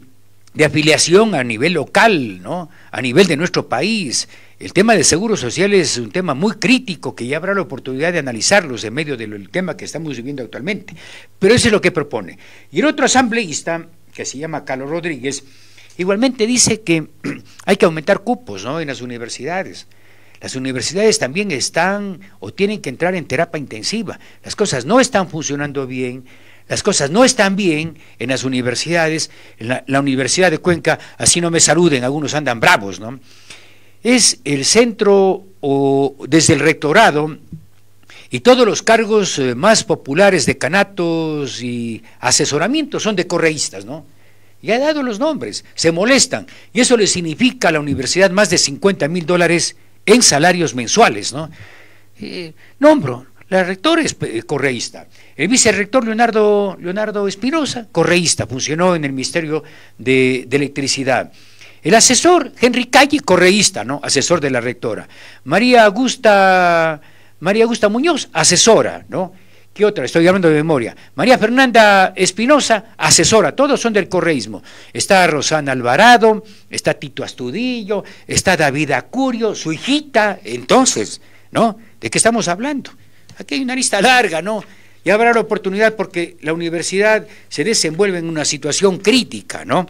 de afiliación a nivel local, ¿no? a nivel de nuestro país el tema de seguro social es un tema muy crítico que ya habrá la oportunidad de analizarlos en medio del tema que estamos viviendo actualmente. Pero eso es lo que propone. Y el otro asambleísta, que se llama Carlos Rodríguez, igualmente dice que hay que aumentar cupos ¿no? en las universidades. Las universidades también están o tienen que entrar en terapia intensiva. Las cosas no están funcionando bien, las cosas no están bien en las universidades. En la, la Universidad de Cuenca, así no me saluden, algunos andan bravos, ¿no? Es el centro o desde el rectorado y todos los cargos eh, más populares, de canatos y asesoramiento son de correístas, ¿no? Y ha dado los nombres, se molestan, y eso le significa a la universidad más de 50 mil dólares en salarios mensuales, ¿no? Nombro, la rectora es eh, correísta, el vicerrector Leonardo, Leonardo Espinosa, correísta, funcionó en el Ministerio de Electricidad. El asesor, Henry Calle, correísta, ¿no? Asesor de la rectora. María Augusta, María Augusta Muñoz, asesora, ¿no? ¿Qué otra? Estoy hablando de memoria. María Fernanda Espinosa, asesora, todos son del correísmo. Está Rosana Alvarado, está Tito Astudillo, está David Acurio, su hijita, entonces, ¿no? ¿De qué estamos hablando? Aquí hay una lista larga, ¿no? Y habrá la oportunidad porque la universidad se desenvuelve en una situación crítica, ¿no?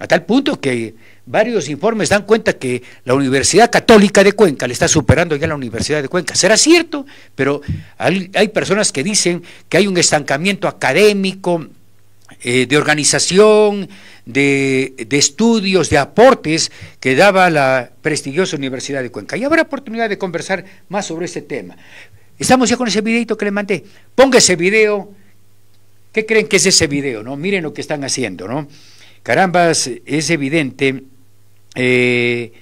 A tal punto que varios informes dan cuenta que la Universidad Católica de Cuenca le está superando ya la Universidad de Cuenca. Será cierto, pero hay, personas que dicen que hay un estancamiento académico, eh, de organización, de, de, estudios, de aportes que daba la prestigiosa Universidad de Cuenca. Y habrá oportunidad de conversar más sobre este tema. Estamos ya con ese videito que le mandé. Ponga ese video. ¿Qué creen que es ese video? No? Miren lo que están haciendo, ¿no? Carambas, es evidente eh,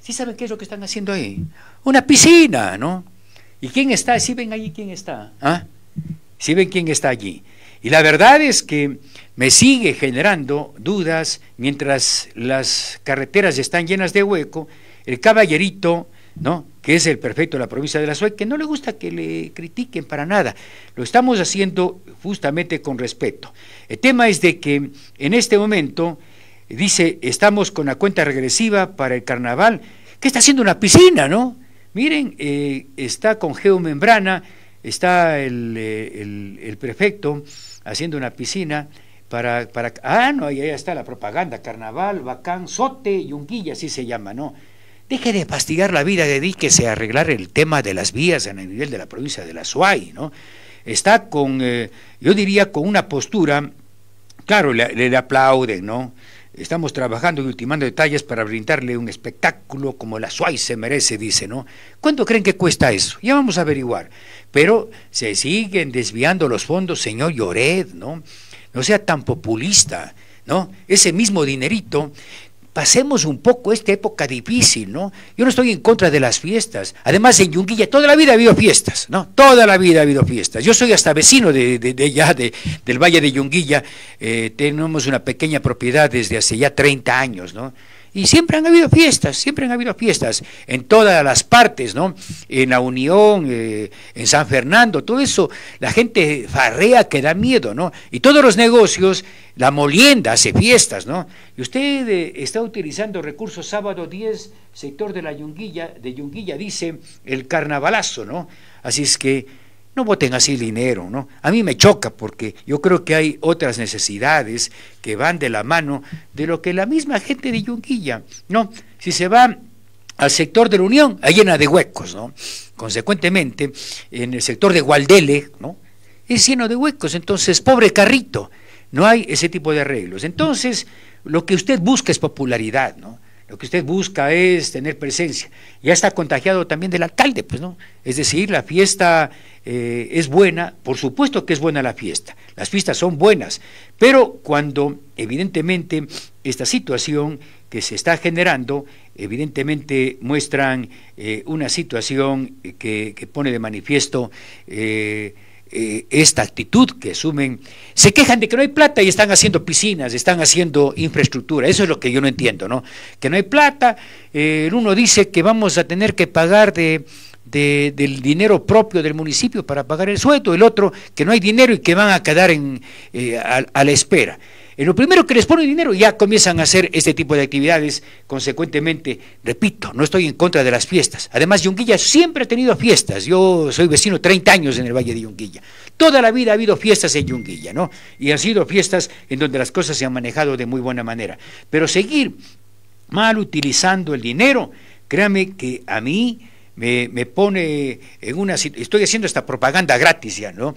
¿Sí saben qué es lo que están haciendo ahí? Una piscina, ¿no? ¿Y quién está? ¿Sí ven allí quién está? ¿Ah? ¿Sí ven quién está allí? Y la verdad es que me sigue generando dudas mientras las carreteras están llenas de hueco, el caballerito ¿no? que es el prefecto de la provincia de la SUE, que no le gusta que le critiquen para nada. Lo estamos haciendo justamente con respeto. El tema es de que en este momento dice, estamos con la cuenta regresiva para el carnaval, que está haciendo una piscina, ¿no? Miren, eh, está con geomembrana, está el, eh, el, prefecto haciendo una piscina para, para... Ah, no, ahí está la propaganda, carnaval, bacán, sote, yunguilla, así se llama, ¿no? Deje de fastidiar la vida, dedíquese a arreglar el tema de las vías en el nivel de la provincia de la Suay, ¿no? Está con, eh, yo diría, con una postura, claro, le, le aplauden, ¿no? Estamos trabajando y ultimando detalles para brindarle un espectáculo como la SUAI se merece, dice, ¿no? ¿Cuánto creen que cuesta eso? Ya vamos a averiguar. Pero se siguen desviando los fondos, señor Llored, ¿no? No sea tan populista, ¿no? Ese mismo dinerito pasemos un poco esta época difícil, ¿no? Yo no estoy en contra de las fiestas. Además, en Yunguilla toda la vida ha habido fiestas, ¿no? Toda la vida ha habido fiestas. Yo soy hasta vecino de, de, ya de, del Valle de Yunguilla. Eh, tenemos una pequeña propiedad desde hace ya 30 años, ¿no? Y siempre han habido fiestas, siempre han habido fiestas en todas las partes, ¿no? En la Unión, eh, en San Fernando, todo eso, la gente farrea que da miedo, ¿no? Y todos los negocios, la molienda hace fiestas, ¿no? Y usted eh, está utilizando recursos sábado 10, sector de la Yunguilla, de Yunguilla, dice el carnavalazo, ¿no? Así es que no voten así dinero, ¿no? A mí me choca porque yo creo que hay otras necesidades que van de la mano de lo que la misma gente de Yunguilla, ¿no? Si se va al sector de la Unión, hay llena de huecos, ¿no? Consecuentemente, en el sector de Gualdele, ¿no? Es lleno de huecos, entonces, pobre carrito, no hay ese tipo de arreglos. Entonces, lo que usted busca es popularidad, ¿no? Lo que usted busca es tener presencia. Ya está contagiado también del alcalde, pues, ¿no? Es decir, la fiesta eh, es buena, por supuesto que es buena la fiesta, las fiestas son buenas, pero cuando evidentemente esta situación que se está generando, evidentemente muestran eh, una situación que, pone de manifiesto eh, esta actitud que asumen, se quejan de que no hay plata y están haciendo piscinas, están haciendo infraestructura, eso es lo que yo no entiendo, ¿no? Que no hay plata, uno dice que vamos a tener que pagar de del dinero propio del municipio para pagar el sueldo, el otro que no hay dinero y que van a quedar en, eh, a, la espera. En lo primero que les pone dinero ya comienzan a hacer este tipo de actividades, consecuentemente, repito, no estoy en contra de las fiestas. Además, Yunguilla siempre ha tenido fiestas, yo soy vecino 30 años en el Valle de Yunguilla. Toda la vida ha habido fiestas en Yunguilla, ¿no? Y han sido fiestas en donde las cosas se han manejado de muy buena manera. Pero seguir mal utilizando el dinero, créame que a mí me, me, pone en una estoy haciendo esta propaganda gratis ya, ¿no?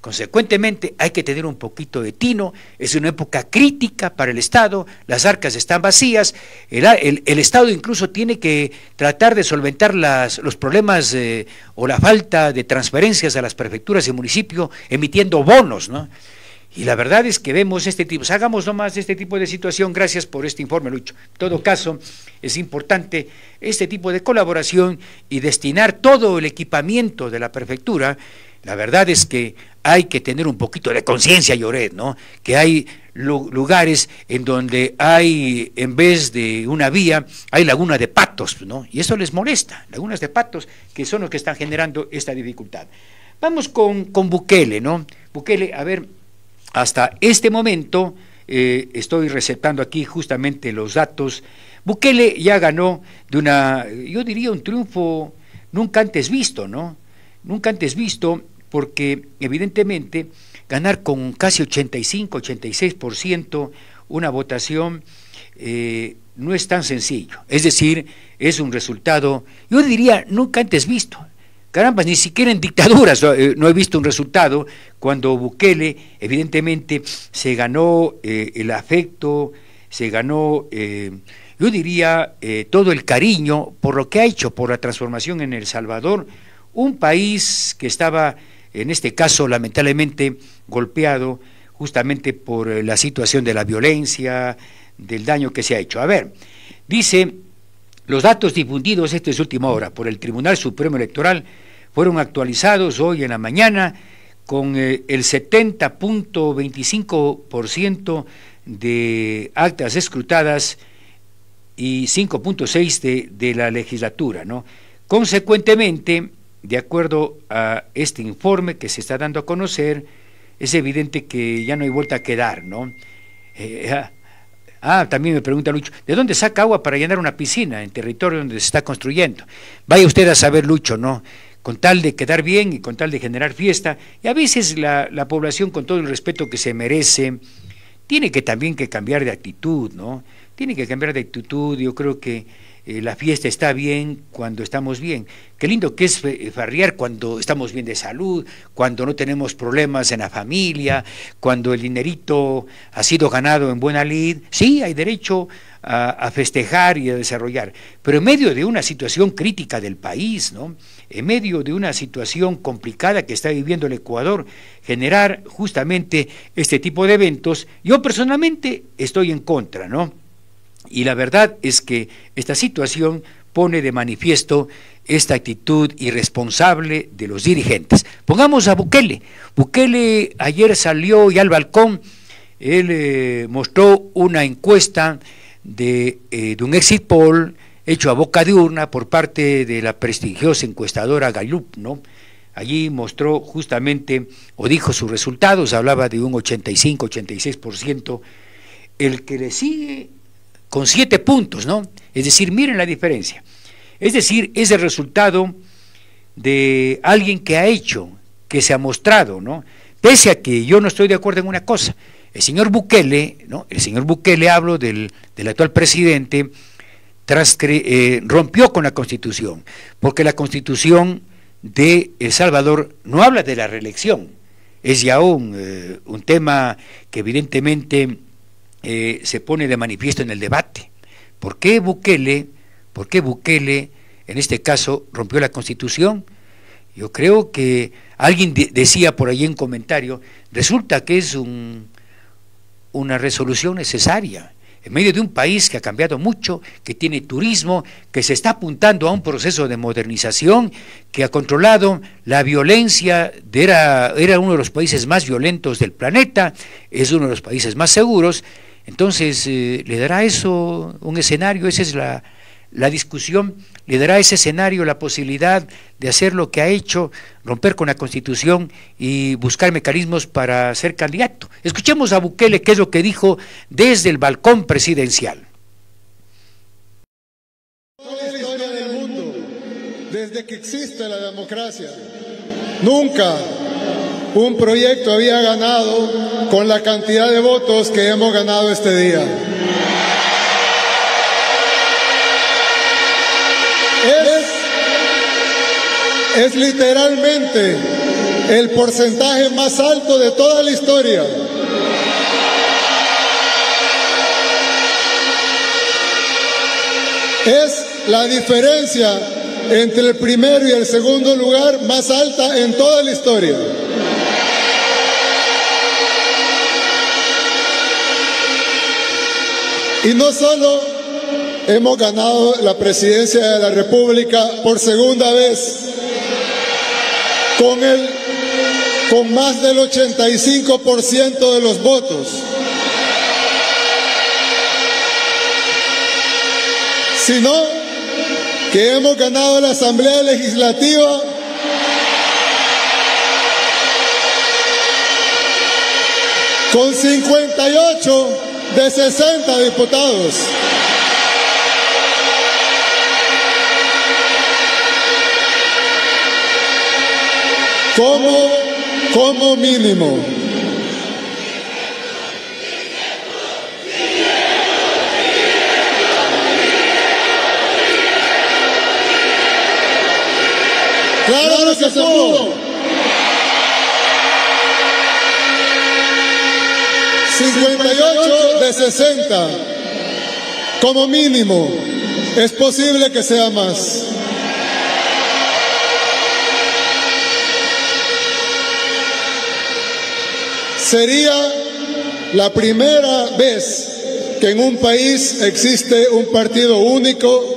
Consecuentemente hay que tener un poquito de tino, es una época crítica para el Estado, las arcas están vacías, el, el, Estado incluso tiene que tratar de solventar las, los problemas eh, o la falta de transferencias a las prefecturas y municipios emitiendo bonos, ¿no? Y la verdad es que vemos este tipo, hagamos nomás este tipo de situación, gracias por este informe, Lucho. En todo caso, es importante este tipo de colaboración y destinar todo el equipamiento de la prefectura. La verdad es que hay que tener un poquito de conciencia, Lloret, ¿no? Que hay lugares en donde hay, en vez de una vía, hay laguna de patos, ¿no? Y eso les molesta, lagunas de patos, que son los que están generando esta dificultad. Vamos con, con Bukele, ¿no? Bukele, a ver, hasta este momento, eh, estoy receptando aquí justamente los datos, Bukele ya ganó de una, yo diría, un triunfo nunca antes visto, ¿no? Nunca antes visto, porque evidentemente ganar con casi 85, 86% una votación eh, no es tan sencillo. Es decir, es un resultado, yo diría, nunca antes visto. Caramba, ni siquiera en dictaduras eh, no he visto un resultado cuando Bukele evidentemente se ganó eh, el afecto, se ganó, eh, yo diría, todo el cariño por lo que ha hecho, por la transformación en El Salvador, un país que estaba, en este caso, lamentablemente golpeado justamente por la situación de la violencia, del daño que se ha hecho. A ver, dice los datos difundidos, esta es última hora, por el Tribunal Supremo Electoral fueron actualizados hoy en la mañana con eh, el 70.25% de actas escrutadas y 5.6% de, de, la legislatura, ¿no? Consecuentemente, de acuerdo a este informe que se está dando a conocer, es evidente que ya no hay vuelta a quedar, ¿no? Eh, ah, también me pregunta Lucho, ¿de dónde saca agua para llenar una piscina en territorio donde se está construyendo? Vaya usted a saber, Lucho, ¿no? Con tal de quedar bien y con tal de generar fiesta, y a veces la, la población, con todo el respeto que se merece, tiene que también que cambiar de actitud, ¿no? Tiene que cambiar de actitud, yo creo que eh, la fiesta está bien cuando estamos bien. Qué lindo que es farrear cuando estamos bien de salud, cuando no tenemos problemas en la familia, cuando el dinerito ha sido ganado en buena lid. Sí, hay derecho a, festejar y a desarrollar, pero en medio de una situación crítica del país, ¿no? En medio de una situación complicada que está viviendo el Ecuador, generar justamente este tipo de eventos, yo personalmente estoy en contra, ¿no? Y la verdad es que esta situación pone de manifiesto esta actitud irresponsable de los dirigentes. Pongamos a Bukele. Bukele ayer salió y al balcón, él eh, mostró una encuesta de, eh, un exit poll hecho a boca de urna por parte de la prestigiosa encuestadora Gallup, ¿no? Allí mostró justamente, o dijo sus resultados, hablaba de un 85-86%. El que le sigue con siete puntos, ¿no? Es decir, miren la diferencia. Es decir, es el resultado de alguien que ha hecho, que se ha mostrado, ¿no? Pese a que yo no estoy de acuerdo en una cosa. El señor Bukele, ¿no? El señor Bukele, hablo del, actual presidente, eh, rompió con la Constitución, porque la Constitución de El Salvador no habla de la reelección. Es ya un, eh, un tema que evidentemente eh, se pone de manifiesto en el debate. ¿Por qué Bukele, por qué Bukele, en este caso, rompió la Constitución? Yo creo que alguien decía por ahí en comentario, resulta que es un, una resolución necesaria en medio de un país que ha cambiado mucho, que tiene turismo, que se está apuntando a un proceso de modernización, que ha controlado la violencia, era, era uno de los países más violentos del planeta, es uno de los países más seguros, entonces, eh, ¿le dará eso un escenario? Esa es la, la discusión. ¿Le dará ese escenario la posibilidad de hacer lo que ha hecho, romper con la Constitución y buscar mecanismos para ser candidato? Escuchemos a Bukele qué es lo que dijo desde el balcón presidencial. Desde que existe la democracia, nunca un proyecto había ganado con la cantidad de votos que hemos ganado este día. Es, literalmente el porcentaje más alto de toda la historia. Es la diferencia entre el primero y el segundo lugar más alta en toda la historia. Y no solo hemos ganado la presidencia de la República por segunda vez, con, el, con más del 85% de los votos, sino que hemos ganado la Asamblea Legislativa con 58 de 60 diputados. Como, como mínimo. Claro que se pudo. 58 de 60, como mínimo. Es posible que sea más. Sería la primera vez que en un país existe un partido único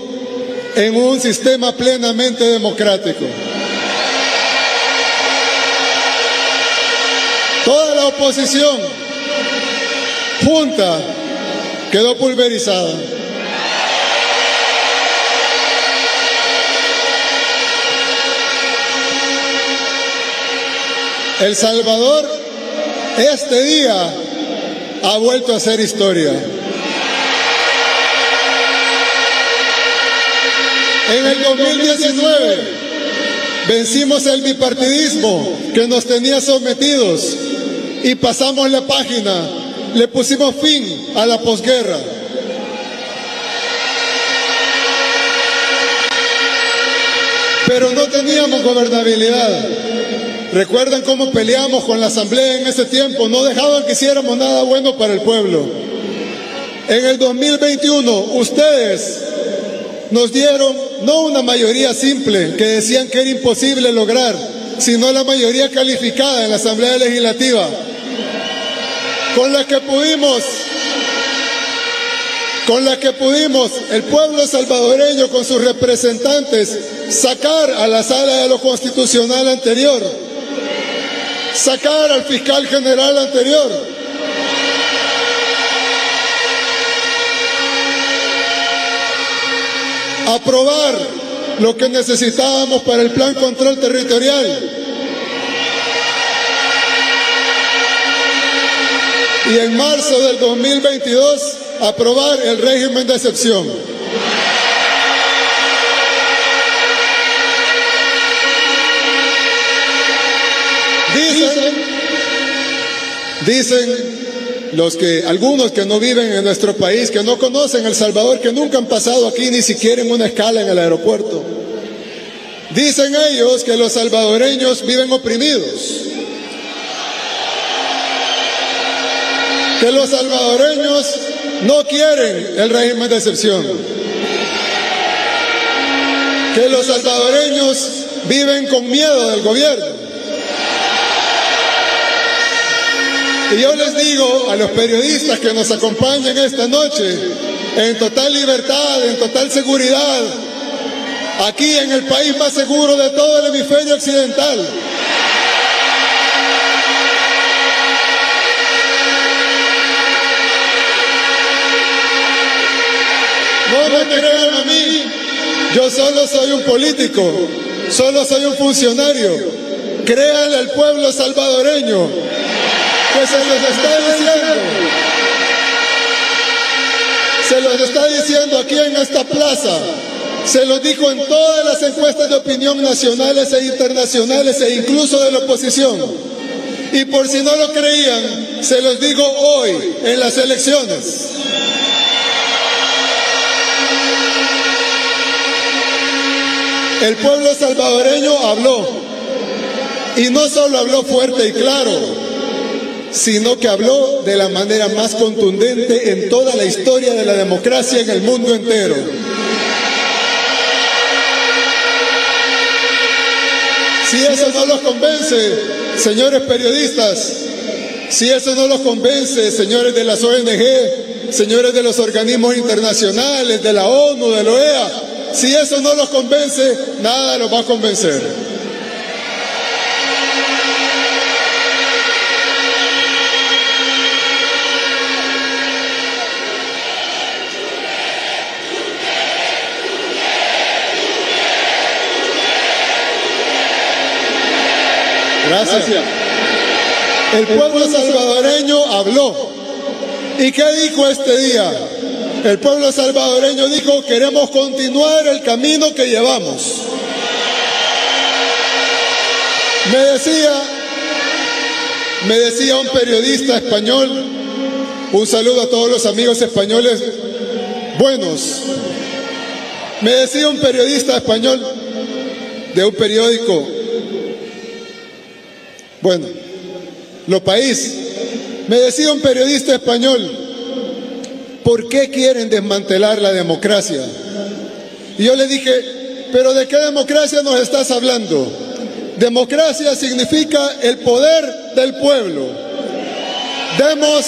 en un sistema plenamente democrático. Toda la oposición junta quedó pulverizada. El Salvador este día ha vuelto a ser historia. En el 2019 vencimos el bipartidismo que nos tenía sometidos y pasamos la página le pusimos fin a la posguerra. Pero no teníamos gobernabilidad. ¿Recuerdan cómo peleamos con la Asamblea en ese tiempo? No dejaban que hiciéramos nada bueno para el pueblo. En el 2021, ustedes nos dieron no una mayoría simple que decían que era imposible lograr, sino la mayoría calificada en la Asamblea Legislativa, con la que pudimos, con la que pudimos el pueblo salvadoreño con sus representantes sacar a la sala de lo constitucional anterior, sacar al fiscal general anterior, aprobar lo que necesitábamos para el plan control territorial. Y en marzo del 2022 aprobar el régimen de excepción. Dicen, dicen los que, algunos que no viven en nuestro país, que no conocen El Salvador, que nunca han pasado aquí ni siquiera en una escala en el aeropuerto. Dicen ellos que los salvadoreños viven oprimidos. Que los salvadoreños no quieren el régimen de excepción. Que los salvadoreños viven con miedo del gobierno. Y yo les digo a los periodistas que nos acompañan esta noche, en total libertad, en total seguridad, aquí en el país más seguro de todo el hemisferio occidental. Me crean a mí, yo solo soy un político, solo soy un funcionario. Créanle al pueblo salvadoreño que se los está diciendo. Se los está diciendo aquí en esta plaza. Se los dijo en todas las encuestas de opinión nacionales e internacionales e incluso de la oposición. Y por si no lo creían, se los digo hoy en las elecciones. El pueblo salvadoreño habló. Y no solo habló fuerte y claro, sino que habló de la manera más contundente en toda la historia de la democracia en el mundo entero. Si eso no los convence, señores periodistas, si eso no los convence, señores de las ONG, señores de los organismos internacionales, de la ONU, de la OEA, si eso no los convence, nada los va a convencer. Gracias. El pueblo salvadoreño habló. ¿Y qué dijo este día? El pueblo salvadoreño dijo, queremos continuar el camino que llevamos. Me decía, me decía un periodista español, un saludo a todos los amigos españoles buenos. Me decía un periodista español de un periódico bueno, lo país. Me decía un periodista español, ¿por qué quieren desmantelar la democracia? Y yo le dije, pero ¿de qué democracia nos estás hablando? Democracia significa el poder del pueblo. Demos,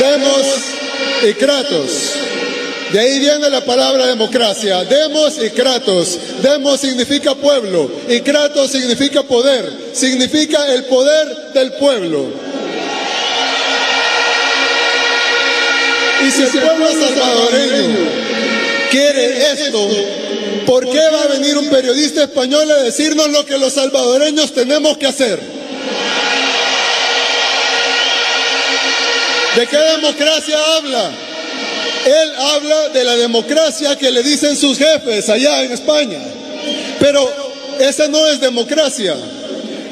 demos y kratos. De ahí viene la palabra democracia. Demos y Kratos. Demos significa pueblo y Kratos significa poder. Significa el poder del pueblo. Y si el pueblo salvadoreño quiere esto, ¿Por qué va a venir un periodista español a decirnos lo que los salvadoreños tenemos que hacer? ¿De qué democracia habla? Él habla de la democracia que le dicen sus jefes allá en España. Pero esa no es democracia.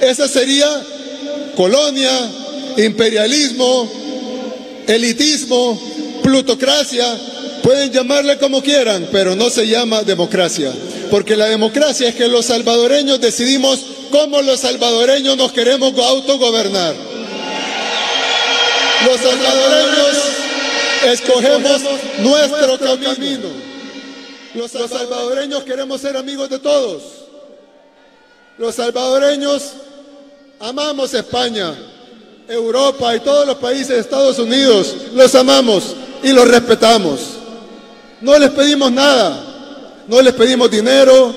Esa sería colonia, imperialismo, elitismo, plutocracia, pueden llamarle como quieran, pero no se llama democracia. Porque la democracia es que los salvadoreños decidimos cómo los salvadoreños nos queremos autogobernar. Los salvadoreños escogemos nuestro camino. Los salvadoreños queremos ser amigos de todos. Los salvadoreños amamos España, Europa y todos los países de Estados Unidos. Los amamos y los respetamos. No les pedimos nada. No les pedimos dinero,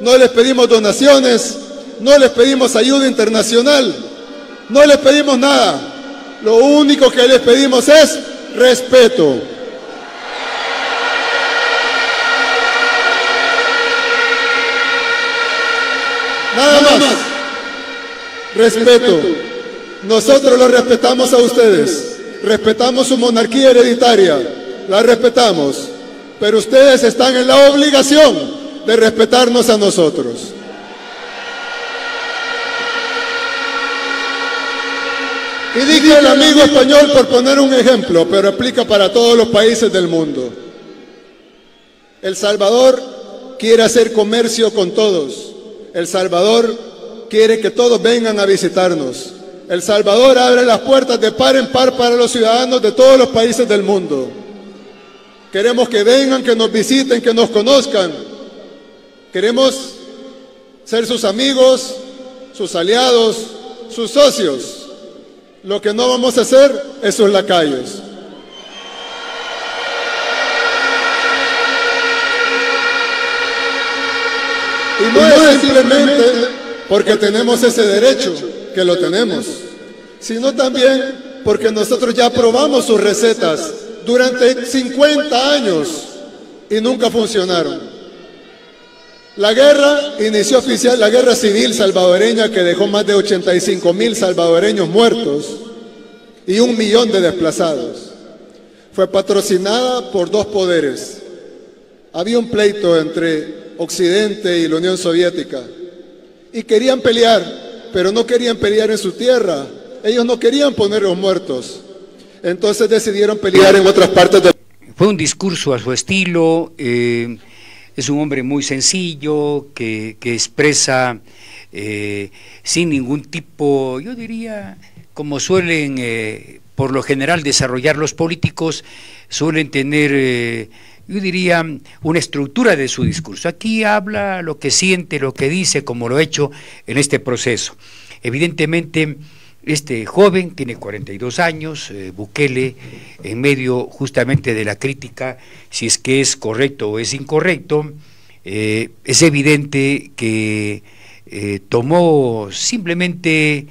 no les pedimos donaciones, no les pedimos ayuda internacional, no les pedimos nada. Lo único que les pedimos es respeto. Nada más. Respeto. Nosotros lo respetamos a ustedes. Respetamos su monarquía hereditaria. La respetamos. Pero ustedes están en la obligación de respetarnos a nosotros. Y dije el amigo español por poner un ejemplo, pero aplica para todos los países del mundo. El Salvador quiere hacer comercio con todos. El Salvador quiere que todos vengan a visitarnos. El Salvador abre las puertas de par en par para los ciudadanos de todos los países del mundo. Queremos que vengan, que nos visiten, que nos conozcan. Queremos ser sus amigos, sus aliados, sus socios. Lo que no vamos a hacer es sus lacayos. Y no es simplemente porque tenemos ese derecho, que lo tenemos, sino también porque nosotros ya probamos sus recetas durante 50 años y nunca funcionaron. La guerra inició oficial, la guerra civil salvadoreña que dejó más de 85 mil salvadoreños muertos y un millón de desplazados. Fue patrocinada por dos poderes. Había un pleito entre Occidente y la Unión Soviética y querían pelear, pero no querían pelear en su tierra. Ellos no querían poner los muertos. Entonces decidieron pelear en otras partes del Fue un discurso a su estilo. Eh, es un hombre muy sencillo, que, expresa eh, sin ningún tipo, yo diría, como suelen eh, por lo general desarrollar los políticos, suelen tener, yo diría, una estructura de su discurso. Aquí habla lo que siente, lo que dice, como lo ha hecho en este proceso. Evidentemente, este joven tiene 42 años, Bukele, en medio justamente de la crítica si es que es correcto o es incorrecto, eh, es evidente que eh, tomó simplemente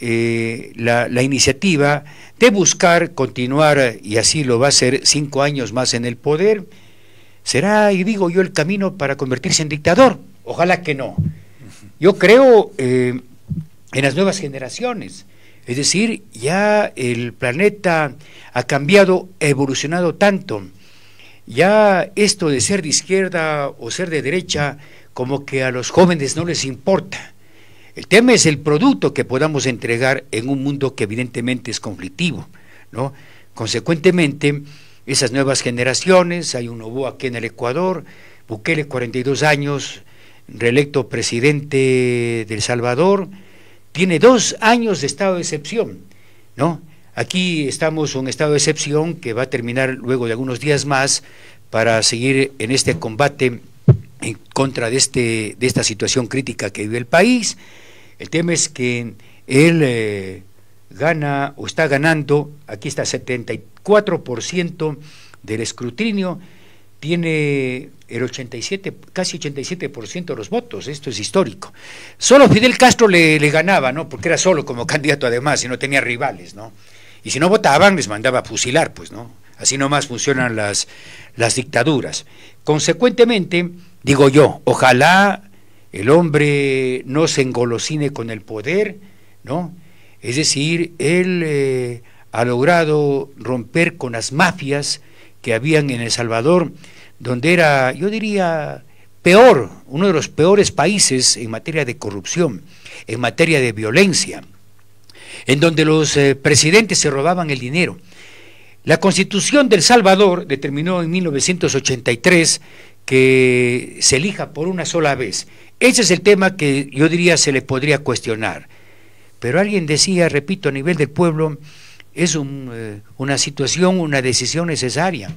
eh, la, iniciativa de buscar continuar, y así lo va a hacer cinco años más en el poder, será, y digo yo, el camino para convertirse en dictador. Ojalá que no. Yo creo en las nuevas generaciones. Es decir, ya el planeta ha cambiado, evolucionado tanto ya esto de ser de izquierda o ser de derecha, como que a los jóvenes no les importa. El tema es el producto que podamos entregar en un mundo que evidentemente es conflictivo, ¿no? Consecuentemente, esas nuevas generaciones, hay un nuevo aquí en el Ecuador, Bukele, 42 años, reelecto presidente del Salvador, tiene dos años de estado de excepción, ¿no? Aquí estamos en un estado de excepción que va a terminar luego de algunos días más para seguir en este combate en contra de, este, de esta situación crítica que vive el país. El tema es que él eh, gana o está ganando, aquí está 74% del escrutinio, tiene el 87, casi 87% de los votos, esto es histórico. Solo Fidel Castro le, le, ganaba, ¿no? Porque era solo como candidato además y no tenía rivales, ¿no? Y si no votaban, les mandaba a fusilar, pues, ¿no? Así nomás funcionan las, las dictaduras. Consecuentemente, Digo yo, ojalá el hombre no se engolosine con el poder, ¿no? Es decir, él eh, ha logrado romper con las mafias que habían en El Salvador, donde era, yo diría, peor, uno de los peores países en materia de corrupción, en materia de violencia, en donde los eh, presidentes se robaban el dinero. La constitución del Salvador determinó en 1983 que se elija por una sola vez. Ese es el tema que yo diría se le podría cuestionar. Pero alguien decía, repito, a nivel del pueblo, es eh, una situación, una decisión necesaria,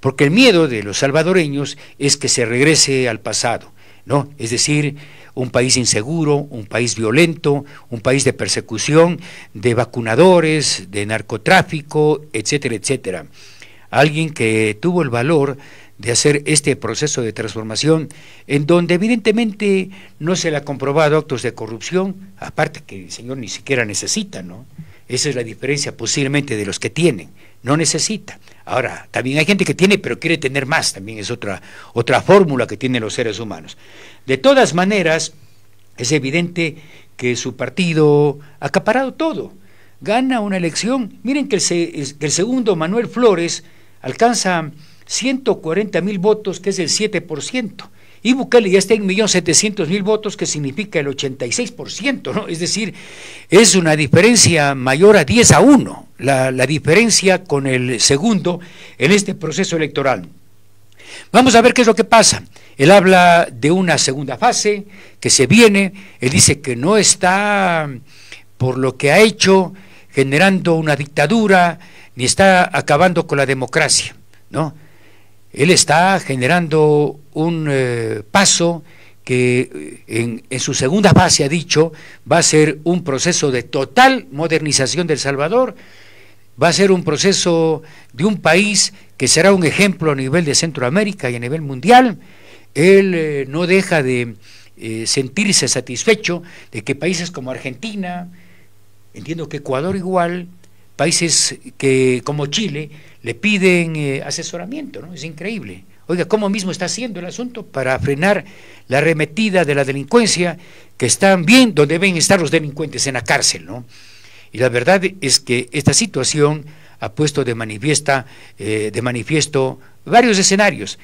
porque el miedo de los salvadoreños es que se regrese al pasado, ¿no? Es decir, un país inseguro, un país violento, un país de persecución, de vacunadores, de narcotráfico, etcétera, etcétera. Alguien que tuvo el valor de hacer este proceso de transformación en donde evidentemente no se le ha comprobado actos de corrupción, aparte que el señor ni siquiera necesita, ¿no? Esa es la diferencia posiblemente de los que tienen, no necesita. Ahora, también hay gente que tiene pero quiere tener más, también es otra, otra fórmula que tienen los seres humanos. De todas maneras, es evidente que su partido ha acaparado todo, gana una elección. Miren que el, que el segundo, Manuel Flores, alcanza 140 mil votos, que es el 7%. Y Bukele ya está en 1.700.000 votos, que significa el 86%, ¿no? Es decir, es una diferencia mayor a 10 a 1, la, la diferencia con el segundo en este proceso electoral. Vamos a ver qué es lo que pasa. Él habla de una segunda fase que se viene, él dice que no está, por lo que ha hecho, generando una dictadura, ni está acabando con la democracia, ¿no? Él está generando un eh, paso que eh, en, su segunda fase ha dicho va a ser un proceso de total modernización del Salvador, va a ser un proceso de un país que será un ejemplo a nivel de Centroamérica y a nivel mundial. Él eh, no deja de sentirse satisfecho de que países como Argentina, entiendo que Ecuador igual, países que como Chile le piden eh, asesoramiento, ¿no? Es increíble. Oiga, ¿cómo mismo está haciendo el asunto para frenar la arremetida de la delincuencia que están bien donde deben estar los delincuentes en la cárcel, ¿no? Y la verdad es que esta situación ha puesto de, manifiesta, eh, de manifiesto varios escenarios.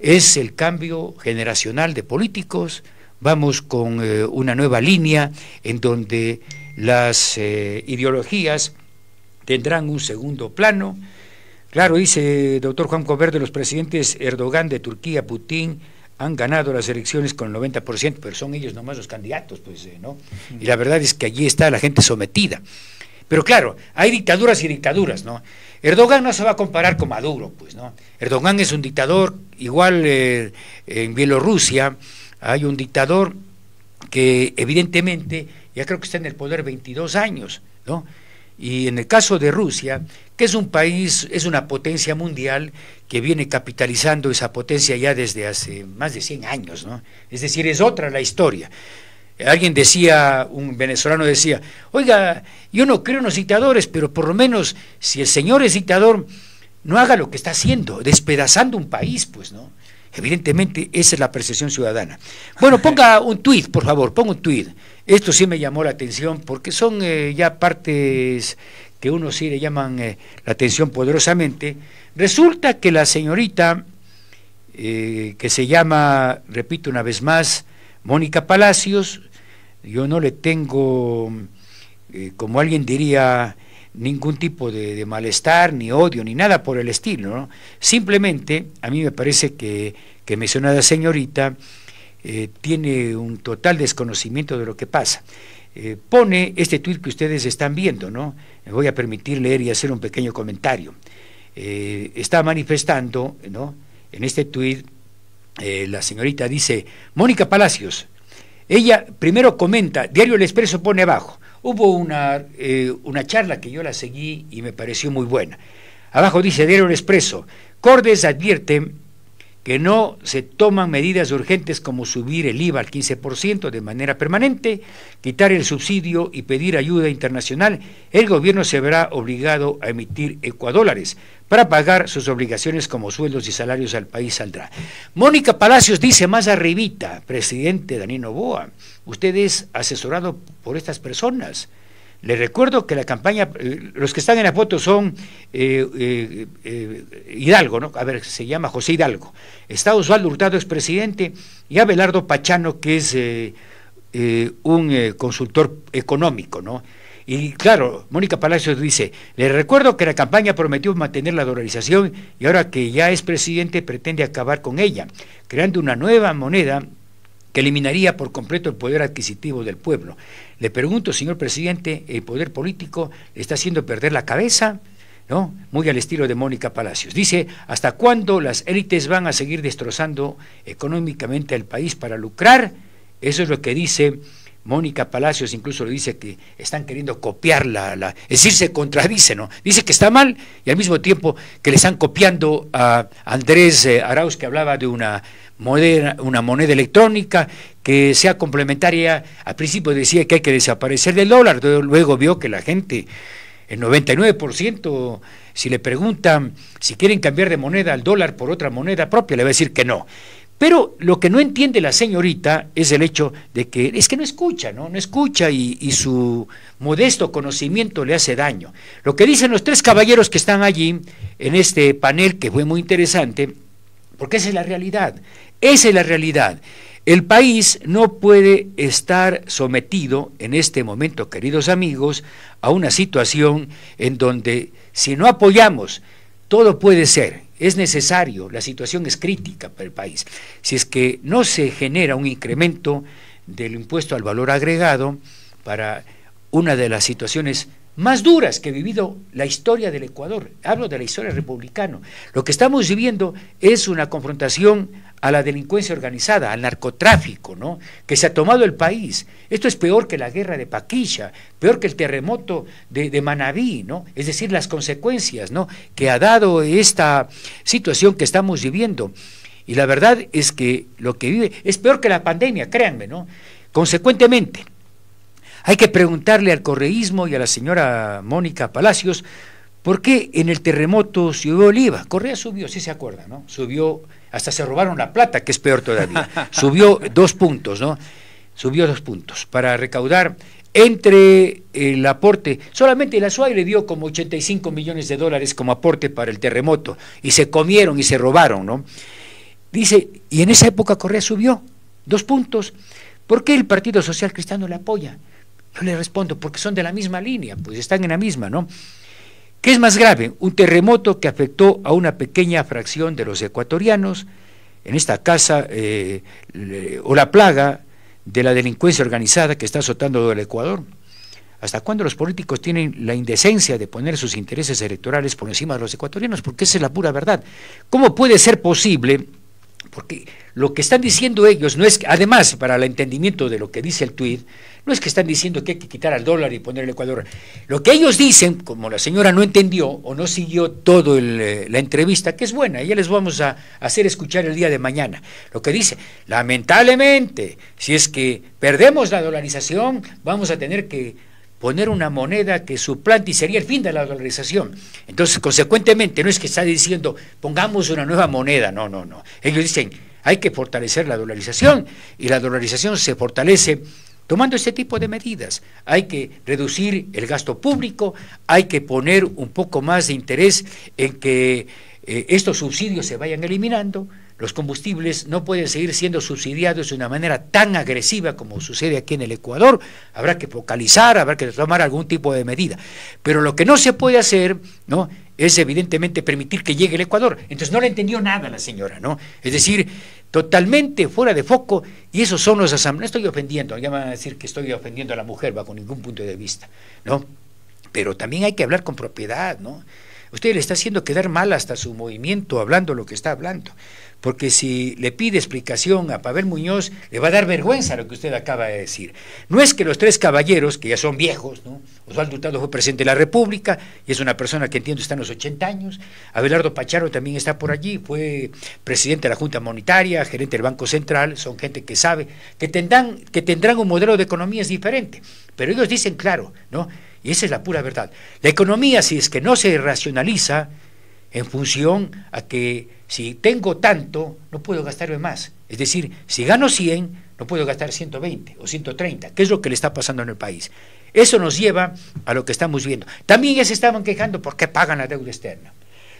Es el cambio generacional de políticos, vamos con eh, una nueva línea en donde las ideologías tendrán un segundo plano. Claro, dice el doctor Juan Coverde, los presidentes Erdogan de Turquía, Putin, han ganado las elecciones con el 90%, pero son ellos nomás los candidatos, pues, eh, ¿no? Y la verdad es que allí está la gente sometida. Pero claro, hay dictaduras y dictaduras, ¿no? Erdogan no se va a comparar con Maduro, pues, ¿no? Erdogan es un dictador, igual eh, en Bielorrusia hay un dictador que evidentemente ya creo que está en el poder 22 años, ¿no? Y en el caso de Rusia, que es un país, es una potencia mundial que viene capitalizando esa potencia ya desde hace más de 100 años, ¿no? Es decir, es otra la historia. Alguien decía, un venezolano decía, oiga, yo no creo en los dictadores, pero por lo menos si el señor es dictador, no haga lo que está haciendo, despedazando un país, pues, ¿no? Evidentemente, esa es la percepción ciudadana. Bueno, ponga un tuit, por favor, ponga un tuit. Esto sí me llamó la atención porque son eh, ya partes que uno sí le llaman eh, la atención poderosamente. Resulta que la señorita, eh, que se llama, repito una vez más, Mónica Palacios, yo no le tengo, como alguien diría, ningún tipo de, de, malestar, ni odio, ni nada por el estilo. ¿no? Simplemente, a mí me parece que, que mencionada señorita, eh, tiene un total desconocimiento de lo que pasa. Eh, pone este tuit que ustedes están viendo, ¿no? Me voy a permitir leer y hacer un pequeño comentario. Eh, está manifestando, ¿no? En este tuit, la señorita dice, Mónica Palacios, ella primero comenta, Diario El Expreso pone abajo, hubo una, una charla que yo la seguí y me pareció muy buena. Abajo dice Diario Expreso, Cordes advierte que no se toman medidas urgentes como subir el IVA al 15% de manera permanente, quitar el subsidio y pedir ayuda internacional, el gobierno se verá obligado a emitir ecuadólares para pagar sus obligaciones como sueldos y salarios al país saldrá. Mónica Palacios dice más arribita, presidente Danilo Boa, usted es asesorado por estas personas. Le recuerdo que la campaña, eh, los que están en la foto son eh, eh, Hidalgo, ¿no? A ver, se llama José Hidalgo. Está Osvaldo Hurtado, presidente, y Abelardo Pachano, que es un consultor económico, ¿no? Y claro, Mónica Palacios dice, le recuerdo que la campaña prometió mantener la dolarización y ahora que ya es presidente pretende acabar con ella, creando una nueva moneda que eliminaría por completo el poder adquisitivo del pueblo. Le pregunto, señor presidente, ¿el poder político le está haciendo perder la cabeza? ¿No? Muy al estilo de Mónica Palacios. Dice, ¿hasta cuándo las élites van a seguir destrozando económicamente al país para lucrar? Eso es lo que dice Mónica Palacios incluso le dice que están queriendo copiar la, es decir, se contradice, ¿no? Dice que está mal y al mismo tiempo que le están copiando a Andrés eh, Arauz que hablaba de una una moneda electrónica que sea complementaria. Al principio decía que hay que desaparecer del dólar, luego vio que la gente, el 99%, si le preguntan si quieren cambiar de moneda al dólar por otra moneda propia, le va a decir que no. Pero lo que no entiende la señorita es el hecho de que es que no escucha, ¿no? No escucha y, y, su modesto conocimiento le hace daño. Lo que dicen los tres caballeros que están allí en este panel, que fue muy interesante, porque esa es la realidad, esa es la realidad. El país no puede estar sometido en este momento, queridos amigos, a una situación en donde si no apoyamos, todo puede ser es necesario, la situación es crítica para el país. Si es que no se genera un incremento del impuesto al valor agregado para una de las situaciones más duras que ha vivido la historia del Ecuador. Hablo de la historia republicana. Lo que estamos viviendo es una confrontación a la delincuencia organizada, al narcotráfico, ¿no? que se ha tomado el país. Esto es peor que la guerra de Paquilla, peor que el terremoto de, Manabí, ¿no? es decir, las consecuencias ¿no? que ha dado esta situación que estamos viviendo. Y la verdad es que lo que vive es peor que la pandemia, créanme, ¿no? Consecuentemente, hay que preguntarle al correísmo y a la señora Mónica Palacios por qué en el terremoto subió el IVA. Correa subió, si se acuerda, ¿no? Subió, hasta se robaron la plata, que es peor todavía. Subió dos puntos, ¿no? Subió dos puntos para recaudar entre el aporte, solamente la SUAI le dio como 85 millones de dólares como aporte para el terremoto y se comieron y se robaron, ¿no? Dice, y en esa época Correa subió dos puntos. ¿Por qué el Partido Social Cristiano le apoya? Yo le respondo, porque son de la misma línea, pues están en la misma, ¿no? ¿Qué es más grave? Un terremoto que afectó a una pequeña fracción de los ecuatorianos, en esta casa, eh, o la plaga de la delincuencia organizada que está azotando el Ecuador. ¿Hasta cuándo los políticos tienen la indecencia de poner sus intereses electorales por encima de los ecuatorianos? Porque esa es la pura verdad. ¿Cómo puede ser posible? Porque lo que están diciendo ellos no es, además, para el entendimiento de lo que dice el tuit, no es que están diciendo que hay que quitar al dólar y poner el Ecuador. Lo que ellos dicen, como la señora no entendió o no siguió toda eh, la entrevista, que es buena, ya les vamos a hacer escuchar el día de mañana. Lo que dice, lamentablemente, si es que perdemos la dolarización, vamos a tener que poner una moneda que suplante y sería el fin de la dolarización. Entonces, consecuentemente, no es que está diciendo pongamos una nueva moneda, no, no, no. Ellos dicen hay que fortalecer la dolarización y la dolarización se fortalece tomando este tipo de medidas. Hay que reducir el gasto público, hay que poner un poco más de interés en que eh, estos subsidios se vayan eliminando. Los combustibles no pueden seguir siendo subsidiados de una manera tan agresiva como sucede aquí en el Ecuador. Habrá que focalizar, habrá que tomar algún tipo de medida. Pero lo que no se puede hacer, ¿no? Es evidentemente permitir que llegue el Ecuador. Entonces no le entendió nada la señora, ¿no? Es decir, totalmente fuera de foco, y esos son los asambleas. No estoy ofendiendo, ya van a decir que estoy ofendiendo a la mujer bajo ningún punto de vista, ¿no? Pero también hay que hablar con propiedad, ¿no? Usted le está haciendo quedar mal hasta su movimiento hablando lo que está hablando porque si le pide explicación a Pavel Muñoz, le va a dar vergüenza lo que usted acaba de decir. No es que los tres caballeros, que ya son viejos, ¿no? Osvaldo Hurtado fue presidente de la República y es una persona que entiendo está en los 80 años, Abelardo Pacharo también está por allí, fue presidente de la Junta Monetaria, gerente del Banco Central, son gente que sabe, que tendrán, que tendrán un modelo de economías diferente, pero ellos dicen claro, ¿no? Y esa es la pura verdad. La economía, si es que no se racionaliza, en función a que si tengo tanto, no puedo gastarme más. Es decir, si gano 100, no puedo gastar 120 o 130, que es lo que le está pasando en el país. Eso nos lleva a lo que estamos viendo. También ya se estaban quejando por qué pagan la deuda externa.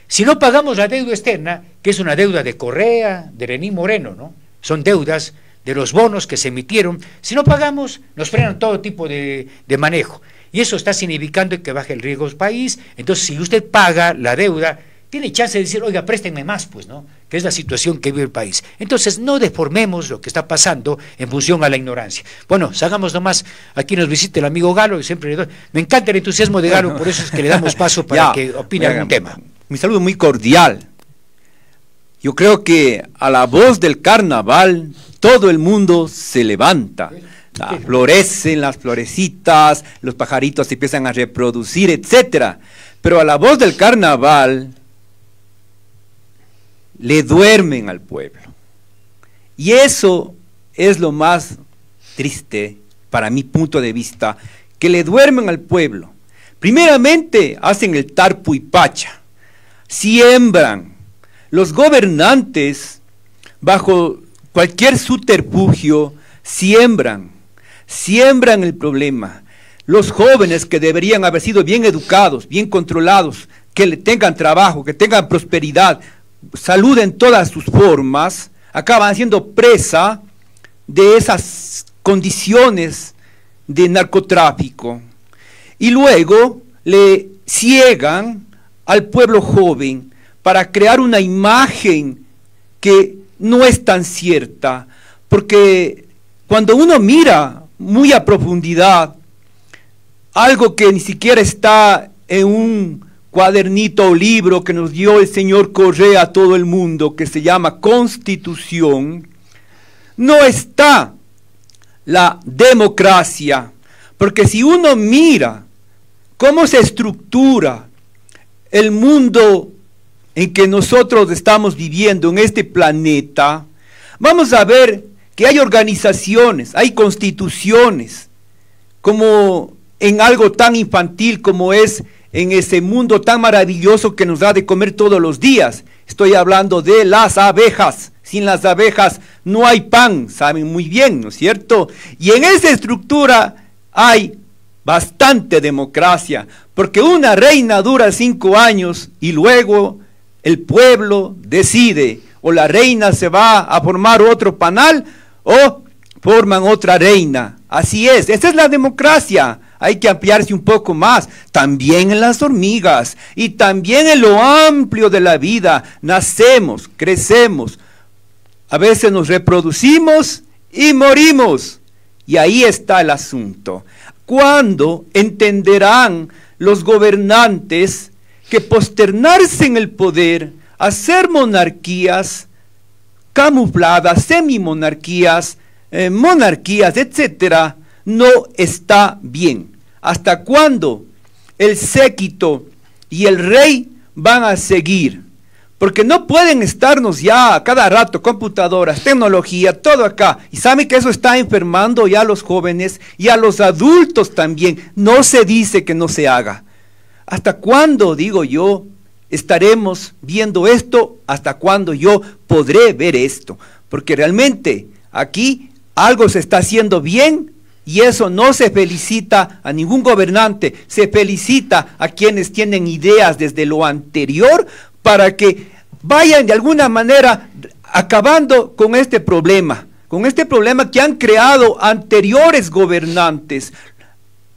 Si no pagamos la deuda externa, que es una deuda de Correa, de Lenín Moreno, ¿no? Son deudas de los bonos que se emitieron. Si no pagamos, nos frenan todo tipo de, de manejo. Y eso está significando que baje el riesgo del país. Entonces, si usted paga la deuda, tiene chance de decir, oiga, préstenme más, pues, ¿no? Que es la situación que vive el país. Entonces, no deformemos lo que está pasando en función a la ignorancia. Bueno, salgamos nomás, aquí nos visita el amigo Galo, y siempre le doy, me encanta el entusiasmo de Galo, por eso es que le damos paso para que opine algún tema. Mi saludo muy cordial. Yo creo que a la voz del carnaval todo el mundo se levanta. Florecen las florecitas, los pajaritos se empiezan a reproducir, etcétera. Pero a la voz del carnaval le duermen al pueblo. Y eso es lo más triste para mi punto de vista, que le duermen al pueblo. Primeramente hacen el tarpu y pacha, siembran. Los gobernantes, bajo cualquier subterfugio, siembran, siembran el problema. Los jóvenes que deberían haber sido bien educados, bien controlados, que tengan trabajo, que tengan prosperidad, salud en todas sus formas, acaban siendo presa de esas condiciones de narcotráfico. Y luego le ciegan al pueblo joven para crear una imagen que no es tan cierta, porque cuando uno mira muy a profundidad algo que ni siquiera está en un cuadernito o libro que nos dio el Señor Correa a todo el mundo, que se llama Constitución, no está la democracia. Porque si uno mira cómo se estructura el mundo en que nosotros estamos viviendo en este planeta, vamos a ver que hay organizaciones, hay constituciones, como en algo tan infantil como es en ese mundo tan maravilloso que nos da de comer todos los días. Estoy hablando de las abejas. Sin las abejas no hay pan, saben muy bien, ¿no es cierto? Y en esa estructura hay bastante democracia, porque una reina dura cinco años y luego el pueblo decide, o la reina se va a formar otro panal o forman otra reina. Así es, esa es la democracia hay que ampliarse un poco más, también en las hormigas y también en lo amplio de la vida. Nacemos, crecemos, a veces nos reproducimos y morimos. Y ahí está el asunto. ¿Cuándo entenderán los gobernantes que posternarse en el poder, hacer monarquías camufladas, semimonarquías, eh, monarquías, etcétera, no está bien. ¿Hasta cuándo el séquito y el rey van a seguir? Porque no pueden estarnos ya a cada rato computadoras, tecnología, todo acá. Y saben que eso está enfermando ya a los jóvenes y a los adultos también. No se dice que no se haga. ¿Hasta cuándo, digo yo, estaremos viendo esto? ¿Hasta cuándo yo podré ver esto? Porque realmente aquí algo se está haciendo bien y eso no se felicita a ningún gobernante, se felicita a quienes tienen ideas desde lo anterior para que vayan de alguna manera acabando con este problema, con este problema que han creado anteriores gobernantes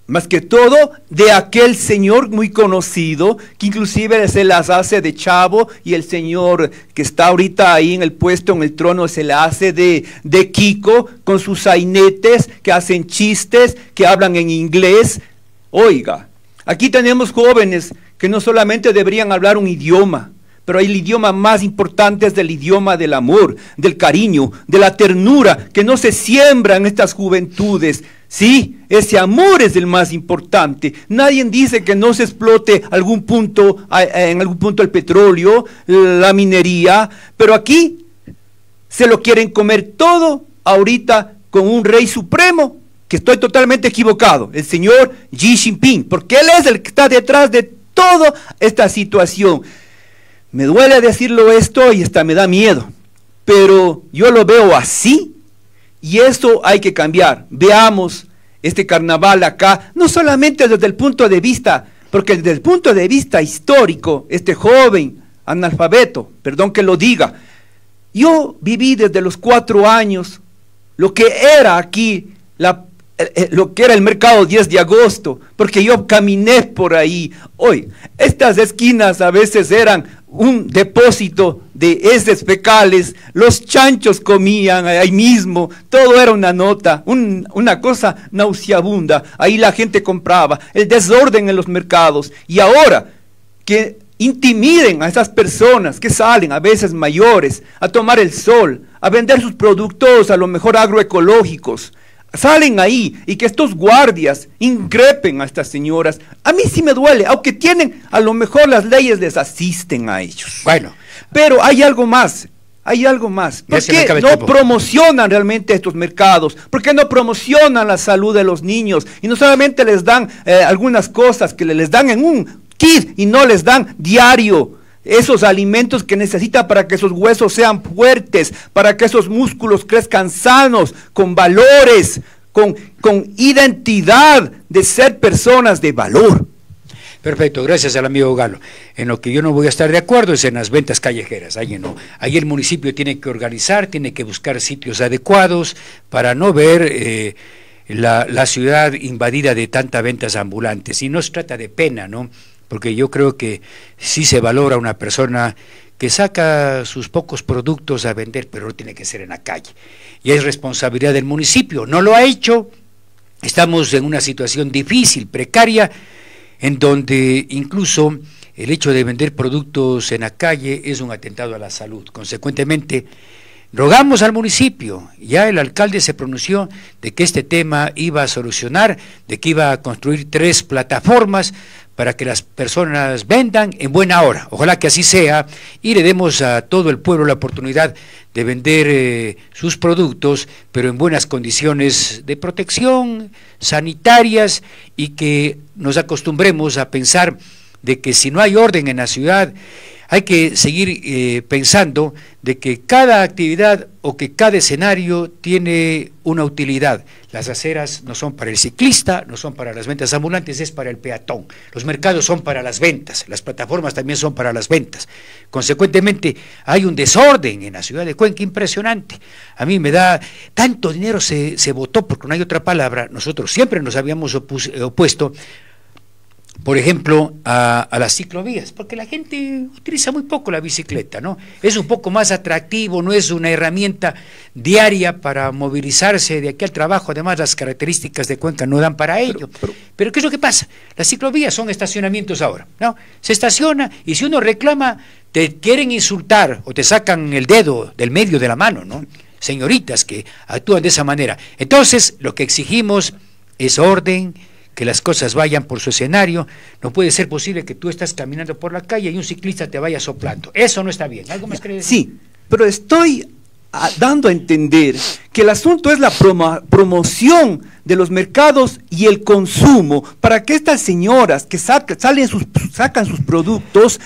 más que todo de aquel señor muy conocido, que inclusive se las hace de chavo, y el señor que está ahorita ahí en el puesto, en el trono, se le hace de, de Kiko, con sus sainetes, que hacen chistes, que hablan en inglés. Oiga, aquí tenemos jóvenes que no solamente deberían hablar un idioma, pero el idioma más importante es el idioma del amor, del cariño, de la ternura, que no se siembra en estas juventudes. Sí, ese amor es el más importante. Nadie dice que no se explote algún punto, en algún punto el petróleo, la minería, pero aquí se lo quieren comer todo ahorita con un rey supremo, que estoy totalmente equivocado, el señor Xi Jinping, porque él es el que está detrás de toda esta situación. Me duele decirlo esto y hasta me da miedo, pero yo lo veo así y eso hay que cambiar. Veamos este carnaval acá, no solamente desde el punto de vista, porque desde el punto de vista histórico, este joven analfabeto, perdón que lo diga, yo viví desde los cuatro años lo que era aquí, eh, eh, lo que era el mercado 10 de agosto, porque yo caminé por ahí. Hoy, estas esquinas a veces eran un depósito de heces fecales, los chanchos comían ahí mismo, todo era una nota, una cosa nauseabunda, ahí la gente compraba, el desorden en los mercados, y ahora que intimiden a esas personas que salen, a veces mayores, a tomar el sol, a vender sus productos a lo mejor agroecológicos, salen ahí y que estos guardias increpen a estas señoras, a mí sí me duele, aunque tienen, a lo mejor las leyes les asisten a ellos. Bueno. Pero hay algo más, hay algo más. ¿Por qué no promocionan realmente estos mercados? ¿Por qué no promocionan la salud de los niños? Y no solamente les dan eh, algunas cosas que les dan en un kit y no les dan diario esos alimentos que necesita para que esos huesos sean fuertes, para que esos músculos crezcan sanos, con valores, con, con identidad de ser personas de valor. Perfecto, gracias al amigo Galo. En lo que yo no voy a estar de acuerdo es en las ventas callejeras. Ahí no. Ahí el municipio tiene que organizar, tiene que buscar sitios adecuados para no ver eh, la, la, ciudad invadida de tantas ventas ambulantes. Y no se trata de pena, ¿no? Porque yo creo que sí se valora una persona que saca sus pocos productos a vender, pero no tiene que ser en la calle. Y es responsabilidad del municipio. No lo ha hecho. Estamos en una situación difícil, precaria, en donde incluso el hecho de vender productos en la calle es un atentado a la salud. Consecuentemente, rogamos al municipio, ya el alcalde se pronunció de que este tema iba a solucionar, de que iba a construir tres plataformas para que las personas vendan en buena hora. Ojalá que así sea y le demos a todo el pueblo la oportunidad de vender eh, sus productos, pero en buenas condiciones de protección, sanitarias y que nos acostumbremos a pensar de que si no hay orden en la ciudad, hay que seguir eh, pensando de que cada actividad o que cada escenario tiene una utilidad. Las aceras no son para el ciclista, no son para las ventas ambulantes, es para el peatón. Los mercados son para las ventas, las plataformas también son para las ventas. Consecuentemente, hay un desorden en la ciudad de Cuenca impresionante. A mí me da, tanto dinero se, se votó, porque no hay otra palabra, nosotros siempre nos habíamos opuesto por ejemplo, a, las ciclovías, porque la gente utiliza muy poco la bicicleta, ¿no? Es un poco más atractivo, no es una herramienta diaria para movilizarse de aquí al trabajo, además las características de Cuenca no dan para ello. Pero, ¿qué es lo que pasa? Las ciclovías son estacionamientos ahora, ¿no? Se estaciona y si uno reclama, te quieren insultar o te sacan el dedo del medio de la mano, ¿no? Señoritas que actúan de esa manera. Entonces, lo que exigimos es orden, que las cosas vayan por su escenario. No puede ser posible que tú estás caminando por la calle y un ciclista te vaya soplando. Eso no está bien. ¿Algo más decir? Sí, pero estoy ah, dando a entender que el asunto es la promoción de los mercados y el consumo para que estas señoras que salen sus, sacan sus productos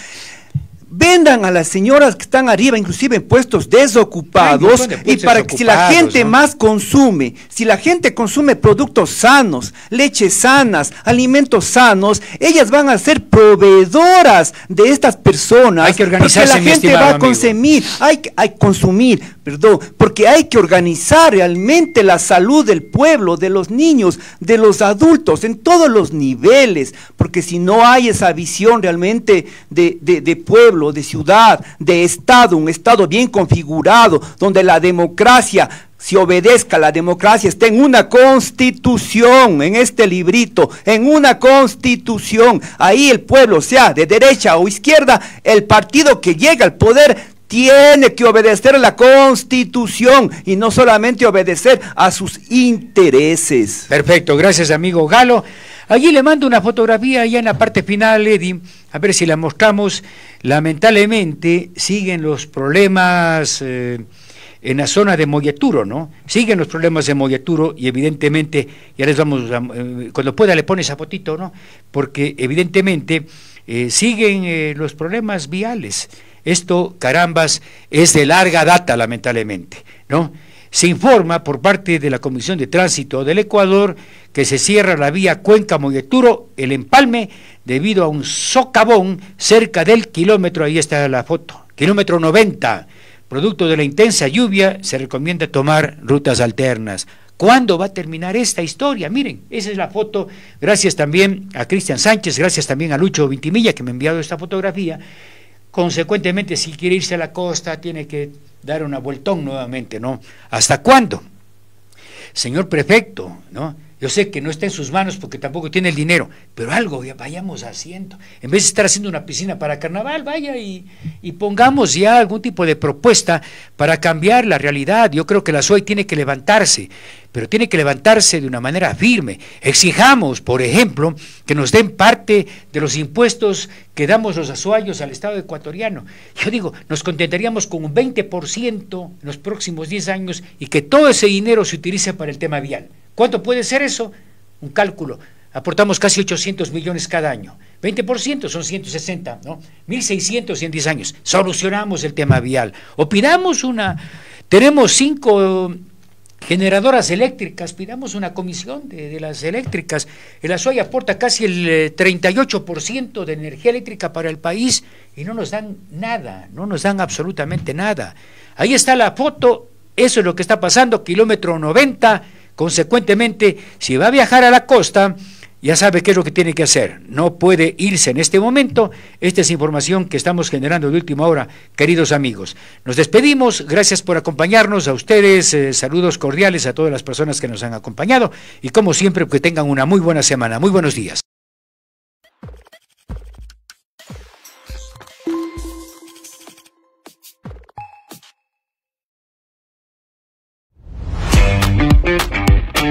vendan a las señoras que están arriba, inclusive en puestos desocupados, y para que si la gente más consume, si la gente consume productos sanos, leches sanas, alimentos sanos, ellas van a ser proveedoras de estas personas. Hay que organizarse, porque la gente va a consumir, hay, hay consumir, perdón, porque hay que organizar realmente la salud del pueblo, de los niños, de los adultos, en todos los niveles, porque si no hay esa visión realmente de, de pueblo, de ciudad, de Estado, un Estado bien configurado, donde la democracia se obedezca, la democracia está en una constitución, en este librito, en una constitución. Ahí el pueblo, sea de derecha o izquierda, el partido que llega al poder tiene que obedecer a la constitución y no solamente obedecer a sus intereses. Perfecto, gracias amigo Galo. Allí le mando una fotografía ya en la parte final, Eddie, a ver si la mostramos. Lamentablemente siguen los problemas eh, en la zona de Moyaturo, ¿no? Siguen los problemas de Moyaturo y evidentemente, ya les vamos, eh, cuando pueda le pone esa fotito, ¿no? Porque evidentemente eh, siguen los problemas viales. Esto, carambas, es de larga data, lamentablemente, ¿no? Se informa por parte de la Comisión de Tránsito del Ecuador que se cierra la vía Cuenca-Moyeturo, el empalme, debido a un socavón cerca del kilómetro, ahí está la foto, kilómetro 90. Producto de la intensa lluvia, se recomienda tomar rutas alternas. ¿Cuándo va a terminar esta historia? Miren, esa es la foto. Gracias también a Cristian Sánchez, gracias también a Lucho Vintimilla que me ha enviado esta fotografía. Consecuentemente, si quiere irse a la costa, tiene que dar una vueltón nuevamente, ¿no? ¿Hasta cuándo? Señor prefecto, ¿no? Yo sé que no está en sus manos porque tampoco tiene el dinero, pero algo vayamos haciendo. En vez de estar haciendo una piscina para carnaval, vaya y, pongamos ya algún tipo de propuesta para cambiar la realidad. Yo creo que la SOE tiene que levantarse, pero tiene que levantarse de una manera firme. Exijamos, por ejemplo, que nos den parte de los impuestos que damos los azuayos al Estado ecuatoriano. Yo digo, nos contentaríamos con un 20% en los próximos 10 años y que todo ese dinero se utilice para el tema vial. ¿Cuánto puede ser eso? Un cálculo. Aportamos casi 800 millones cada año. 20% son 160, ¿no? 1.600 en 10 años. Solucionamos el tema vial. O pidamos una... Tenemos cinco generadoras eléctricas, pidamos una comisión de, las eléctricas. El ASOY aporta casi el 38% eh, de energía eléctrica para el país y no nos dan nada, no nos dan absolutamente nada. Ahí está la foto, eso es lo que está pasando, kilómetro 90 Consecuentemente, si va a viajar a la costa, ya sabe qué es lo que tiene que hacer. No puede irse en este momento. Esta es información que estamos generando de última hora, queridos amigos. Nos despedimos. Gracias por acompañarnos. A ustedes, eh, saludos cordiales a todas las personas que nos han acompañado. Y como siempre, que tengan una muy buena semana. Muy buenos días.